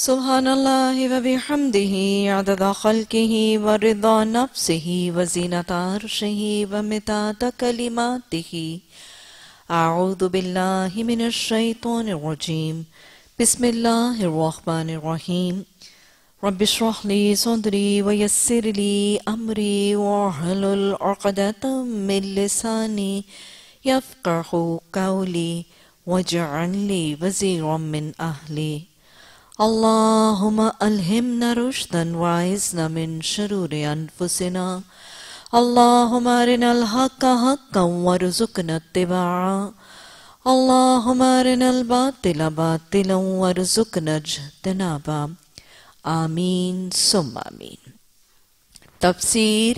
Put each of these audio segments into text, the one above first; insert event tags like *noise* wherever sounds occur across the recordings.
سبحان الله وبحمده عدد خلقه ورضا نفسه وزينة عرشه ومتات كلماته. أعوذ بالله من الشيطان الرجيم. بسم الله الرحمن الرحيم. رب اشرح لي صدري ويسر لي أمري واحلل عقدة من لساني يفقه قولي واجعل لي وزيرا من أهلي. اللهم ألهمنا رشدا وعزنا من شرور أنفسنا اللهم أرنا الحق حقا وارزقنا اتباعا اللهم أرنا الباطل باطلا وارزقنا اجتنابا آمین، ثم آمین. تفسیر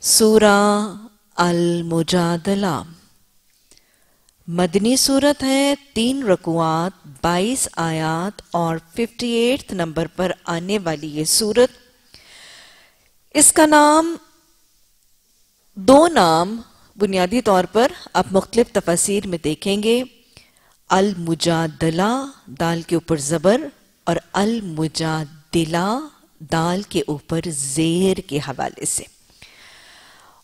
سورہ المجادلہ. مدنی صورت ہے تین رکوات بائیس آیات اور ففٹی ایٹھ نمبر پر آنے والی یہ صورت۔ اس کا نام، دو نام بنیادی طور پر آپ مختلف تفاصیر میں دیکھیں گے۔ المجادلہ، دال کے اوپر زبر، اور المجادلہ، دال کے اوپر زیر کے حوالے سے۔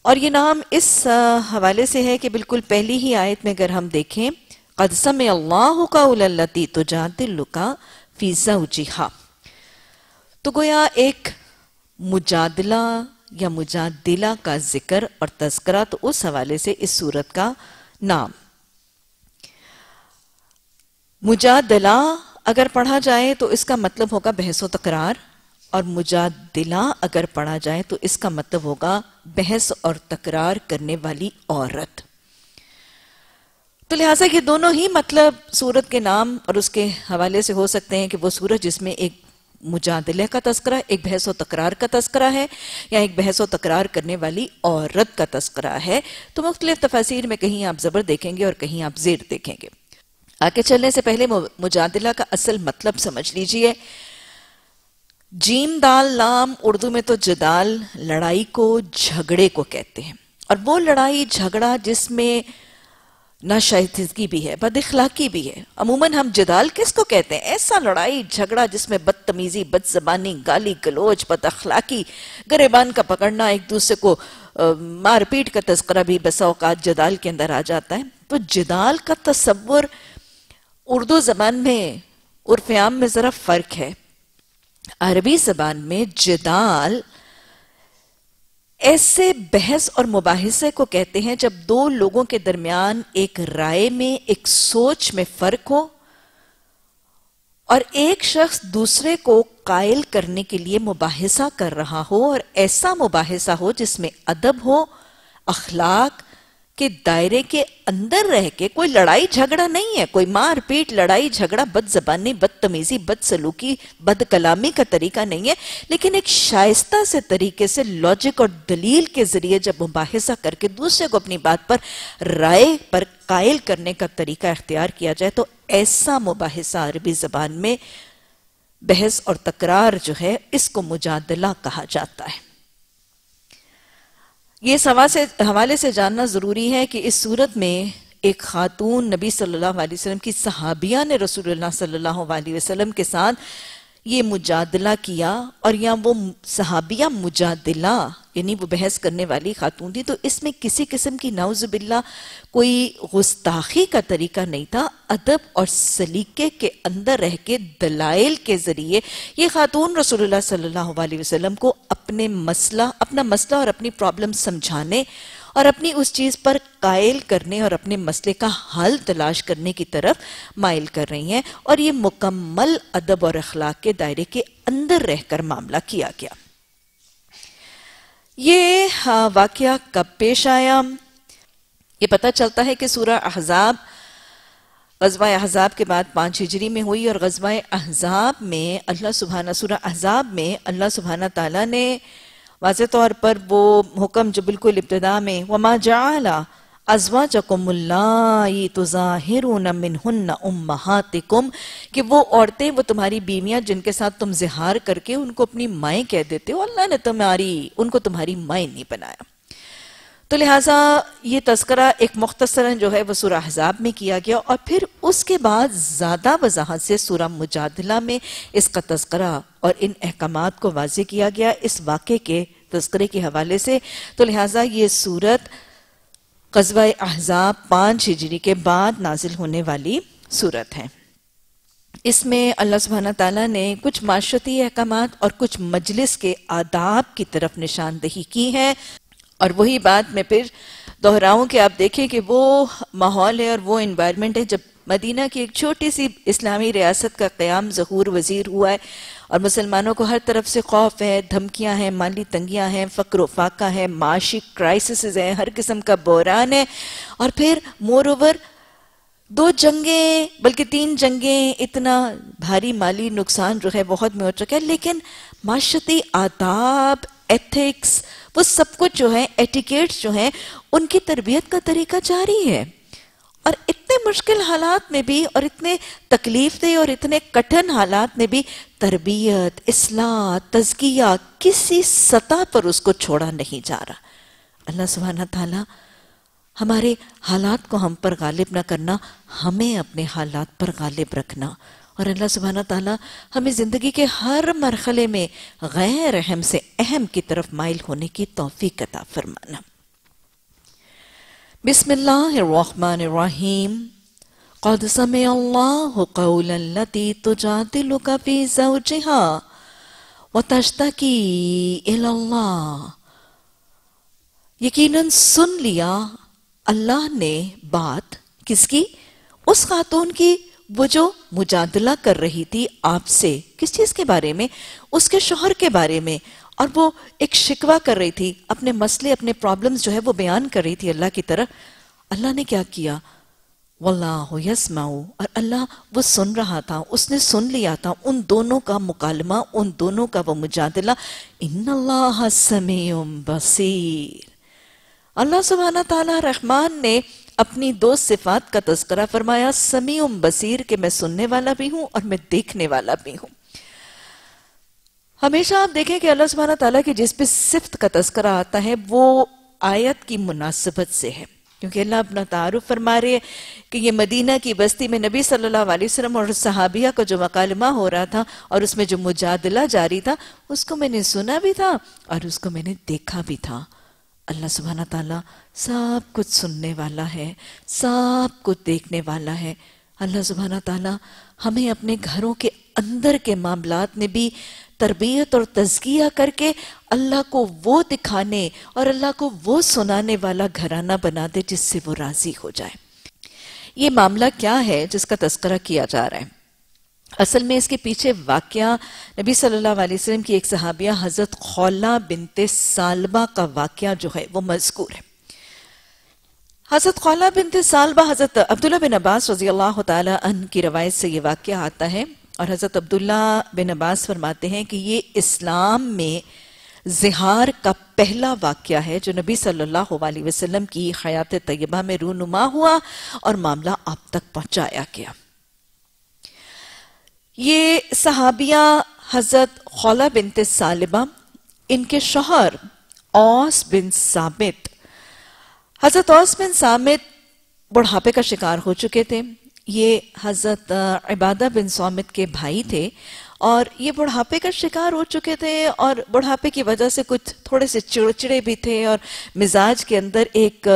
اور یہ نام اس حوالے سے ہے کہ بالکل پہلی ہی آیت میں اگر ہم دیکھیں، قد سمع اللہ قول اللتی تجادل کا فی زوجہا تو گویا ایک مجادلہ یا مجادلہ کا ذکر اور تذکرہ تو اس حوالے سے اس صورت کا نام۔ مجادلہ اگر پڑھا جائے تو اس کا مطلب ہوگا بحث و تقرار اور مجادلہ اگر پڑھا جائے تو اس کا مطلب ہوگا بحث اور تکرار کرنے والی عورت۔ تو لہٰذا یہ دونوں ہی مطلب سورت کے نام اور اس کے حوالے سے ہو سکتے ہیں کہ وہ سورت جس میں ایک مجادلہ کا تذکرہ، ایک بحث و تکرار کا تذکرہ ہے یا ایک بحث و تکرار کرنے والی عورت کا تذکرہ ہے۔ تو مختلف تفاصیر میں کہیں آپ زبر دیکھیں گے اور کہیں آپ زیر دیکھیں گے۔ آگے چلنے سے پہلے مجادلہ کا اصل مطلب سمجھ لیجیے۔ جیم دال لام اردو میں تو جدال لڑائی کو جھگڑے کو کہتے ہیں اور وہ لڑائی جھگڑا جس میں نہ شائستگی بھی ہے، بد اخلاقی بھی ہے۔ عموماً ہم جدال کس کو کہتے ہیں؟ ایسا لڑائی جھگڑا جس میں بدتمیزی بد زبانی گالی گلوچ، بد اخلاقی، گریبان کا پکڑنا، ایک دوسرے کو مار پیٹ کا تذکرہ بھی بسا اوقات جدال کے اندر آ جاتا ہے۔ تو جدال کا تصور اردو زبان میں عرف عام میں ذرا فرق ہے۔ عربی زبان میں جدال ایسے بحث اور مباحثے کو کہتے ہیں جب دو لوگوں کے درمیان ایک رائے میں، ایک سوچ میں فرق ہو اور ایک شخص دوسرے کو قائل کرنے کے لیے مباحثہ کر رہا ہو اور ایسا مباحثہ ہو جس میں ادب ہو، اخلاق کہ دائرے کے اندر رہ کے کوئی لڑائی جھگڑا نہیں ہے، کوئی مار پیٹ لڑائی جھگڑا بد زبانی، بد تمیزی، بد سلوکی، بد کلامی کا طریقہ نہیں ہے۔ لیکن ایک شائستہ سے طریقے سے لوجک اور دلیل کے ذریعے جب مباحثہ کر کے دوسرے کو اپنی بات پر، رائے پر قائل کرنے کا طریقہ اختیار کیا جائے تو ایسا مباحثہ عربی زبان میں بحث اور تکرار جو ہے، اس کو مجادلہ کہا جاتا ہے۔ یہ حوالے سے جاننا ضروری ہے کہ اس صورت میں ایک خاتون نبی صلی اللہ علیہ وسلم کی صحابیہ نے رسول اللہ صلی اللہ علیہ وسلم کے ساتھ یہ مجادلہ کیا اور یا وہ صحابیہ مجادلہ یعنی وہ بحث کرنے والی خاتون تھی، تو اس میں کسی قسم کی نعوذ باللہ کوئی غستاخی کا طریقہ نہیں تھا، ادب اور سلیقے کے اندر رہ کے دلائل کے ذریعے یہ خاتون رسول اللہ صلی اللہ علیہ وسلم کو اپنے مسئلہ، اپنا مسئلہ اور اپنی پرابلم سمجھانے اور اپنی اس چیز پر قائل کرنے اور اپنے مسئلے کا حل تلاش کرنے کی طرف مائل کر رہی ہیں اور یہ مکمل ادب اور اخلاق کے دائرے کے اندر رہ کر معاملہ کیا گیا۔ یہ واقعہ کب پیش آیا؟ یہ پتہ چلتا ہے کہ سورہ احزاب، غزوہ احزاب کے بعد پانچ ہجری میں ہوئی اور غزوہ احزاب میں اللہ سبحانہ، سورہ احزاب میں اللہ سبحانہ تعالیٰ نے واضح طور پر وہ حکم جو بالکل ابتدا میں، وما جَعَلَ ازواجکم اللَّهِ تظاہرون منہن امہاتکم کہ وہ عورتیں، وہ تمہاری بیمیاں جن کے ساتھ تم زہار کر کے ان کو اپنی مائیں کہہ دیتے ہو، اللہ نے تمہاری، ان کو تمہاری مائیں نہیں بنایا۔ تو لہٰذا یہ تذکرہ ایک مختصراً جو ہے وہ سورہ احزاب میں کیا گیا اور پھر اس کے بعد زیادہ وضاحت سے سورہ مجادلہ میں اس کا تذکرہ اور ان احکامات کو واضح کیا گیا اس واقعے کے تذکرے کے حوالے سے۔ تو لہٰذا یہ صورت قصبہ احزاب پانچ ہجری کے بعد نازل ہونے والی صورت ہے۔ اس میں اللہ سبحانہ تعالیٰ نے کچھ معاشرتی احکامات اور کچھ مجلس کے آداب کی طرف نشاندہی کی ہے۔ اور وہی بات میں پھر دہراؤں کہ آپ دیکھیں کہ وہ ماحول ہے اور وہ انوائرمنٹ ہے جب مدینہ کی ایک چھوٹی سی اسلامی ریاست کا قیام ظہور وزیر ہوا ہے اور مسلمانوں کو ہر طرف سے خوف ہے، دھمکیاں ہیں، مالی تنگیاں ہیں، فقر و فاقہ ہے معاشی کرائسسز ہیں، ہر قسم کا بوران ہے اور پھر مور اوور دو جنگیں، بلکہ تین جنگیں، اتنا بھاری مالی نقصان جو ہے بہت میں ہو چکا ہے، لیکن معاشرتی آداب ایتھکس وہ سب کچھ جو ہے ایٹیکیٹس جو ہیں، ان کی تربیت کا طریقہ جاری ہے۔ اور اتنے مشکل حالات میں بھی اور اتنے تکلیف دے اور اتنے کٹھن حالات میں بھی تربیت، اصلاح، تزکیہ کسی سطح پر اس کو چھوڑا نہیں جا رہا۔ اللہ سبحانہ تعالیٰ ہمارے حالات کو ہم پر غالب نہ کرنا، ہمیں اپنے حالات پر غالب رکھنا۔ اور اللہ سبحانہ تعالیٰ ہمیں زندگی کے ہر مرحلے میں غیر اہم سے اہم کی طرف مائل ہونے کی توفیق عطا فرمانا۔ بسم اللہ الرحمن الرحیم۔ قد سمع اللہ قولا لتی تجادلک فی زوجہا وتشتکی الاللہ یقیناً سن لیا، اللہ نے بات کس کی؟ اس خاتون کی وہ جو مجادلہ کر رہی تھی آپ سے، کس چیز کے بارے میں؟ اس کے شوہر کے بارے میں۔ اور وہ ایک شکوہ کر رہی تھی، اپنے مسئلے، اپنے پرابلمز جو ہے وہ بیان کر رہی تھی اللہ کی طرف۔ اللہ نے کیا کیا؟ واللہ یسمعو اور اللہ وہ سن رہا تھا، اس نے سن لیا تھا۔ ان دونوں کا مکالمہ، ان دونوں کا وہ مجادلہ۔ ان اللہ سمیع بصیر اللہ سبحانہ تعالی رحمان نے اپنی دو صفات کا تذکرہ فرمایا سمیع بصیر کہ میں سننے والا بھی ہوں اور میں دیکھنے والا بھی ہوں۔ ہمیشہ آپ دیکھیں کہ اللہ سبحانہ تعالیٰ کی جس پہ صفت کا تذکرہ آتا ہے، وہ آیت کی مناسبت سے ہے۔ کیونکہ اللہ اپنا تعارف فرما رہے کہ یہ مدینہ کی بستی میں نبی صلی اللہ علیہ وسلم اور صحابیہ کا جو مکالمہ ہو رہا تھا اور اس میں جو مجادلہ جاری تھا، اس کو میں نے سنا بھی تھا اور اس کو میں نے دیکھا بھی تھا۔ اللہ سبحانہ تعالیٰ سب کچھ سننے والا ہے، سب کچھ دیکھنے والا ہے۔ اللہ سبحانہ تعالیٰ ہمیں اپنے گھروں کے اندر کے معاملات میں بھی تربیت اور تزکیہ کر کے اللہ کو وہ دکھانے اور اللہ کو وہ سنانے والا گھرانہ بنا دے جس سے وہ راضی ہو جائے۔ یہ معاملہ کیا ہے جس کا تذکرہ کیا جا رہا ہے؟ اصل میں اس کے پیچھے واقعہ نبی صلی اللہ علیہ وسلم کی ایک صحابیہ حضرت خولہ بنت سالبہ کا واقعہ جو ہے وہ مذکور ہے۔ حضرت خولہ بنت سالبہ حضرت عبداللہ بن عباس رضی اللہ تعالی عنہ کی روایت سے یہ واقعہ آتا ہے اور حضرت عبداللہ بن عباس فرماتے ہیں کہ یہ اسلام میں زہار کا پہلا واقعہ ہے جو نبی صلی اللہ علیہ وسلم کی حیات طیبہ میں رونما ہوا اور معاملہ آپ تک پہنچایا گیا۔ یہ صحابیہ حضرت خولہ بنت سالبہ ان کے شوہر اوس بن سامت حضرت اوس بن سامت بڑھاپے کا شکار ہو چکے تھے۔ یہ حضرت عبادہ بن سامت کے بھائی تھے۔ اور یہ بڑھاپے کا شکار ہو چکے تھے اور بڑھاپے کی وجہ سے کچھ تھوڑے سے چڑچڑے بھی تھے اور مزاج کے اندر ایک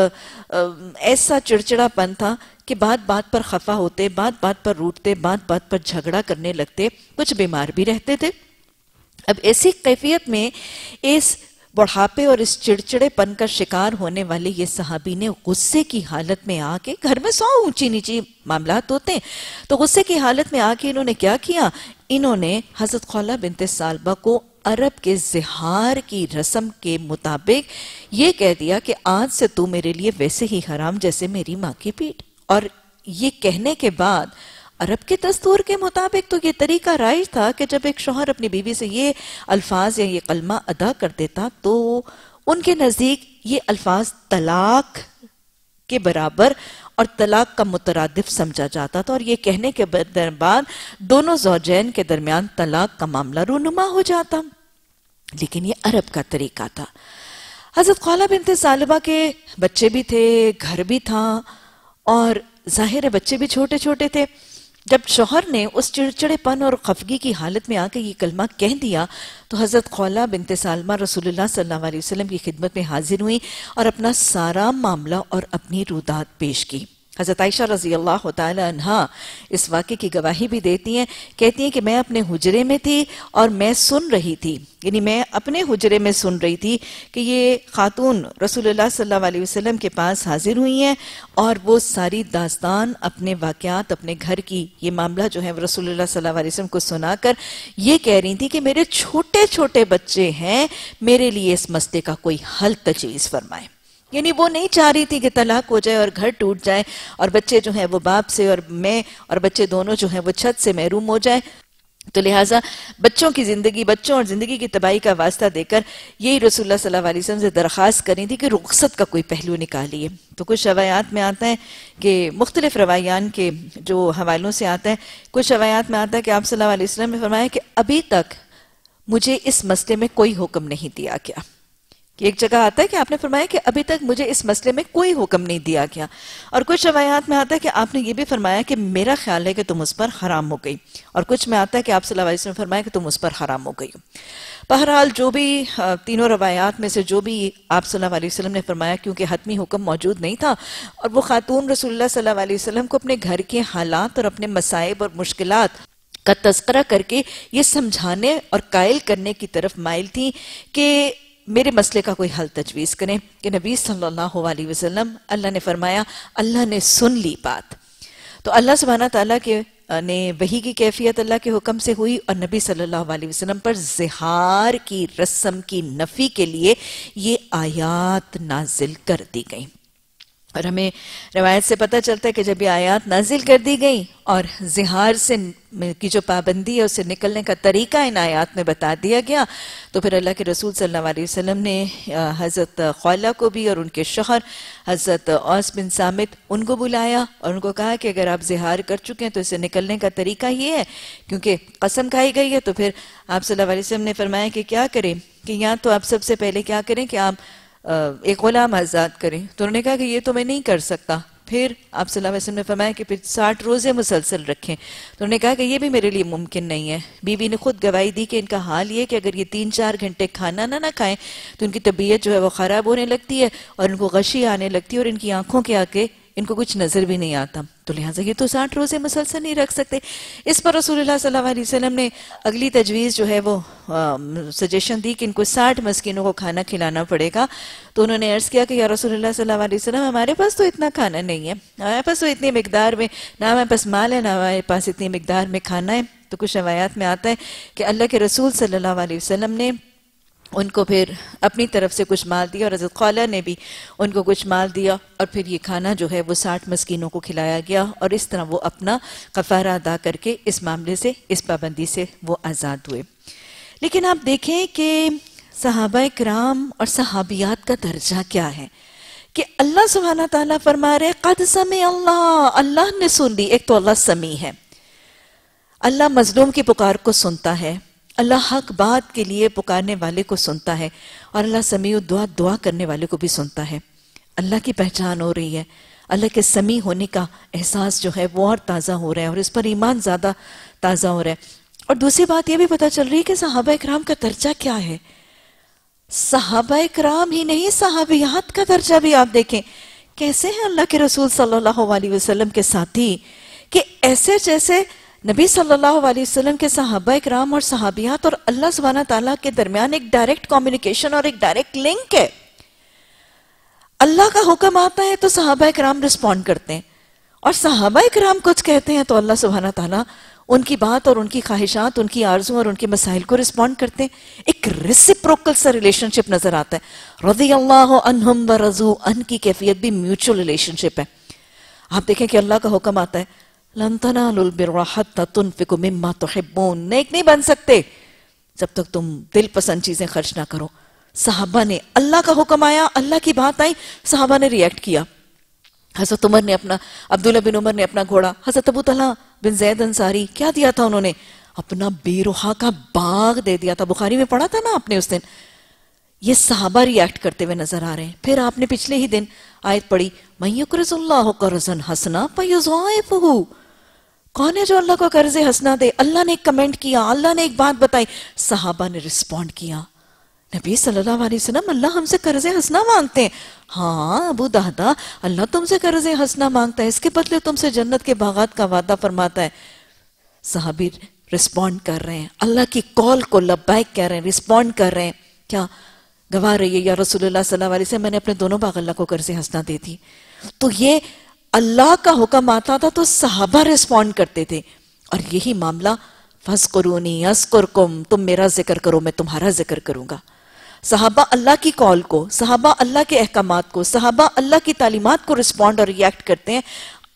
ایسا چڑچڑا پن تھا کہ بات بات پر خفا ہوتے، بات بات پر روٹتے، بات بات پر جھگڑا کرنے لگتے، کچھ بیمار بھی رہتے تھے۔ اب ایسی کیفیت میں اس بڑھاپے اور اس چڑچڑے پن کا شکار ہونے والے یہ صحابی نے غصے کی حالت میں آ کے گھر میں سو اونچی نیچی معاملات ہوتے ہیں۔ تو غصے کی حالت میں آ کے انہوں نے کیا کیا؟ انہوں نے حضرت خولہ بنت سالبہ کو عرب کے زہار کی رسم کے مطابق یہ کہہ دیا کہ آج سے تو میرے لیے ویسے ہی حرام جیسے میری ماں کی پیٹ اور یہ کہنے کے بعد عرب کے دستور کے مطابق تو یہ طریقہ رائج تھا کہ جب ایک شوہر اپنی بیوی سے یہ الفاظ یا یہ کلمہ ادا کر دیتا تو ان کے نزدیک یہ الفاظ طلاق کے برابر اور طلاق کا مترادف سمجھا جاتا تھا اور یہ کہنے کے بعد دونوں زوجین کے درمیان طلاق کا معاملہ رونما ہو جاتا۔ لیکن یہ عرب کا طریقہ تھا۔ حضرت خالہ بنت سالبہ کے بچے بھی تھے، گھر بھی تھا اور ظاہر بچے بھی چھوٹے چھوٹے تھے۔ جب شوہر نے اس چڑچڑے پن اور خفگی کی حالت میں آ کے یہ کلمہ کہہ دیا تو حضرت خولہ بنت سالمہ رسول اللہ صلی اللہ علیہ وسلم کی خدمت میں حاضر ہوئی اور اپنا سارا معاملہ اور اپنی رودات پیش کی۔ حضرت عائشہ رضی اللہ تعالی عنہ اس واقعے کی گواہی بھی دیتی ہیں، کہتی ہیں کہ میں اپنے حجرے میں تھی اور میں سن رہی تھی۔ یعنی میں اپنے حجرے میں سن رہی تھی کہ یہ خاتون رسول اللہ صلی اللہ علیہ وسلم کے پاس حاضر ہوئی ہیں اور وہ ساری داستان اپنے واقعات، اپنے گھر کی یہ معاملہ جو ہے رسول اللہ صلی اللہ علیہ وسلم کو سنا کر یہ کہہ رہی تھی کہ میرے چھوٹے چھوٹے بچے ہیں، میرے لیے اس مسئلے کا کوئی حل تجویز فرمائے۔ یعنی وہ نہیں چاہ رہی تھی کہ طلاق ہو جائے اور گھر ٹوٹ جائے اور بچے جو ہیں وہ باپ سے اور میں اور بچے دونوں جو ہیں وہ چھت سے محروم ہو جائے۔ تو لہٰذا بچوں کی زندگی، بچوں اور زندگی کی تباہی کا واسطہ دے کر یہی رسول اللہ صلی اللہ علیہ وسلم سے درخواست کرنی تھی کہ رخصت کا کوئی پہلو نکالیے۔ تو کچھ روایات میں آتا ہے کہ مختلف روایان کے جو حوالوں سے آتا ہے، کچھ روایات میں آتا ہے کہ آپ صلی اللہ علیہ وسلم نے فرمایا کہ ابھی تک مجھے اس مسئلے میں کوئی حکم نہیں دیا گیا۔ کہ ایک جگہ آتا ہے کہ آپ نے فرمایا کہ ابھی تک مجھے اس مسئلے میں کوئی حکم نہیں دیا گیا۔ اور کچھ روایات میں آتا ہے کہ آپ نے یہ بھی فرمایا کہ میرا خیال ہے کہ تم اس پر حرام ہو گئی۔ اور کچھ میں آتا ہے کہ آپ صلی اللہ علیہ وسلم نے فرمایا کہ تم اس پر حرام ہو گئی۔ بہرحال جو بھی تینوں روایات میں سے جو بھی آپ صلی اللہ علیہ وسلم نے فرمایا، کیونکہ حتمی حکم موجود نہیں تھا، اور وہ خاتون رسول اللہ صلی اللہ علیہ وسلم کو اپنے گھر کے حالات اور اپنے مسائب اور مشکلات کا تذکرہ کر کے یہ سمجھانے اور قائل کرنے کی طرف مائل تھی کہ میرے مسئلے کا کوئی حل تجویز کریں کہ نبی صلی اللہ علیہ وسلم اللہ نے فرمایا، اللہ نے سن لی بات۔ تو اللہ سبحانہ تعالیٰ کے نے وہی کی کیفیت اللہ کے حکم سے ہوئی اور نبی صلی اللہ علیہ وسلم پر زہار کی رسم کی نفی کے لیے یہ آیات نازل کر دی گئیں۔ اور ہمیں روایت سے پتہ چلتا ہے کہ جب یہ آیات نازل کر دی گئی اور زہار سے کی جو پابندی ہے، اسے نکلنے کا طریقہ ان آیات میں بتا دیا گیا، تو پھر اللہ کے رسول صلی اللہ علیہ وسلم نے حضرت خولہ کو بھی اور ان کے شوہر حضرت اوس بن سامت ان کو بلایا اور ان کو کہا کہ اگر آپ زہار کر چکے ہیں تو اسے نکلنے کا طریقہ یہ ہے، کیونکہ قسم کھائی گئی ہے۔ تو پھر آپ صلی اللہ علیہ وسلم نے فرمایا کہ کیا کریں؟ کہ یہاں تو آپ سب سے پہلے کیا کریں کہ آپ ایک غلام آزاد کریں۔ تو انہوں نے کہا کہ یہ تو میں نہیں کر سکتا۔ پھر آپ صلی اللہ علیہ وسلم نے فرمایا کہ پھر ساٹھ روزے مسلسل رکھیں۔ تو انہوں نے کہا کہ یہ بھی میرے لیے ممکن نہیں ہے۔ بی بی نے خود گواہی دی کہ ان کا حال یہ کہ اگر یہ تین چار گھنٹے کھانا نہ نہ کھائیں تو ان کی طبیعت جو ہے وہ خراب ہونے لگتی ہے اور ان کو غشی آنے لگتی ہے اور ان کی آنکھوں کے آگے ان کو کچھ نظر بھی نہیں آتا۔ تو لہٰذا یہ تو ساٹھ روزے مسلسل نہیں رکھ سکتے۔ اس پر رسول اللہ صلی اللہ علیہ وسلم نے اگلی تجویز جو ہے وہ سجیشن دی کہ ان کو ساٹھ مسکینوں کو کھانا کھلانا پڑے گا۔ تو انہوں نے عرض کیا کہ یا رسول اللہ صلی اللہ علیہ وسلم، ہمارے پاس تو اتنا کھانا نہیں ہے۔ ہمارے پاس تو اتنی مقدار میں، نہ ہمارے پاس مال ہے، نہ ہمارے پاس اتنی مقدار میں کھانا ہے۔ تو کچھ روایات میں آتا ہے کہ اللہ کے رسول صلی اللہ علیہ وسلم نے ان کو پھر اپنی طرف سے کچھ مال دیا اور حضرت خالہ نے بھی ان کو کچھ مال دیا اور پھر یہ کھانا جو ہے وہ ساٹھ مسکینوں کو کھلایا گیا اور اس طرح وہ اپنا کفارہ ادا کر کے اس معاملے سے، اس پابندی سے وہ آزاد ہوئے۔ لیکن آپ دیکھیں کہ صحابہ کرام اور صحابیات کا درجہ کیا ہے کہ اللہ سبحانہ تعالیٰ فرما رہے قد سمی اللہ اللہ نے سن لی، ایک تو اللہ سمی ہے۔ اللہ مظلوم کی پکار کو سنتا ہے۔ اللہ حق بات کے لیے پکارنے والے کو سنتا ہے اور اللہ سمیع دعا دعا کرنے والے کو بھی سنتا ہے۔ اللہ کی پہچان ہو رہی ہے۔ اللہ کے سمیع ہونے کا احساس جو ہے وہ اور تازہ ہو رہا ہے اور اس پر ایمان زیادہ تازہ ہو رہا ہے۔ اور دوسری بات یہ بھی پتا چل رہی ہے کہ صحابہ اکرام کا درجہ کیا ہے۔ صحابہ اکرام ہی نہیں، صحابیات کا درجہ بھی آپ دیکھیں۔ کیسے ہیں اللہ کے رسول صلی اللہ علیہ وسلم کے ساتھی کہ ایسے جیسے نبی صلی اللہ علیہ وسلم کے صحابہ اکرام اور صحابیات اور اللہ سبحانہ تعالیٰ کے درمیان ایک ڈائریکٹ کمیونیکیشن اور ایک ڈائریکٹ لنک ہے۔ اللہ کا حکم آتا ہے تو صحابہ اکرام رسپونڈ کرتے ہیں۔ اور صحابہ اکرام کچھ کہتے ہیں تو اللہ سبحانہ تعالیٰ ان کی بات اور ان کی خواہشات، ان کی آرزوں اور ان کے مسائل کو رسپونڈ کرتے ہیں۔ ایک ریسیپروکل سا ریلیشن شپ نظر آتا ہے۔ رضی اللہ عنہم و رضو، ان کی کیفیت بھی میوچل ریلیشن شپ ہے۔ آپ دیکھیں کہ اللہ کا حکم آتا ہے۔ لن تنالوا البر مما تحبون. نیک نہیں بن سکتے جب تک تم دل پسند چیزیں خرچ نہ کرو. صحابہ نے اللہ کا حکم آیا، اللہ کی بات آئی، صحابہ نے ریاکٹ کیا۔ حضرت عمر نے اپنا، عبداللہ بن عمر نے اپنا گھوڑا، حضرت ابو طلحہ بن زید انصاری، کیا دیا تھا انہوں نے؟ اپنا بے روحا کا باغ دے دیا تھا۔ بخاری میں پڑھا تھا نا آپ نے اس دن؟ یہ صحابہ ریاکٹ کرتے ہوئے نظر آ رہے ہیں۔ پھر آپ نے پچھلے ہی دن آیت پڑھی میکرز اللہ قرضن حسنا پیضاعفہ کون ہے جو اللہ کو قرض حسنا دے؟ اللہ نے ایک کمنٹ کیا، اللہ نے ایک بات بتائی، صحابہ نے رسپونڈ کیا۔ نبی صلی اللہ علیہ وسلم، اللہ ہم سے قرض حسنا مانگتے ہیں۔ ہاں ابو دہدا اللہ تم سے قرض حسنا مانگتا ہے، اس کے بدلے تم سے جنت کے باغات کا وعدہ فرماتا ہے۔ صحابی رسپونڈ کر رہے ہیں۔ اللہ کی کال کو لبائک کہہ رہے ہیں رسپونڈ کر رہے ہیں۔ کیا گواہ رہی ہے؟ یا رسول اللہ صلی اللہ علیہ وسلم، میں نے اپنے دونوں باغ اللہ کو قرض حسنا دی۔ تھی تو یہ اللہ کا حکم آتا تھا تو صحابہ رسپونڈ کرتے تھے۔ اور یہی معاملہ فَاسْقُرُونِي يَسْقُرْكُمْ تم میرا ذکر کرو، میں تمہارا ذکر کروں گا۔ صحابہ اللہ کی کال کو، صحابہ اللہ کے احکامات کو، صحابہ اللہ کی تعلیمات کو رسپونڈ اور ریاکٹ کرتے ہیں۔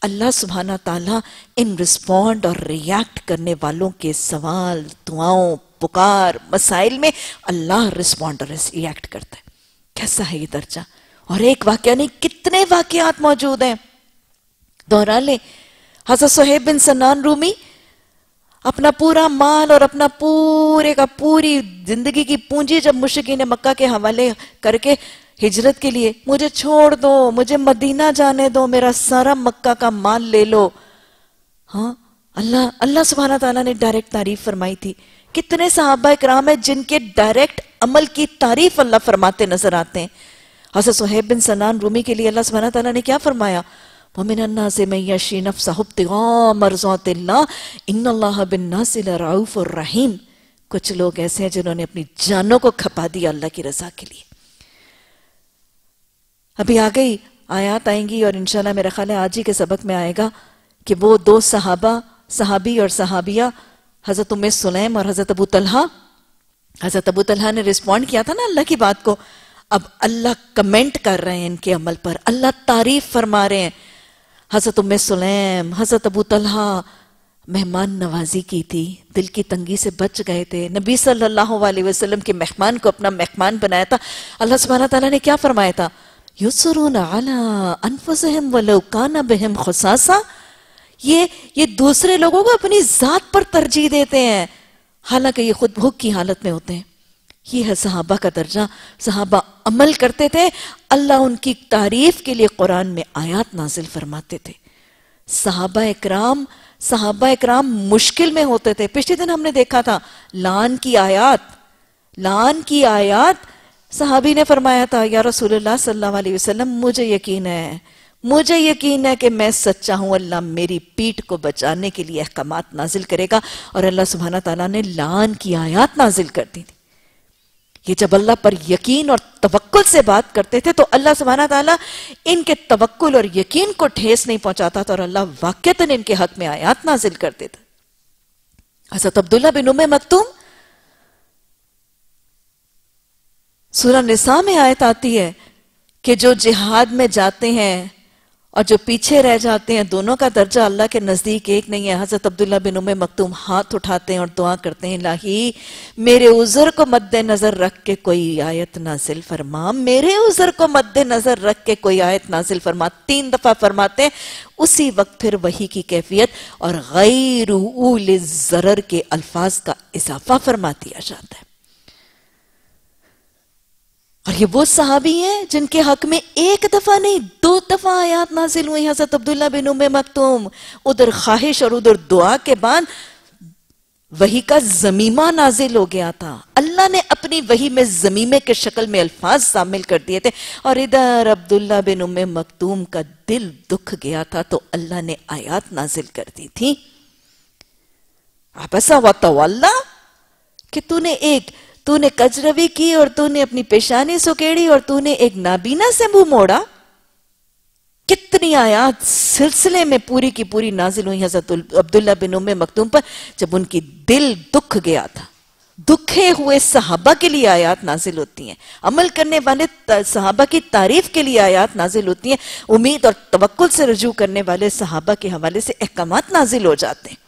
اللہ سبحانہ تعالیٰ ان رسپونڈ اور ریاکٹ کرنے والوں کے سوال، دعاؤں، پکار، مسائل میں اللہ رسپونڈ اور ریاکٹ کرتا ہے۔ کیسا ہے یہ درجہ؟ اور ایک واقعہ نہیں، کتنے واقعات موجود ہیں۔ دہرا لیں حضرت صحیب بن سنان رومی، اپنا پورا مال اور اپنا پورے کا پوری زندگی کی پونجی جب مشکین مکہ کے حوالے کر کے ہجرت کے لیے، مجھے چھوڑ دو، مجھے مدینہ جانے دو، میرا سارا مکہ کا مال لے لو۔ ہاں اللہ اللہ سبحانہ تعالیٰ نے ڈائریکٹ تعریف فرمائی تھی۔ کتنے صحابہ اکرام ہیں جن کے ڈائریکٹ عمل کی تعریف اللہ فرماتے نظر آتے ہیں۔ حضرت صحیب بن سنان رومی کے لیے اللہ سبحانہ تعالیٰ نے کیا فرمایا؟ وَمِنَ النَّاسِ مَنْ يَشِي نَفْسَهُ ابْتِغَاءَ مَرْضَاتِ اللَّهِ، إِنَّ اللَّهَ بِالنَّاسِ لَرَعُوفُ الرَّحِيمُ کچھ لوگ ایسے ہیں جنہوں نے اپنی جانوں کو کھپا دیا اللہ کی رضا کے لیے۔ ابھی آگئی آیات آئیں گی اور انشاءاللہ میرا خیال ہے آج ہی کے سبق میں آئے گا کہ وہ دو صحابہ، صحابی اور صحابیہ، حضرت ام سلیم اور حضرت ابو طلحہ۔ حضرت ابو طلحہ نے رسپونڈ کیا تھا نا اللہ کی بات کو۔ اب اللہ کمنٹ کر رہے ہیں ان کے عمل پر، اللہ تعریف فرما رہے ہیں۔ حضرت ام سلیم، حضرت ابو طلحہ مہمان نوازی کی تھی، دل کی تنگی سے بچ گئے تھے۔ نبی صلی اللہ علیہ وسلم کے مہمان کو اپنا مہمان بنایا تھا۔ اللہ سبحانہ تعالیٰ نے کیا فرمایا تھا؟ یسرون علی انفسہم ولو کان بہم خصاصا یہ یہ دوسرے لوگوں کو اپنی ذات پر ترجیح دیتے ہیں۔ حالانکہ یہ خود بھوک کی حالت میں ہوتے ہیں۔ یہ ہے صحابہ کا درجہ۔ صحابہ عمل کرتے تھے۔ اللہ ان کی تعریف کے لیے قرآن میں آیات نازل فرماتے تھے۔ صحابہ اکرام صحابہ اکرام مشکل میں ہوتے تھے۔ پچھلے دن ہم نے دیکھا تھا، لان کی آیات، لان کی آیات۔ صحابی نے فرمایا تھا، یا رسول اللہ صلی اللہ علیہ وسلم، مجھے یقین ہے، مجھے یقین ہے کہ میں سچا ہوں۔ اللہ میری پیٹ کو بچانے کے لیے احکامات نازل کرے گا۔ اور اللہ سبحانہ تعالیٰ نے لان کی آیات نازل کر دی تھی۔ یہ جب اللہ پر یقین اور توکل سے بات کرتے تھے تو اللہ سبحانہ تعالیٰ ان کے توکل اور یقین کو ٹھیس نہیں پہنچاتا تھا اور اللہ واقعتاً ان کے حق میں آیات نازل کرتے تھے۔ حضرت عبداللہ بن ام مکتوم سورہ نساء میں آیت آتی ہے کہ جو جہاد میں جاتے ہیں اور جو پیچھے رہ جاتے ہیں، دونوں کا درجہ اللہ کے نزدیک ایک نہیں ہے۔ حضرت عبداللہ بن ام مکتوم ہاتھ اٹھاتے ہیں اور دعا کرتے ہیں، الہی، میرے عذر کو مد نظر رکھ کے کوئی آیت نازل فرما۔ میرے عذر کو مد نظر رکھ کے کوئی آیت نازل فرما۔ تین دفعہ فرماتے ہیں، اسی وقت پھر وہی کی کیفیت۔ اور غیر اول ضرر کے الفاظ کا اضافہ فرما دیا جاتا ہے۔ اور یہ وہ صحابی ہیں جن کے حق میں ایک دفعہ نہیں، دو دفعہ آیات نازل ہوئی حضرت عبداللہ بن ام مکتوم، ادھر خواہش اور ادھر دعا کے بعد وہی کا زمیمہ نازل ہو گیا تھا۔ اللہ نے اپنی وہی میں زمیمے کے شکل میں الفاظ شامل کر دیے تھے۔ اور ادھر عبداللہ بن ام مکتوم کا دل دکھ گیا تھا تو اللہ نے آیات نازل کر دی تھی۔ آپ ایسا کہ تو نے ایک تو نے کجروی کی اور تو نے اپنی پیشانی سکیڑی اور تو نے ایک نابینا سے منہ موڑا کتنی آیات سلسلے میں پوری کی پوری نازل ہوئی حضرت عبداللہ بن ام مکتوم پر جب ان کی دل دکھ گیا تھا دکھے ہوئے صحابہ کے لیے آیات نازل ہوتی ہیں عمل کرنے والے صحابہ کی تعریف کے لیے آیات نازل ہوتی ہیں امید اور توکل سے رجوع کرنے والے صحابہ کے حوالے سے احکامات نازل ہو جاتے ہیں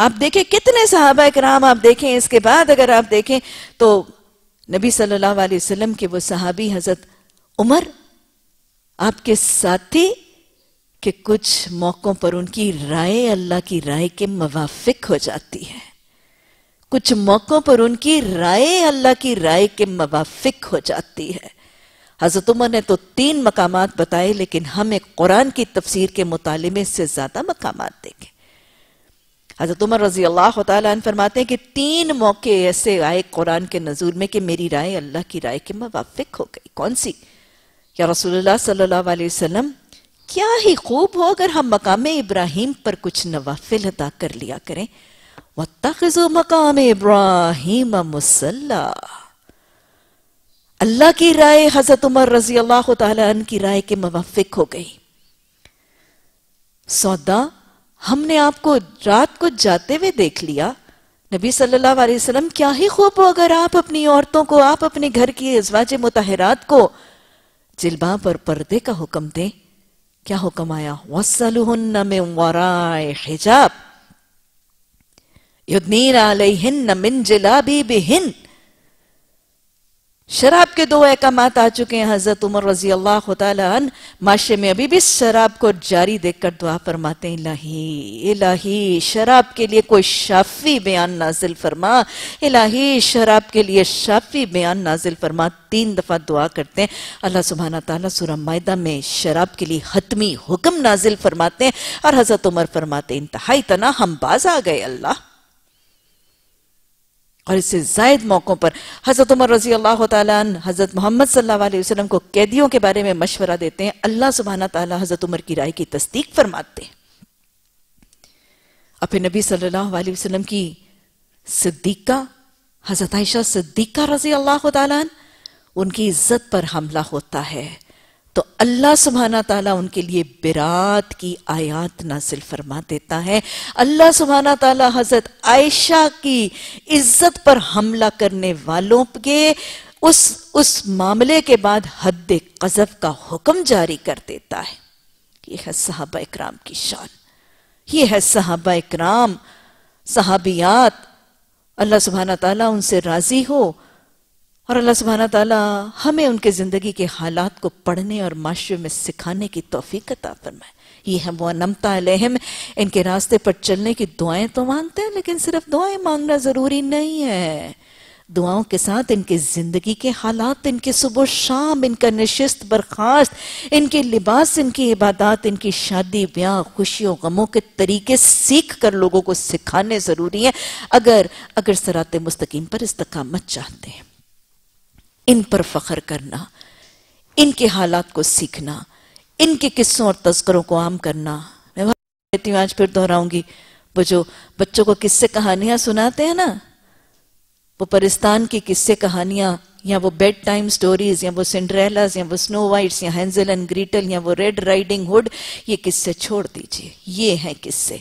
آپ دیکھیں کتنے صحابہ اکرام آپ دیکھیں اس کے بعد اگر آپ دیکھیں تو نبی صلی اللہ علیہ وسلم کے وہ صحابی حضرت عمر آپ کے ساتھی کہ کچھ موقعوں پر ان کی رائے اللہ کی رائے کے موافق ہو جاتی ہے۔ کچھ موقعوں پر ان کی رائے اللہ کی رائے کے موافق ہو جاتی ہے۔ حضرت عمر نے تو تین مقامات بتائے لیکن ہمیں قرآن کی تفسیر کے مطالعے سے زیادہ مقامات دیکھیں حضرت عمر رضی اللہ تعالیٰ عنہ فرماتے ہیں کہ تین موقع ایسے آئے قرآن کے نزول میں کہ میری رائے اللہ کی رائے کے موافق ہو گئی۔ کون سی؟ یا رسول اللہ صلی اللہ علیہ وسلم، کیا ہی خوب ہو اگر ہم مقام ابراہیم پر کچھ نوافل ادا کر لیا کریں۔ وَاتَّخِذُوا مَقَامِ إِبْرَاهِيمَ مُسَلَّى اللہ کی رائے حضرت عمر رضی اللہ تعالیٰ عنہ کی رائے کے موافق ہو گئی۔ سودا ہم نے آپ کو رات کو جاتے ہوئے دیکھ لیا۔ نبی صلی اللہ علیہ وسلم، کیا ہی خوب ہو اگر آپ اپنی عورتوں کو، آپ اپنے گھر کی ازواج متحرات کو جلباب اور پردے کا حکم دیں۔ کیا حکم آیا؟ وَصَلُهُنَّ مِن وَرَائِ حِجَاب يُدْنِيرَ عَلَيْهِنَّ مِن جِلَابِ بِهِنَّ شراب کے دو احکامات آ چکے ہیں۔ حضرت عمر رضی اللہ تعالیٰ عنہ معاشرے میں ابھی بھی شراب کو جاری دیکھ کر دعا فرماتے ہیں۔ الہی الہی، شراب کے لیے کوئی شافی بیان نازل فرما۔ الہی، شراب کے لیے شافی بیان نازل فرما۔ تین دفعہ دعا کرتے ہیں۔ اللہ سبحانہ تعالیٰ سورہ معدہ میں شراب کے لیے حتمی حکم نازل فرماتے ہیں اور حضرت عمر فرماتے ہیں، انتہائی تنا ہم باز آ گئے۔ اللہ اور اس سے زائد موقعوں پر حضرت عمر رضی اللہ تعالیٰ عنہ، حضرت محمد صلی اللہ علیہ وسلم کو قیدیوں کے بارے میں مشورہ دیتے ہیں، اللہ سبحانہ تعالیٰ حضرت عمر کی رائے کی تصدیق فرماتے ہیں۔ اور پھر نبی صلی اللہ علیہ وسلم کی صدیقہ، حضرت عائشہ صدیقہ رضی اللہ تعالیٰ عنہ، ان کی عزت پر حملہ ہوتا ہے۔ تو اللہ سبحانہ تعالیٰ ان کے لیے برات کی آیات نازل فرما دیتا ہے۔ اللہ سبحانہ تعالیٰ حضرت عائشہ کی عزت پر حملہ کرنے والوں کے اس اس معاملے کے بعد حد قذف کا حکم جاری کر دیتا ہے۔ یہ ہے صحابہ اکرام کی شان۔ یہ ہے صحابہ اکرام، صحابیات۔ اللہ سبحانہ تعالیٰ ان سے راضی ہو۔ اور اللہ سبحانہ تعالیٰ ہمیں ان کے زندگی کے حالات کو پڑھنے اور معاشرے میں سکھانے کی توفیق عطا فرمائے۔ یہ ہے وہ نمتا علیہم ان کے راستے پر چلنے کی دعائیں تو مانگتے ہیں، لیکن صرف دعائیں مانگنا ضروری نہیں ہے۔ دعاؤں کے ساتھ ان کے زندگی کے حالات، ان کے صبح و شام، ان کا نشست برخاست، ان کے لباس، ان کی عبادات، ان کی شادی، بیاہ، خوشی و غموں کے طریقے سیکھ کر لوگوں کو سکھانے ضروری ہیں۔ اگر اگر سرات مستقیم پر استقامت چاہتے ہیں۔ ان پر فخر کرنا، ان کے حالات کو سیکھنا، ان کے قصوں اور تذکروں کو عام کرنا۔ میں کہتی ہوں، آج پھر دہراؤں گی۔ وہ جو بچوں کو قصے کہانیاں سناتے ہیں نا، وہ پرستان کی قصے کہانیاں، یا وہ بیڈ ٹائم سٹوریز یا وہ سنڈریلاز یا وہ سنو وائٹس یا ہینزل اینڈ گریٹل یا وہ ریڈ رائڈنگ ہوڈ یہ قصے چھوڑ دیجیے۔ یہ ہیں قصے۔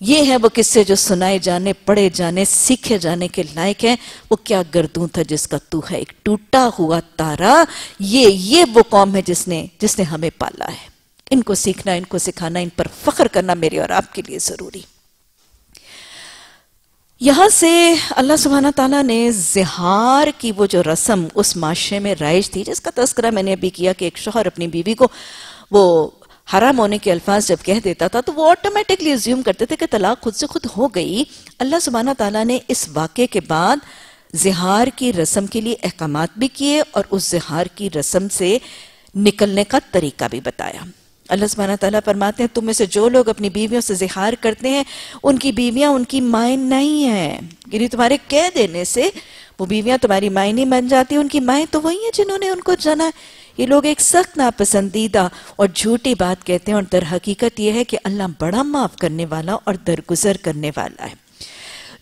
یہ ہے وہ قصے جو سنائے جانے، پڑھے جانے، سیکھے جانے کے لائق ہیں۔ وہ کیا گردوں تھا جس کا تو ہے؟ ایک ٹوٹا ہوا تارا۔ یہ یہ وہ قوم ہے جس نے جس نے ہمیں پالا ہے۔ ان کو سیکھنا، ان کو سکھانا، ان پر فخر کرنا میرے اور آپ کے لیے ضروری۔ یہاں سے اللہ سبحانہ تعالیٰ نے زہار کی وہ جو رسم اس معاشرے میں رائج تھی، جس کا تذکرہ میں نے ابھی کیا کہ ایک شوہر اپنی بیوی کو وہ حرام ہونے کے الفاظ جب کہہ دیتا تھا تو وہ آٹومیٹکلی ازیوم کرتے تھے کہ طلاق خود سے خود ہو گئی۔ اللہ سبحانہ تعالیٰ نے اس واقعے کے بعد زہار کی رسم کے لیے احکامات بھی کیے اور اس زہار کی رسم سے نکلنے کا طریقہ بھی بتایا۔ اللہ سبحانہ تعالیٰ فرماتے ہیں، تم میں سے جو لوگ اپنی بیویوں سے زہار کرتے ہیں، ان کی بیویاں ان کی مائن نہیں ہیں۔ یعنی تمہارے کہہ دینے سے وہ بیویاں تمہاری مائیں نہیں بن جاتی، ان کی مائیں تو وہی ہیں جنہوں نے ان کو جنا یہ لوگ ایک سخت ناپسندیدہ اور جھوٹی بات کہتے ہیں اور در حقیقت یہ ہے کہ اللہ بڑا معاف کرنے والا اور درگزر کرنے والا ہے۔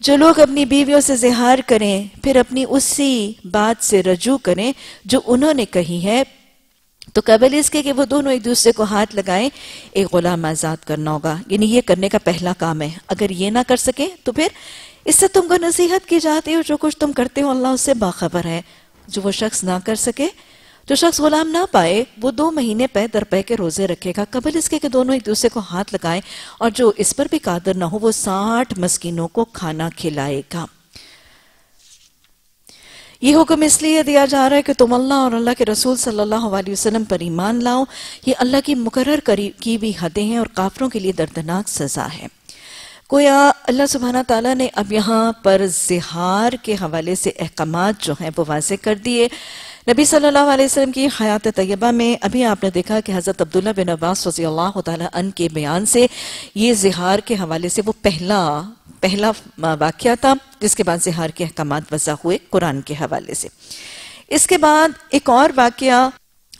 جو لوگ اپنی بیویوں سے زہار کریں، پھر اپنی اسی بات سے رجوع کریں جو انہوں نے کہی ہے، تو قبل اس کے کہ وہ دونوں ایک دوسرے کو ہاتھ لگائیں، ایک غلام آزاد کرنا ہوگا۔ یعنی یہ کرنے کا پہلا کام ہے۔ اگر یہ نہ کر سکیں، تو پھر اس سے تم کو نصیحت کی جاتی ہو جو کچھ تم کرتے ہو، اللہ اس سے باخبر ہے۔ جو وہ شخص نہ کر سکے جو شخص غلام نہ پائے، وہ دو مہینے پہ در پہ کے روزے رکھے گا، قبل اس کے کہ دونوں ایک دوسرے کو ہاتھ لگائیں اور جو اس پر بھی قادر نہ ہو، وہ ساٹھ مسکینوں کو کھانا کھلائے گا۔ یہ حکم اس لیے دیا جا رہا ہے کہ تم اللہ اور اللہ کے رسول صلی اللہ علیہ وسلم پر ایمان لاؤ۔ یہ اللہ کی مقرر کی بھی حدیں ہیں اور کافروں کے لیے دردناک سزا ہے۔ گویا اللہ سبحانہ تعالیٰ نے اب یہاں پر زہار کے حوالے سے احکامات جو ہیں وہ واضح کر دیے۔ نبی صلی اللہ علیہ وسلم کی حیات طیبہ میں ابھی آپ نے دیکھا کہ حضرت عبداللہ بن عباس رضی اللہ تعالیٰ عنہ کے بیان سے یہ زہار کے حوالے سے وہ پہلا پہلا واقعہ تھا، جس کے بعد زہار کے احکامات وضع ہوئے قرآن کے حوالے سے۔ اس کے بعد ایک اور واقعہ،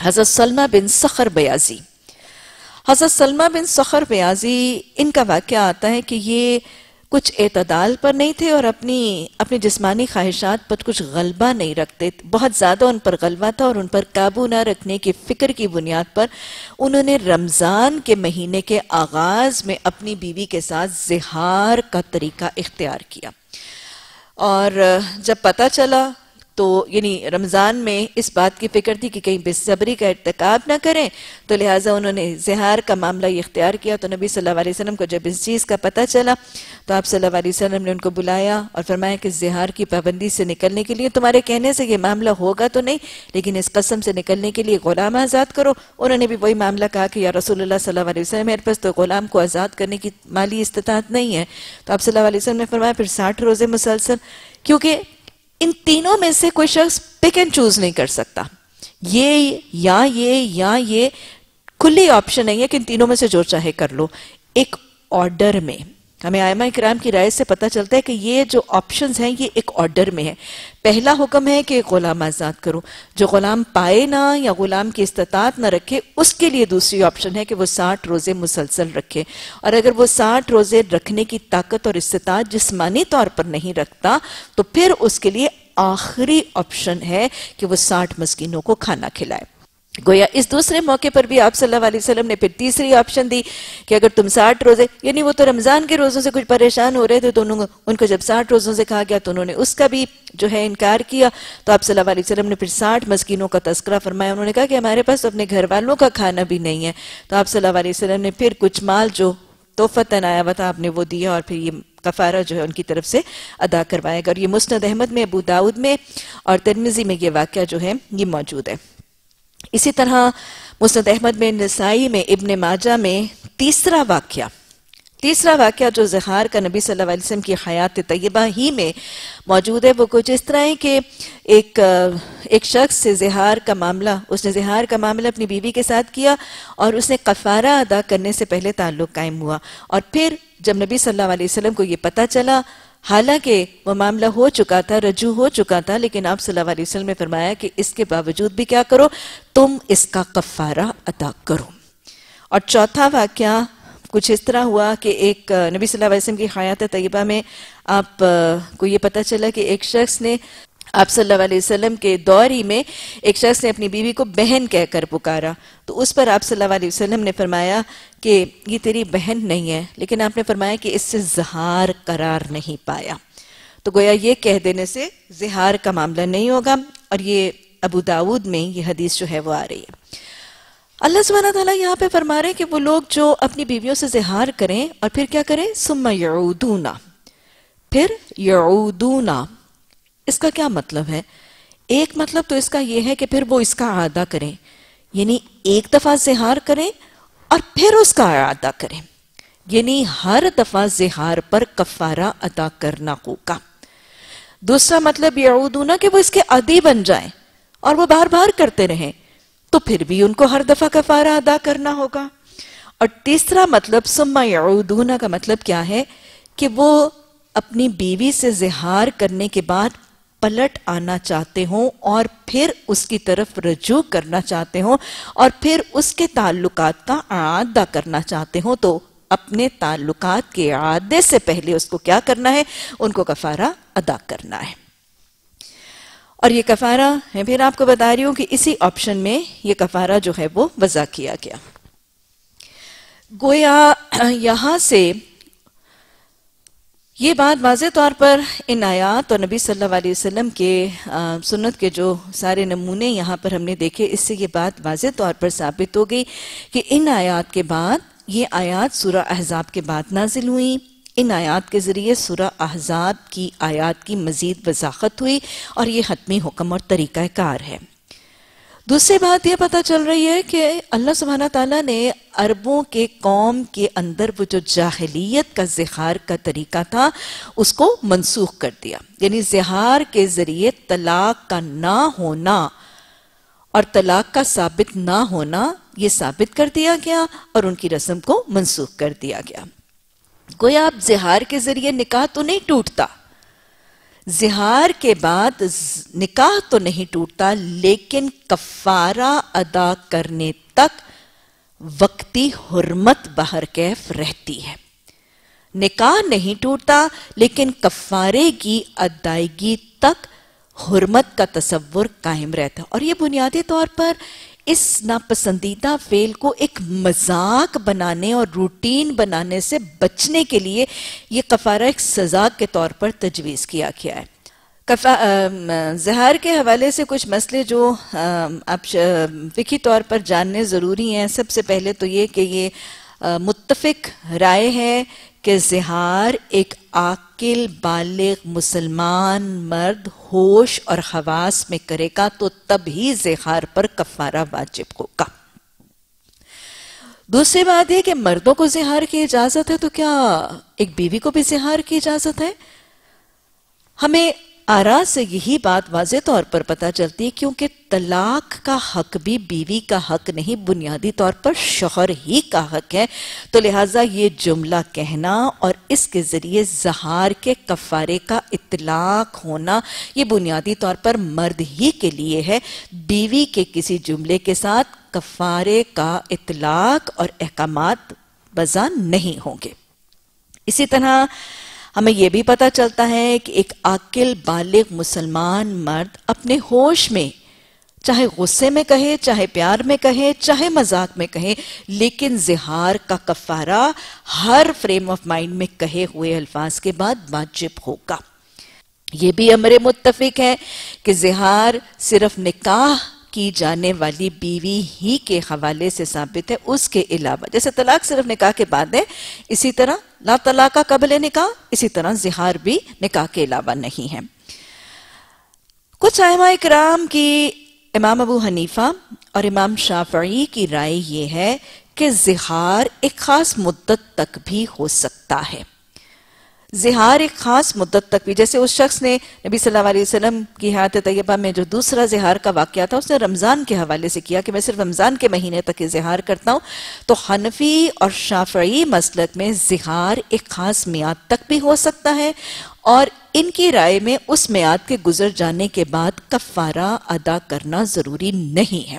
حضرت سلمہ بن سخر بیازی حضرت سلمہ بن سخر بیازی ان کا واقعہ آتا ہے کہ یہ کچھ اعتدال پر نہیں تھے اور اپنی اپنی جسمانی خواہشات پر کچھ غلبہ نہیں رکھتے بہت زیادہ ان پر غلبہ تھا اور ان پر قابو نہ رکھنے کی فکر کی بنیاد پر انہوں نے رمضان کے مہینے کے آغاز میں اپنی بیوی کے ساتھ زہار کا طریقہ اختیار کیا۔ اور جب پتہ چلا تو یعنی رمضان میں اس بات کی فکر تھی کہ کہیں بے صبری کا ارتکاب نہ کریں، تو لہٰذا انہوں نے زہار کا معاملہ یہ اختیار کیا۔ تو نبی صلی اللہ علیہ وسلم کو جب اس چیز کا پتہ چلا، تو آپ صلی اللہ علیہ وسلم نے ان کو بلایا اور فرمایا کہ زہار کی پابندی سے نکلنے کے لیے تمہارے کہنے سے یہ معاملہ ہوگا تو نہیں، لیکن اس قسم سے نکلنے کے لیے غلام آزاد کرو۔ انہوں نے بھی وہی معاملہ کہا کہ یا رسول اللہ صلی اللہ علیہ وسلم، میرے پاس تو غلام کو آزاد کرنے کی مالی استطاعت نہیں ہے۔ تو آپ صلی اللہ علیہ وسلم نے فرمایا، پھر ساٹھ روزے مسلسل، کیونکہ ان تینوں میں سے کوئی شخص پک اینڈ چوز نہیں کر سکتا۔ یہ یا یہ یا یہ کھلی آپشن نہیں ہے کہ ان تینوں میں سے جو چاہے کر لو۔ ایک آرڈر میں۔ ہمیں آئمہ اکرام کی رائے سے پتہ چلتا ہے کہ یہ جو آپشنز ہیں، یہ ایک آرڈر میں ہے پہلا حکم ہے کہ غلام آزاد کرو۔ جو غلام پائے نہ یا غلام کی استطاعت نہ رکھے، اس کے لیے دوسری آپشن ہے کہ وہ ساٹھ روزے مسلسل رکھے۔ اور اگر وہ ساٹھ روزے رکھنے کی طاقت اور استطاعت جسمانی طور پر نہیں رکھتا، تو پھر اس کے لیے آخری آپشن ہے کہ وہ ساٹھ مسکینوں کو کھانا کھلائے۔ گویا اس دوسرے موقع پر بھی آپ صلی اللہ علیہ وسلم نے پھر تیسری آپشن دی کہ اگر تم ساٹھ روزے یعنی وہ تو رمضان کے روزوں سے کچھ پریشان ہو رہے تھے تو ان کو جب ساٹھ روزوں سے کہا گیا تو انہوں نے اس کا بھی جو ہے انکار کیا۔ تو آپ صلی اللہ علیہ وسلم نے پھر ساٹھ مسکینوں کا تذکرہ فرمایا۔ انہوں نے کہا کہ ہمارے پاس اپنے گھر والوں کا کھانا بھی نہیں ہے۔ تو آپ صلی اللہ علیہ وسلم نے پھر کچھ مال جو توفتن آیا ہوا تھا، آپ نے وہ دیا اور پھر یہ کفارہ جو ہے ان کی طرف سے ادا کروایا گا اور یہ مسند احمد میں، ابو داود میں اور ترمیزی میں یہ واقعہ جو ہے یہ موجود ہے۔ اسی طرح مسند احمد میں نسائی میں ابن ماجہ میں تیسرا واقعہ تیسرا واقعہ جو زہار کا نبی صلی اللہ علیہ وسلم کی حیات طیبہ ہی میں موجود ہے، وہ کچھ اس طرح ہے کہ ایک ایک شخص سے زہار کا معاملہ، اس نے زہار کا معاملہ اپنی بیوی کے ساتھ کیا اور اس نے کفارہ ادا کرنے سے پہلے تعلق قائم ہوا۔ اور پھر جب نبی صلی اللہ علیہ وسلم کو یہ پتہ چلا حالانکہ وہ معاملہ ہو چکا تھا، رجوع ہو چکا تھا، لیکن آپ صلی اللہ علیہ وسلم نے فرمایا کہ اس کے باوجود بھی کیا کرو، تم اس کا کفارہ ادا کرو۔ اور چوتھا واقعہ کچھ اس طرح ہوا کہ ایک، نبی صلی اللہ علیہ وسلم کی حیات طیبہ میں آپ کو یہ پتہ چلا کہ ایک شخص نے آپ صلی اللہ علیہ وسلم کے دور ہی میں ایک شخص نے اپنی بیوی کو بہن کہہ کر پکارا۔ تو اس پر آپ صلی اللہ علیہ وسلم نے فرمایا کہ یہ تیری بہن نہیں ہے، لیکن آپ نے فرمایا کہ اس سے زہار قرار نہیں پایا۔ تو گویا یہ کہہ دینے سے زہار کا معاملہ نہیں ہوگا اور یہ ابو داود میں یہ حدیث جو ہے وہ آ رہی ہے۔ اللہ سبحانہ تعالیٰ یہاں پہ فرما رہے ہیں کہ وہ لوگ جو اپنی بیویوں سے زہار کریں اور پھر کیا کریں؟ سم یعودونا پھر یعودونا اس کا کیا مطلب ہے؟ ایک مطلب تو اس کا یہ ہے کہ پھر وہ اس کا عادہ کریں۔ یعنی ایک دفعہ زہار کریں اور پھر اس کا عادہ کریں۔ یعنی ہر دفعہ زہار پر کفارہ ادا کرنا ہوگا۔ دوسرا مطلب یعودونا کہ وہ اس کے عدی بن جائیں اور وہ بار بار کرتے رہیں، تو پھر بھی ان کو ہر دفعہ کفارہ ادا کرنا ہوگا۔ اور تیسرا مطلب سما یعودونا کا مطلب کیا ہے؟ کہ وہ اپنی بیوی سے زہار کرنے کے بعد پلٹ آنا چاہتے ہوں اور پھر اس کی طرف رجوع کرنا چاہتے ہوں اور پھر اس کے تعلقات کا اعادہ کرنا چاہتے ہوں تو اپنے تعلقات کے اعادے سے پہلے اس کو کیا کرنا ہے؟ ان کو کفارہ ادا کرنا ہے۔ اور یہ کفارہ ہے، پھر آپ کو بتا رہی ہوں کہ اسی آپشن میں یہ کفارہ جو ہے وہ وضع کیا گیا۔ گویا یہاں سے یہ بات واضح طور پر ان آیات اور نبی صلی اللہ علیہ وسلم کے سنت کے جو سارے نمونے یہاں پر ہم نے دیکھے، اس سے یہ بات واضح طور پر ثابت ہو گئی کہ ان آیات کے بعد یہ آیات سورہ احزاب کے بعد نازل ہوئیں ان آیات کے ذریعے سورہ احزاب کی آیات کی مزید وضاحت ہوئی اور یہ حتمی حکم اور طریقہ کار ہے۔ دوسری بات یہ پتا چل رہی ہے کہ اللہ سبحانہ تعالیٰ نے عربوں کے قوم کے اندر وہ جو جاہلیت کا زہار کا طریقہ تھا، اس کو منسوخ کر دیا۔ یعنی زہار کے ذریعے طلاق کا نہ ہونا اور طلاق کا ثابت نہ ہونا یہ ثابت کر دیا گیا اور ان کی رسم کو منسوخ کر دیا گیا۔ گویا آپ زہار کے ذریعے نکاح تو نہیں ٹوٹتا۔ زہار کے بعد نکاح تو نہیں ٹوٹتا، لیکن کفارہ ادا کرنے تک وقتی حرمت بہر کیف رہتی ہے۔ نکاح نہیں ٹوٹتا، لیکن کفارے کی ادائیگی تک حرمت کا تصور قائم رہتا۔ اور یہ بنیادی طور پر اس ناپسندیدہ فیل کو ایک مذاق بنانے اور روٹین بنانے سے بچنے کے لیے یہ کفارہ ایک سزا کے طور پر تجویز کیا گیا ہے۔ زہار کے حوالے سے کچھ مسئلے جو آپ فکی طور پر جاننے ضروری ہیں۔ سب سے پہلے تو یہ کہ یہ متفق رائے ہے کہ زہار ایک عاقل، بالغ، مسلمان، مرد، ہوش اور حواس میں کرے گا تو تب ہی زہار پر کفارہ واجب ہوگا۔ دوسری بات یہ کہ مردوں کو زہار کی اجازت ہے تو کیا ایک بیوی کو بھی زہار کی اجازت ہے؟ ہمیں آرا سے یہی بات واضح طور پر پتا چلتی ہے کیونکہ طلاق کا حق بھی بیوی کا حق نہیں، بنیادی طور پر شوہر ہی کا حق ہے۔ تو لہٰذا یہ جملہ کہنا اور اس کے ذریعے زہار کے کفارے کا اطلاق ہونا، یہ بنیادی طور پر مرد ہی کے لیے ہے۔ بیوی کے کسی جملے کے ساتھ کفارے کا اطلاق اور احکامات بزا نہیں ہوں گے۔ اسی طرح ہمیں یہ بھی پتا چلتا ہے کہ ایک عاقل بالغ مسلمان مرد اپنے ہوش میں چاہے غصے میں کہے، چاہے پیار میں کہے، چاہے مذاق میں کہے، لیکن زہار کا کفارہ ہر فریم آف مائنڈ میں کہے ہوئے الفاظ کے بعد واجب ہوگا۔ یہ بھی امر متفق ہے کہ زہار صرف نکاح کی جانے والی بیوی ہی کے حوالے سے ثابت ہے، اس کے علاوہ۔ جیسے طلاق صرف نکاح کے بعد ہے، اسی طرح لا طلاق کا قبل نکاح، اسی طرح زہار بھی نکاح کے علاوہ نہیں ہے۔ کچھ آئمہ اکرام کی امام ابو حنیفہ اور امام شافعی کی رائے یہ ہے کہ زہار ایک خاص مدت تک بھی ہو سکتا ہے۔ زہار ایک خاص مدت تک بھی۔ جیسے اس شخص نے نبی صلی اللہ علیہ وسلم کی حیات طیبہ میں جو دوسرا زہار کا واقعہ تھا، اس نے رمضان کے حوالے سے کیا کہ میں صرف رمضان کے مہینے تک یہ زہار کرتا ہوں۔ تو حنفی اور شافعی مسلک میں زہار ایک خاص میاد تک بھی ہو سکتا ہے اور ان کی رائے میں اس میاد کے گزر جانے کے بعد کفارہ ادا کرنا ضروری نہیں ہے۔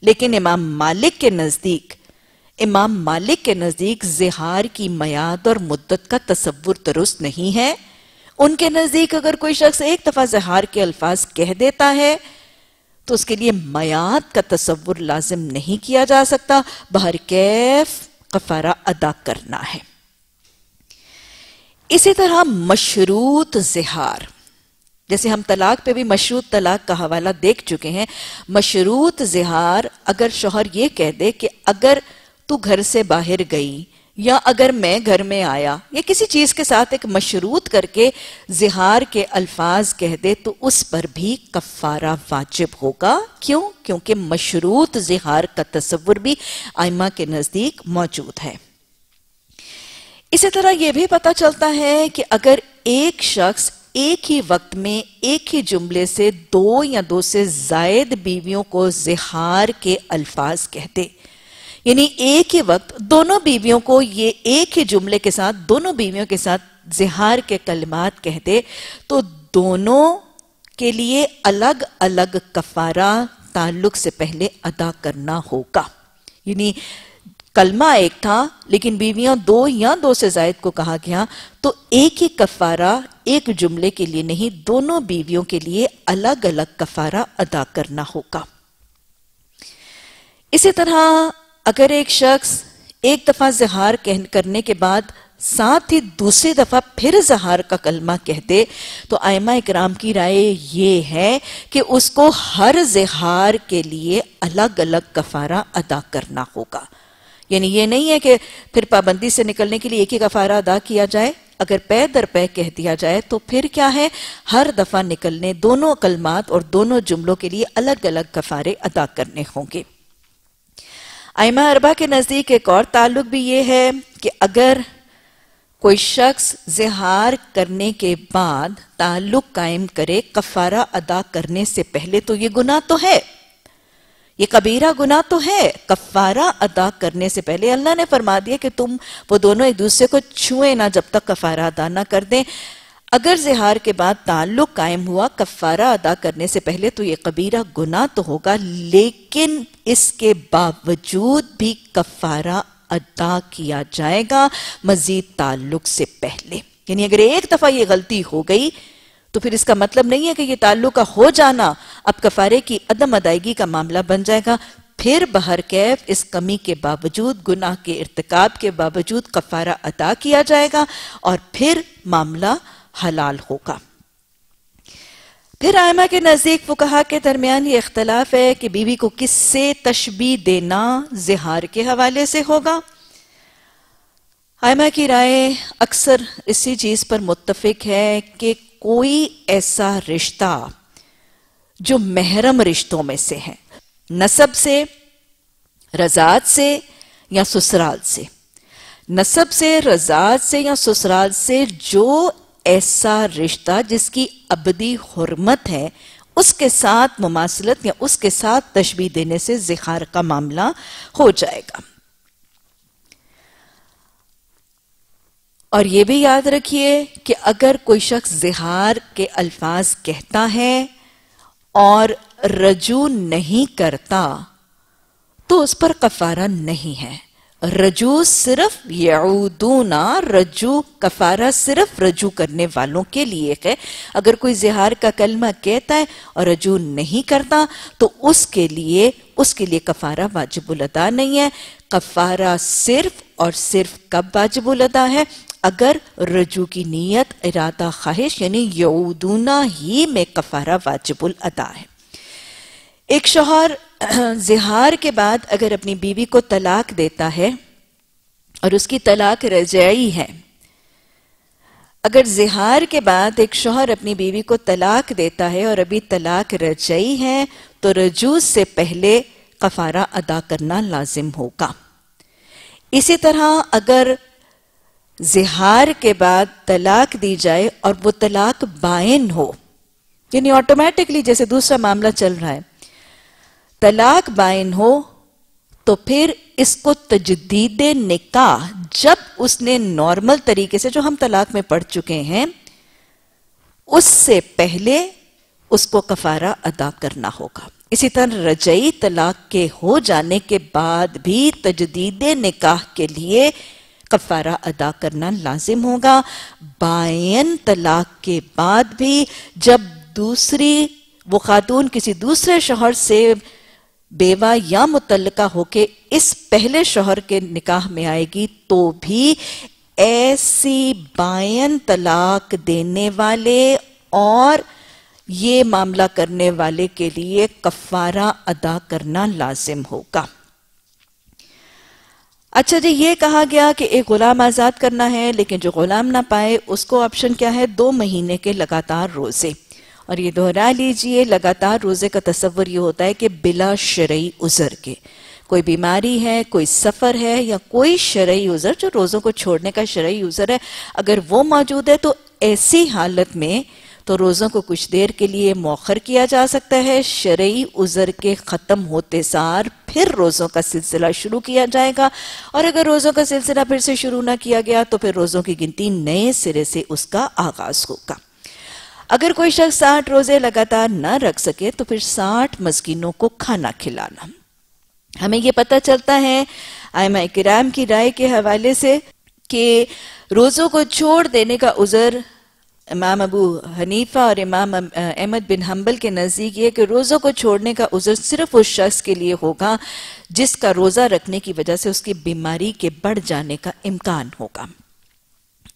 لیکن امام مالک کے نزدیک امام مالک کے نزدیک زہار کی میاد اور مدت کا تصور درست نہیں ہے۔ ان کے نزدیک اگر کوئی شخص ایک دفعہ زہار کے الفاظ کہہ دیتا ہے، تو اس کے لیے میاد کا تصور لازم نہیں کیا جا سکتا۔ بہر کیف کفارہ ادا کرنا ہے۔ اسی طرح مشروط زہار۔ جیسے ہم طلاق پہ بھی مشروط طلاق کا حوالہ دیکھ چکے ہیں۔ مشروط زہار اگر شوہر یہ کہہ دے کہ اگر تو گھر سے باہر گئی یا اگر میں گھر میں آیا یا کسی چیز کے ساتھ ایک مشروط کر کے زہار کے الفاظ کہہ دے تو اس پر بھی کفارہ واجب ہوگا۔ کیوں؟ کیونکہ مشروط زہار کا تصور بھی آئمہ کے نزدیک موجود ہے۔ اسی طرح یہ بھی پتا چلتا ہے کہ اگر ایک شخص ایک ہی وقت میں ایک ہی جملے سے دو یا دو سے زائد بیویوں کو زہار کے الفاظ کہتے یعنی ایک ہی وقت دونوں بیویوں کو یہ ایک ہی جملے کے ساتھ، دونوں بیویوں کے ساتھ زہار کے کلمات کہتے، تو دونوں کے لیے الگ الگ کفارہ تعلق سے پہلے ادا کرنا ہوگا۔ یعنی کلمہ ایک تھا، لیکن بیویاں دو یا دو سے زائد کو کہا گیا، تو ایک ہی کفارہ ایک جملے کے لیے نہیں، دونوں بیویوں کے لیے الگ الگ کفارہ ادا کرنا ہوگا۔ اسی طرح اگر ایک شخص ایک دفعہ زہار کرنے کے بعد ساتھ ہی دوسری دفعہ پھر زہار کا کلمہ کہتے تو آئمہ اکرام کی رائے یہ ہے کہ اس کو ہر زہار کے لیے الگ الگ کفارہ ادا کرنا ہوگا۔ یعنی یہ نہیں ہے کہ پھر پابندی سے نکلنے کے لیے ایک ہی کفارہ ادا کیا جائے۔ اگر پے در پے کہہ دیا جائے تو پھر کیا ہے؟ ہر دفعہ نکلنے دونوں کلمات اور دونوں جملوں کے لیے الگ الگ کفارے ادا کرنے ہوں گے۔ آئمہ اربا کے نزدیک ایک اور تعلق بھی یہ ہے کہ اگر کوئی شخص زہار کرنے کے بعد تعلق قائم کرے، کفارہ ادا کرنے سے پہلے تو یہ گناہ تو ہے۔ یہ کبیرہ گناہ تو ہے۔ کفارہ ادا کرنے سے پہلے اللہ نے فرما دیا کہ تم وہ دونوں ایک دوسرے کو چھوئے نہ جب تک کفارہ ادا نہ کر دیں۔ اگر زہار کے بعد تعلق قائم ہوا کفارہ ادا کرنے سے پہلے تو یہ کبیرہ گناہ تو ہوگا، لیکن اس کے باوجود بھی کفارہ ادا کیا جائے گا مزید تعلق سے پہلے۔ یعنی اگر ایک دفعہ یہ غلطی ہو گئی تو پھر اس کا مطلب نہیں ہے کہ یہ تعلق کا ہو جانا، اب کفارے کی عدم ادائیگی کا معاملہ بن جائے گا۔ پھر بہر کیف اس کمی کے باوجود، گناہ کے ارتکاب کے باوجود کفارہ ادا کیا جائے گا اور پھر معاملہ حلال ہوگا۔ پھر آئمہ کے نزدیک وہ کہا کہ درمیان یہ اختلاف ہے کہ بیوی کو کس سے تشبیح دینا زہار کے حوالے سے ہوگا۔ آئمہ کی رائے اکثر اسی چیز پر متفق ہے کہ کوئی ایسا رشتہ جو محرم رشتوں میں سے ہے نصب سے، رضاعت سے یا سسرال سے۔ نصب سے، رضاعت سے یا سسرال سے جو ایسا رشتہ جس کی ابدی حرمت ہے، اس کے ساتھ مماثلت یا اس کے ساتھ تشبیح دینے سے زخار کا معاملہ ہو جائے گا۔ اور یہ بھی یاد رکھیے کہ اگر کوئی شخص زہار کے الفاظ کہتا ہے اور رجوع نہیں کرتا، تو اس پر کفارہ نہیں ہے۔ رجوع صرف یعودونا رجوع کفارہ صرف رجوع کرنے والوں کے لیے ہے۔ اگر کوئی زہار کا کلمہ کہتا ہے اور رجوع نہیں کرتا، تو اس کے لیے، اس کے لیے کفارہ واجب الادا نہیں ہے۔ کفارہ صرف اور صرف کب واجب الادا ہے؟ اگر رجوع کی نیت، ارادہ، خواہش یعنی یعودونا ہی میں کفارہ واجب الادا ہے۔ ایک شوہر *clears throat* زہار کے بعد اگر اپنی بیوی کو طلاق دیتا ہے اور اس کی طلاق رجعی ہے، اگر زہار کے بعد ایک شوہر اپنی بیوی کو طلاق دیتا ہے اور ابھی طلاق رجعی ہے، تو رجوع سے پہلے کفارہ ادا کرنا لازم ہوگا۔ اسی طرح اگر زہار کے بعد طلاق دی جائے اور وہ طلاق بائن ہو یعنی آٹومیٹکلی جیسے دوسرا معاملہ چل رہا ہے طلاق بائن ہو تو پھر اس کو تجدید نکاح جب اس نے نارمل طریقے سے جو ہم طلاق میں پڑھ چکے ہیں، اس سے پہلے اس کو کفارہ ادا کرنا ہوگا۔ اسی طرح رجعی طلاق کے ہو جانے کے بعد بھی تجدید نکاح کے لیے کفارہ ادا کرنا لازم ہوگا۔ بائن طلاق کے بعد بھی جب دوسری، وہ خاتون کسی دوسرے شوہر سے بیوہ یا متعلقہ ہو کے اس پہلے شوہر کے نکاح میں آئے گی تو بھی ایسی بائن طلاق دینے والے اور یہ معاملہ کرنے والے کے لیے کفارہ ادا کرنا لازم ہوگا۔ اچھا جی یہ کہا گیا کہ ایک غلام آزاد کرنا ہے، لیکن جو غلام نہ پائے، اس کو آپشن کیا ہے؟ دو مہینے کے لگاتار روزے۔ اور یہ دہرا لیجیے، لگاتار روزے کا تصور یہ ہوتا ہے کہ بلا شرعی عذر کے۔ کوئی بیماری ہے، کوئی سفر ہے یا کوئی شرعی عذر جو روزوں کو چھوڑنے کا شرعی عذر ہے، اگر وہ موجود ہے تو ایسی حالت میں تو روزوں کو کچھ دیر کے لیے موخر کیا جا سکتا ہے۔ شرعی عذر کے ختم ہوتے سار پھر روزوں کا سلسلہ شروع کیا جائے گا۔ اور اگر روزوں کا سلسلہ پھر سے شروع نہ کیا گیا تو پھر روزوں کی گنتی نئے سرے سے اس کا آغاز ہوگا۔ اگر کوئی شخص ساٹھ روزے لگاتار نہ رکھ سکے تو پھر ساٹھ مسکینوں کو کھانا کھلانا۔ ہمیں یہ پتہ چلتا ہے آئمہ کرام کی رائے کے حوالے سے کہ روزوں کو چھوڑ دینے کا عذر امام ابو حنیفہ اور امام احمد بن حنبل کے نزدیک یہ کہ روزوں کو چھوڑنے کا عذر صرف اس شخص کے لیے ہوگا جس کا روزہ رکھنے کی وجہ سے اس کی بیماری کے بڑھ جانے کا امکان ہوگا۔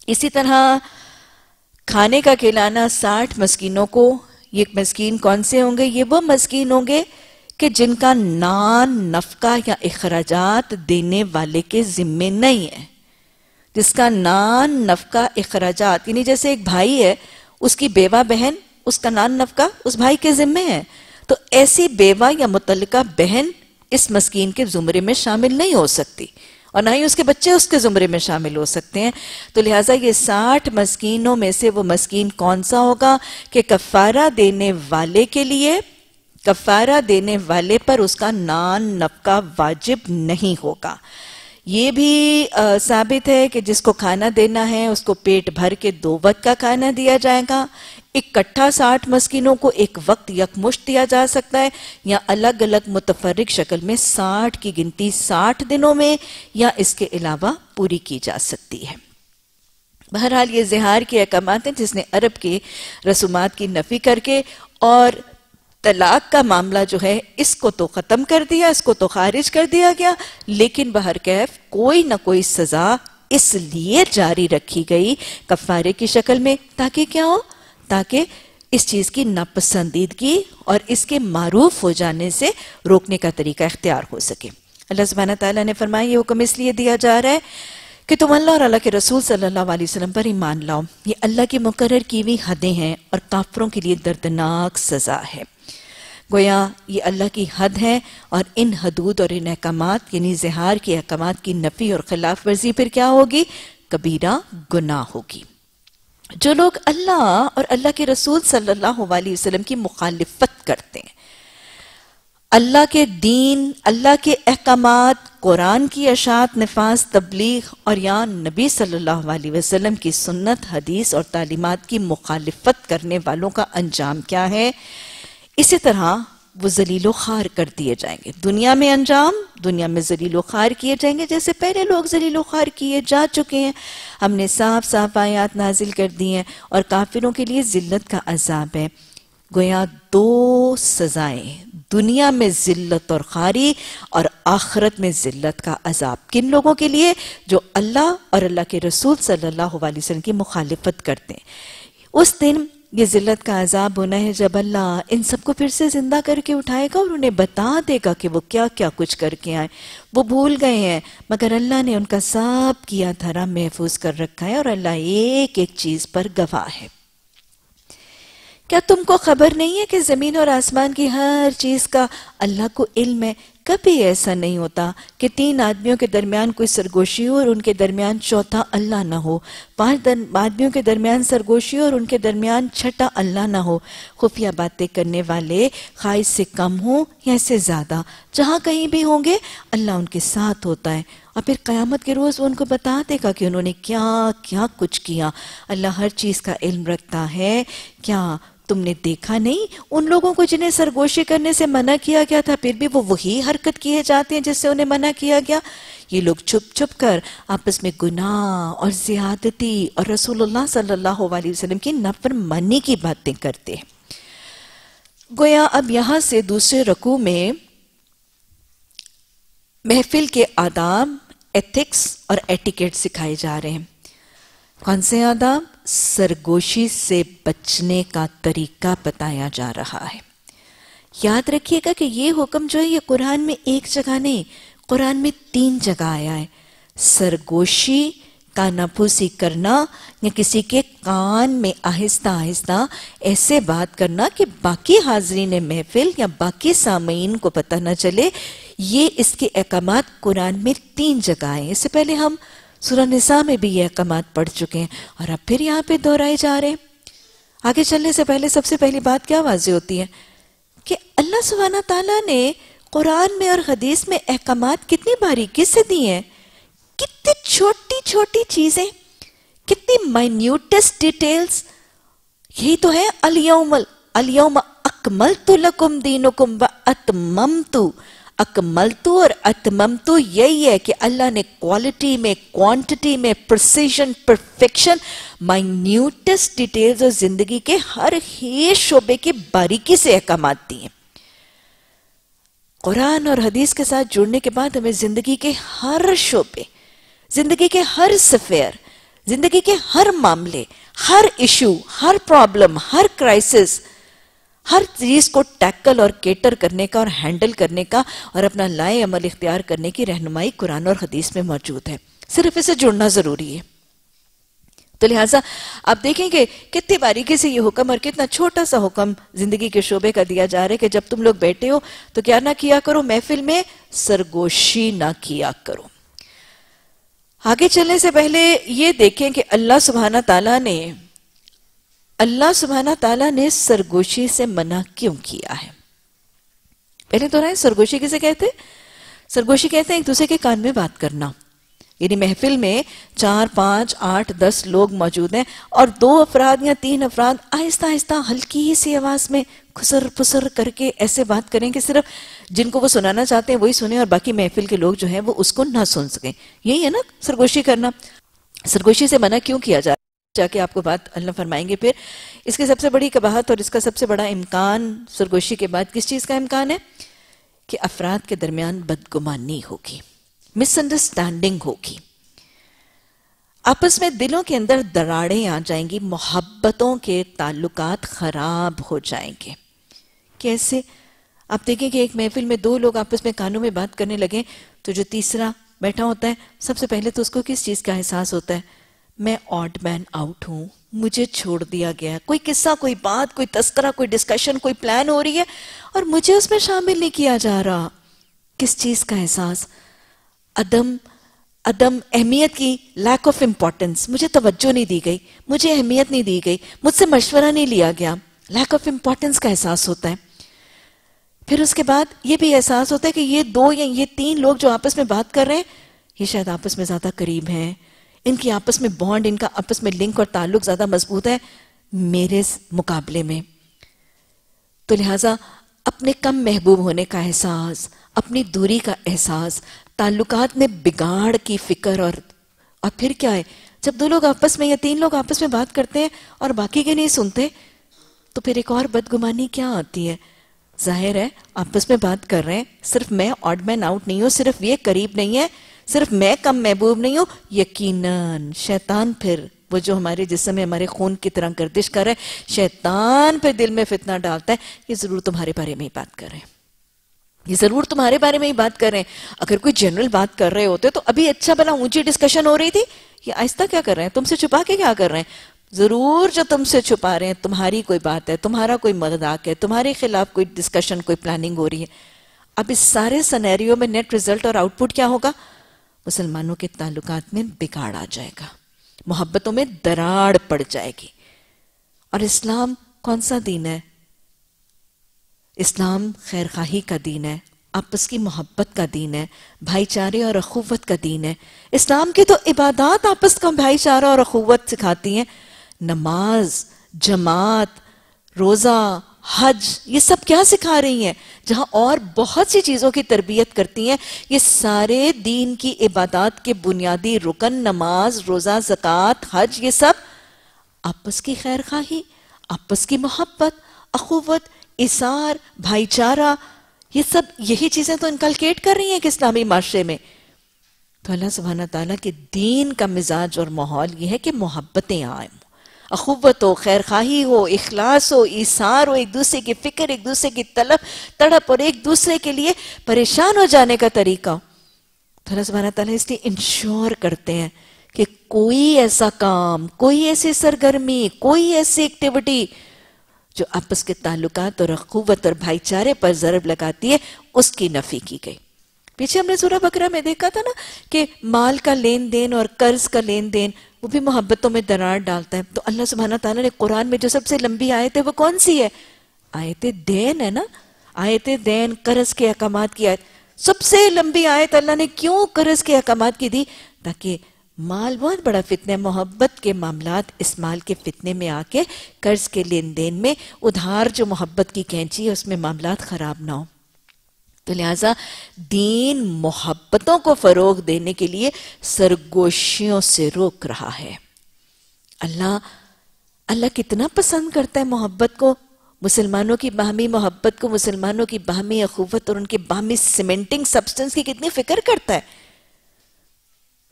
اسی طرح کھانے کا کھلانا ساٹھ مسکینوں کو، یہ مسکین کون سے ہوں گے؟ یہ وہ مسکین ہوں گے کہ جن کا نان، نفقہ یا اخراجات دینے والے کے ذمے نہیں ہے۔ جس کا نان، نفقہ، اخراجات یعنی جیسے ایک بھائی ہے، اس کی بیوہ بہن، اس کا نان، نفقہ اس بھائی کے ذمے ہے۔ تو ایسی بیوہ یا متعلقہ بہن اس مسکین کے زمرے میں شامل نہیں ہو سکتی۔ اور نہ ہی اس کے بچے اس کے زمرے میں شامل ہو سکتے ہیں۔ تو لہٰذا یہ ساٹھ مسکینوں میں سے وہ مسکین کون سا ہوگا کہ کفارہ دینے والے کے لیے، کفارہ دینے والے پر اس کا نان نفقہ واجب نہیں ہوگا۔ یہ بھی ثابت ہے کہ جس کو کھانا دینا ہے، اس کو پیٹ بھر کے دو وقت کا کھانا دیا جائے گا۔ اکٹھا ساٹھ مسکینوں کو ایک وقت یکمشت دیا جا سکتا ہے یا الگ الگ متفرق شکل میں ساٹھ کی گنتی ساٹھ دنوں میں یا اس کے علاوہ پوری کی جا سکتی ہے۔ بہرحال یہ زہار کے احکامات ہیں جس نے عرب کے رسومات کی نفی کر کے اور طلاق کا معاملہ جو ہے اس کو تو ختم کر دیا، اس کو تو خارج کر دیا گیا، لیکن بہر کیف کوئی نہ کوئی سزا اس لیے جاری رکھی گئی کفارے کی شکل میں تاکہ کیا ہو؟ تاکہ اس چیز کی ناپسندیدگی اور اس کے معروف ہو جانے سے روکنے کا طریقہ اختیار ہو سکے۔ اللہ سبحانہ تعالیٰ نے فرمایا، یہ حکم اس لیے دیا جا رہا ہے کہ تم اللہ اور اللہ کے رسول صلی اللہ علیہ وسلم پر ایمان لاؤ۔ یہ اللہ کی مقرر کی ہوئی حدیں ہیں اور کافروں کے لیے دردناک سزا ہے۔ گویا، یہ اللہ کی حد ہے اور ان حدود اور ان احکامات یعنی زہار کے احکامات کی نفی اور خلاف ورزی پھر کیا ہوگی؟ کبیرہ گناہ ہوگی۔ جو لوگ اللہ اور اللہ کے رسول صلی اللہ علیہ وسلم کی مخالفت کرتے ہیں۔ اللہ کے دین، اللہ کے احکامات، قرآن کی اشاعت، نفاذ، تبلیغ اور یا نبی صلی اللہ علیہ وسلم کی سنت، حدیث اور تعلیمات کی مخالفت کرنے والوں کا انجام کیا ہے۔ اسی طرح وہ ذلیل و خار کر دیے جائیں گے۔ دنیا میں انجام، دنیا میں ذلیل و خار کیے جائیں گے۔ جیسے پہلے لوگ ذلیل و خار کیے جا چکے ہیں، ہم نے صاف صاف آیات نازل کر دی ہیں اور کافروں کے لیے ذلت کا عذاب ہے۔ گویا دو سزائیں دنیا میں ذلت اور خاری اور آخرت میں ذلت کا عذاب۔ کن لوگوں کے لیے؟ جو اللہ اور اللہ کے رسول صلی اللہ علیہ وسلم کی مخالفت کرتے ہیں۔ اس دن یہ ذلت کا عذاب ہونا ہے جب اللہ ان سب کو پھر سے زندہ کر کے اٹھائے گا اور انہیں بتا دے گا کہ وہ کیا کیا کچھ کر کے آئے۔ وہ بھول گئے ہیں، مگر اللہ نے ان کا سب کیا دھرا محفوظ کر رکھا ہے اور اللہ ایک ایک چیز پر گواہ ہے۔ کیا تم کو خبر نہیں ہے کہ زمین اور آسمان کی ہر چیز کا اللہ کو علم ہے؟ کبھی ایسا نہیں ہوتا کہ تین آدمیوں کے درمیان کوئی سرگوشی ہو اور ان کے درمیان چوتھا اللہ نہ ہو۔ پانچ آدمیوں کے درمیان سرگوشی ہو اور ان کے درمیان چھٹا اللہ نہ ہو۔ خفیہ باتیں کرنے والے خواہش سے کم ہوں یا سے زیادہ؟ جہاں کہیں بھی ہوں گے، اللہ ان کے ساتھ ہوتا ہے۔ اور پھر قیامت کے روز وہ ان کو بتا دے گا کہ انہوں نے کیا کیا کچھ کیا۔ اللہ ہر چیز کا علم رکھتا ہے۔ کیا تم نے دیکھا نہیں؟ ان لوگوں کو جنہیں سرگوشی کرنے سے منع کیا گیا تھا، پھر بھی وہ وہی حرکت کیے جاتے ہیں جس سے انہیں منع کیا گیا؟ یہ لوگ چھپ چھپ کر آپس میں گناہ اور زیادتی اور رسول اللہ صلی اللہ علیہ وسلم کی نفر منی کی باتیں کرتے ہیں۔ گویا اب یہاں سے دوسرے رکوع میں محفل کے آداب ایتھکس اور ایٹیکیٹ سکھائے جا رہے ہیں۔ کون سے آداب؟ سرگوشی سے بچنے کا طریقہ بتایا جا رہا ہے۔ یاد رکھیے گا کہ یہ حکم جو ہے، یہ قرآن میں ایک جگہ نہیں، قرآن میں تین جگہ آیا ہے۔ سرگوشی کا نپوسی کرنا یا کسی کے کان میں آہستہ آہستہ ایسے بات کرنا کہ باقی حاضرین محفل یا باقی سامعین کو پتہ نہ چلے، یہ اس کے احکامات قرآن میں تین جگہ آئے اس سے پہلے ہم سورہ نساء میں بھی یہ احکامات پڑھ چکے ہیں اور اب پھر یہاں پہ دہرائے جا رہے ہیں۔ آگے چلنے سے پہلے سب سے پہلی بات کیا واضح ہوتی ہے کہ اللہ سبحانہ تعالیٰ نے قرآن میں اور حدیث میں احکامات کتنی باریکی سے دی ہیں۔ کتنی چھوٹی چھوٹی چیزیں، کتنی مائنیوٹس ڈیٹیلز یہی تو ہے، الیوم الیوم اکملت لکم دینکم و اتممتو اکملتو اور اتممتو یہی ہے کہ اللہ نے کوالٹی میں کوانٹٹی میں پرسیشن پرفیکشن مائنیوٹس ڈیٹیلز اور زندگی کے ہر ہی شعبے کی باریکی سے احکامات دی ہیں۔ قرآن اور حدیث کے ساتھ جڑنے کے بعد ہمیں زندگی کے ہر شعبے، زندگی کے ہر سفیر زندگی کے ہر معاملے، ہر ایشو ہر پرابلم ہر کرائسس ہر چیز کو ٹیکل اور کیٹر کرنے کا اور ہینڈل کرنے کا اور اپنا لائے عمل اختیار کرنے کی رہنمائی قرآن اور حدیث میں موجود ہے۔ صرف اسے جڑنا ضروری ہے۔ تو لہٰذا آپ دیکھیں کہ کتنی باریکی سے یہ حکم اور کتنا چھوٹا سا حکم زندگی کے شعبے کا دیا جا رہا ہے کہ جب تم لوگ بیٹھے ہو تو کیا نہ کیا کرو، محفل میں سرگوشی نہ کیا کرو۔ آگے چلنے سے پہلے یہ دیکھیں کہ اللہ سبحانہ تعالیٰ نے اللہ سبحانہ تعالیٰ نے سرگوشی سے منع کیوں کیا ہے؟ پہلے تو رہے سرگوشی کسے کہتے؟ سرگوشی کہتے ہیں ایک دوسرے کے کان میں بات کرنا۔ یعنی محفل میں چار، پانچ، آٹھ، دس لوگ موجود ہیں اور دو افراد یا تین افراد آہستہ آہستہ ہلکی سی آواز میں خسر پسر کر کے ایسے بات کریں کہ صرف جن کو وہ سنانا چاہتے ہیں وہی سنیں اور باقی محفل کے لوگ جو ہیں وہ اس کو نہ سن سکیں۔ یہی ہے نا سرگوشی کرنا۔ سرگوشی سے منع کیوں کیا جا جا کے آپ کو بات اللہ فرمائیں گے پھر۔ اس کی سب سے بڑی کباہت اور اس کا سب سے بڑا امکان سرگوشی کے بعد کس چیز کا امکان ہے؟ کہ افراد کے درمیان بدگمانی ہوگی مس انڈرسٹینڈنگ ہوگی۔ آپس میں دلوں کے اندر دراڑیں آ جائیں گی، محبتوں کے تعلقات خراب ہو جائیں گے۔ کیسے؟ آپ دیکھیں کہ ایک محفل میں دو لوگ آپس میں کانوں میں بات کرنے لگیں تو جو تیسرا بیٹھا ہوتا ہے، سب سے پہلے تو اس کو کس چیز کا احساس ہوتا ہے؟ میں آڈ مین آؤٹ ہوں، مجھے چھوڑ دیا گیا۔ ہے کوئی قصہ، کوئی بات، کوئی تذکرہ، کوئی ڈسکشن کوئی پلان ہو رہی ہے اور مجھے اس میں شامل نہیں کیا جا رہا۔ کس چیز کا احساس؟ عدم عدم اہمیت کی لیک آف امپورٹنس مجھے توجہ نہیں دی گئی، مجھے اہمیت نہیں دی گئی، مجھ سے مشورہ نہیں لیا گیا۔ لیک آف امپورٹنس کا احساس ہوتا ہے۔ پھر اس کے بعد یہ بھی احساس ہوتا ہے کہ یہ دو یا یہ تین لوگ جو آپس میں بات کر رہے ہیں، یہ شاید آپس میں زیادہ قریب ہیں۔ ان کی آپس میں بانڈ ان کا آپس میں لنک اور تعلق زیادہ مضبوط ہے میرے مقابلے میں۔ تو لہٰذا اپنے کم محبوب ہونے کا احساس، اپنی دوری کا احساس، تعلقات میں بگاڑ کی فکر اور اور پھر کیا ہے؟ جب دو لوگ آپس میں یا تین لوگ آپس میں بات کرتے ہیں اور باقی کے نہیں سنتے، تو پھر ایک اور بدگمانی کیا آتی ہے؟ ظاہر ہے، آپس میں بات کر رہے ہیں، صرف میں آڈ مین آؤٹ نہیں ہوں، صرف یہ قریب نہیں ہے صرف میں کم محبوب نہیں ہوں، یقیناً شیطان پھر وہ جو ہمارے جسم میں، ہمارے خون کی طرح گردش کر رہے ہیں شیطان پھر دل میں فتنہ ڈالتا ہے۔ یہ ضرور تمہارے بارے میں ہی بات کر رہے ہیں۔ یہ ضرور تمہارے بارے میں ہی بات کر رہے ہیں۔ اگر کوئی جنرل بات کر رہے ہوتے تو ابھی اچھا بلا اونچی ڈسکشن ہو رہی تھی۔ یہ آہستہ کیا کر رہے ہیں؟ تم سے چھپا کے کیا کر رہے ہیں؟ ضرور جو تم سے چھپا رہے ہیں، تمہاری کوئی بات ہے، تمہارا کوئی مغداق ہے، تمہارے خلاف کوئی ڈسکشن کوئی پلاننگ ہو رہی ہے۔ اب اس سارے سنیریو میں نیٹ ریزلٹ اور آؤٹ پٹ کیا ہوگا؟ مسلمانوں کے تعلقات میں بگاڑ آ جائے گا۔ محبتوں میں دراڑ پڑ جائے گی۔ اور اسلام کون سا دین ہے؟ اسلام خیر خواہی کا دین ہے، آپس کی محبت کا دین ہے، بھائی چارے اور اخوت کا دین ہے۔ اسلام کی تو عبادات آپس کا بھائی چارہ اور اخوت سکھاتی ہیں۔ نماز، جماعت، روزہ حج، یہ سب کیا سکھا رہی ہیں؟ جہاں اور بہت سی چیزوں کی تربیت کرتی ہیں، یہ سارے دین کی عبادات کے بنیادی رکن، نماز، روزہ، زکوٰۃ، حج، یہ سب آپس کی خیر خواہی آپس کی محبت، اخوت اثار بھائی چارہ، یہ سب یہی چیزیں تو انکلکیٹ کر رہی ہیں کہ اسلامی معاشرے میں۔ تو اللہ سبحانہ تعالیٰ کے دین کا مزاج اور ماحول یہ ہے کہ محبتیں آئیں اخوت ہو، خیر خواہی ہو، اخلاص ہو اثار ہو، ایک دوسرے کی فکر، ایک دوسرے کی طلب، تڑپ اور ایک دوسرے کے لیے پریشان ہو جانے کا طریقہ۔ تو اللہ سبحانہ تعالیٰ اس لیے انشور کرتے ہیں کہ کوئی ایسا کام، کوئی ایسی سرگرمی، کوئی ایسی ایکٹیویٹی جو آپس کے تعلقات اور اخوت اور بھائی چارے پر ضرب لگاتی ہے، اس کی نفی کی گئی۔ پیچھے ہم نے سورہ بکرہ میں دیکھا تھا نا کہ مال کا لین دین اور قرض کا لین دین، وہ بھی محبتوں میں درار ڈالتا ہے۔ تو اللہ سبحانہ تعالیٰ نے قرآن میں جو سب سے لمبی آیت ہے وہ کون سی ہے؟ آیت دین ہے نا۔ آیت دین، قرض کے احکامات کی آیت۔ سب سے لمبی آیت اللہ نے کیوں قرض کے احکامات کی دی؟ تاکہ مال بہت بڑا فتنہ محبت کے معاملات اس مال کے فتنے میں آ کے قرض کے لین دین میں ادھار جو محبت کی کینچی ہے، اس میں معاملات خراب نہ ہو تو لہٰذا دین محبتوں کو فروغ دینے کے لیے سرگوشیوں سے روک رہا ہے۔ اللہ اللہ کتنا پسند کرتا ہے محبت کو۔ مسلمانوں کی باہمی محبت کو، مسلمانوں کی باہمی اخوت اور ان کی باہمی سیمنٹنگ سبسٹنس کی کتنی فکر کرتا ہے۔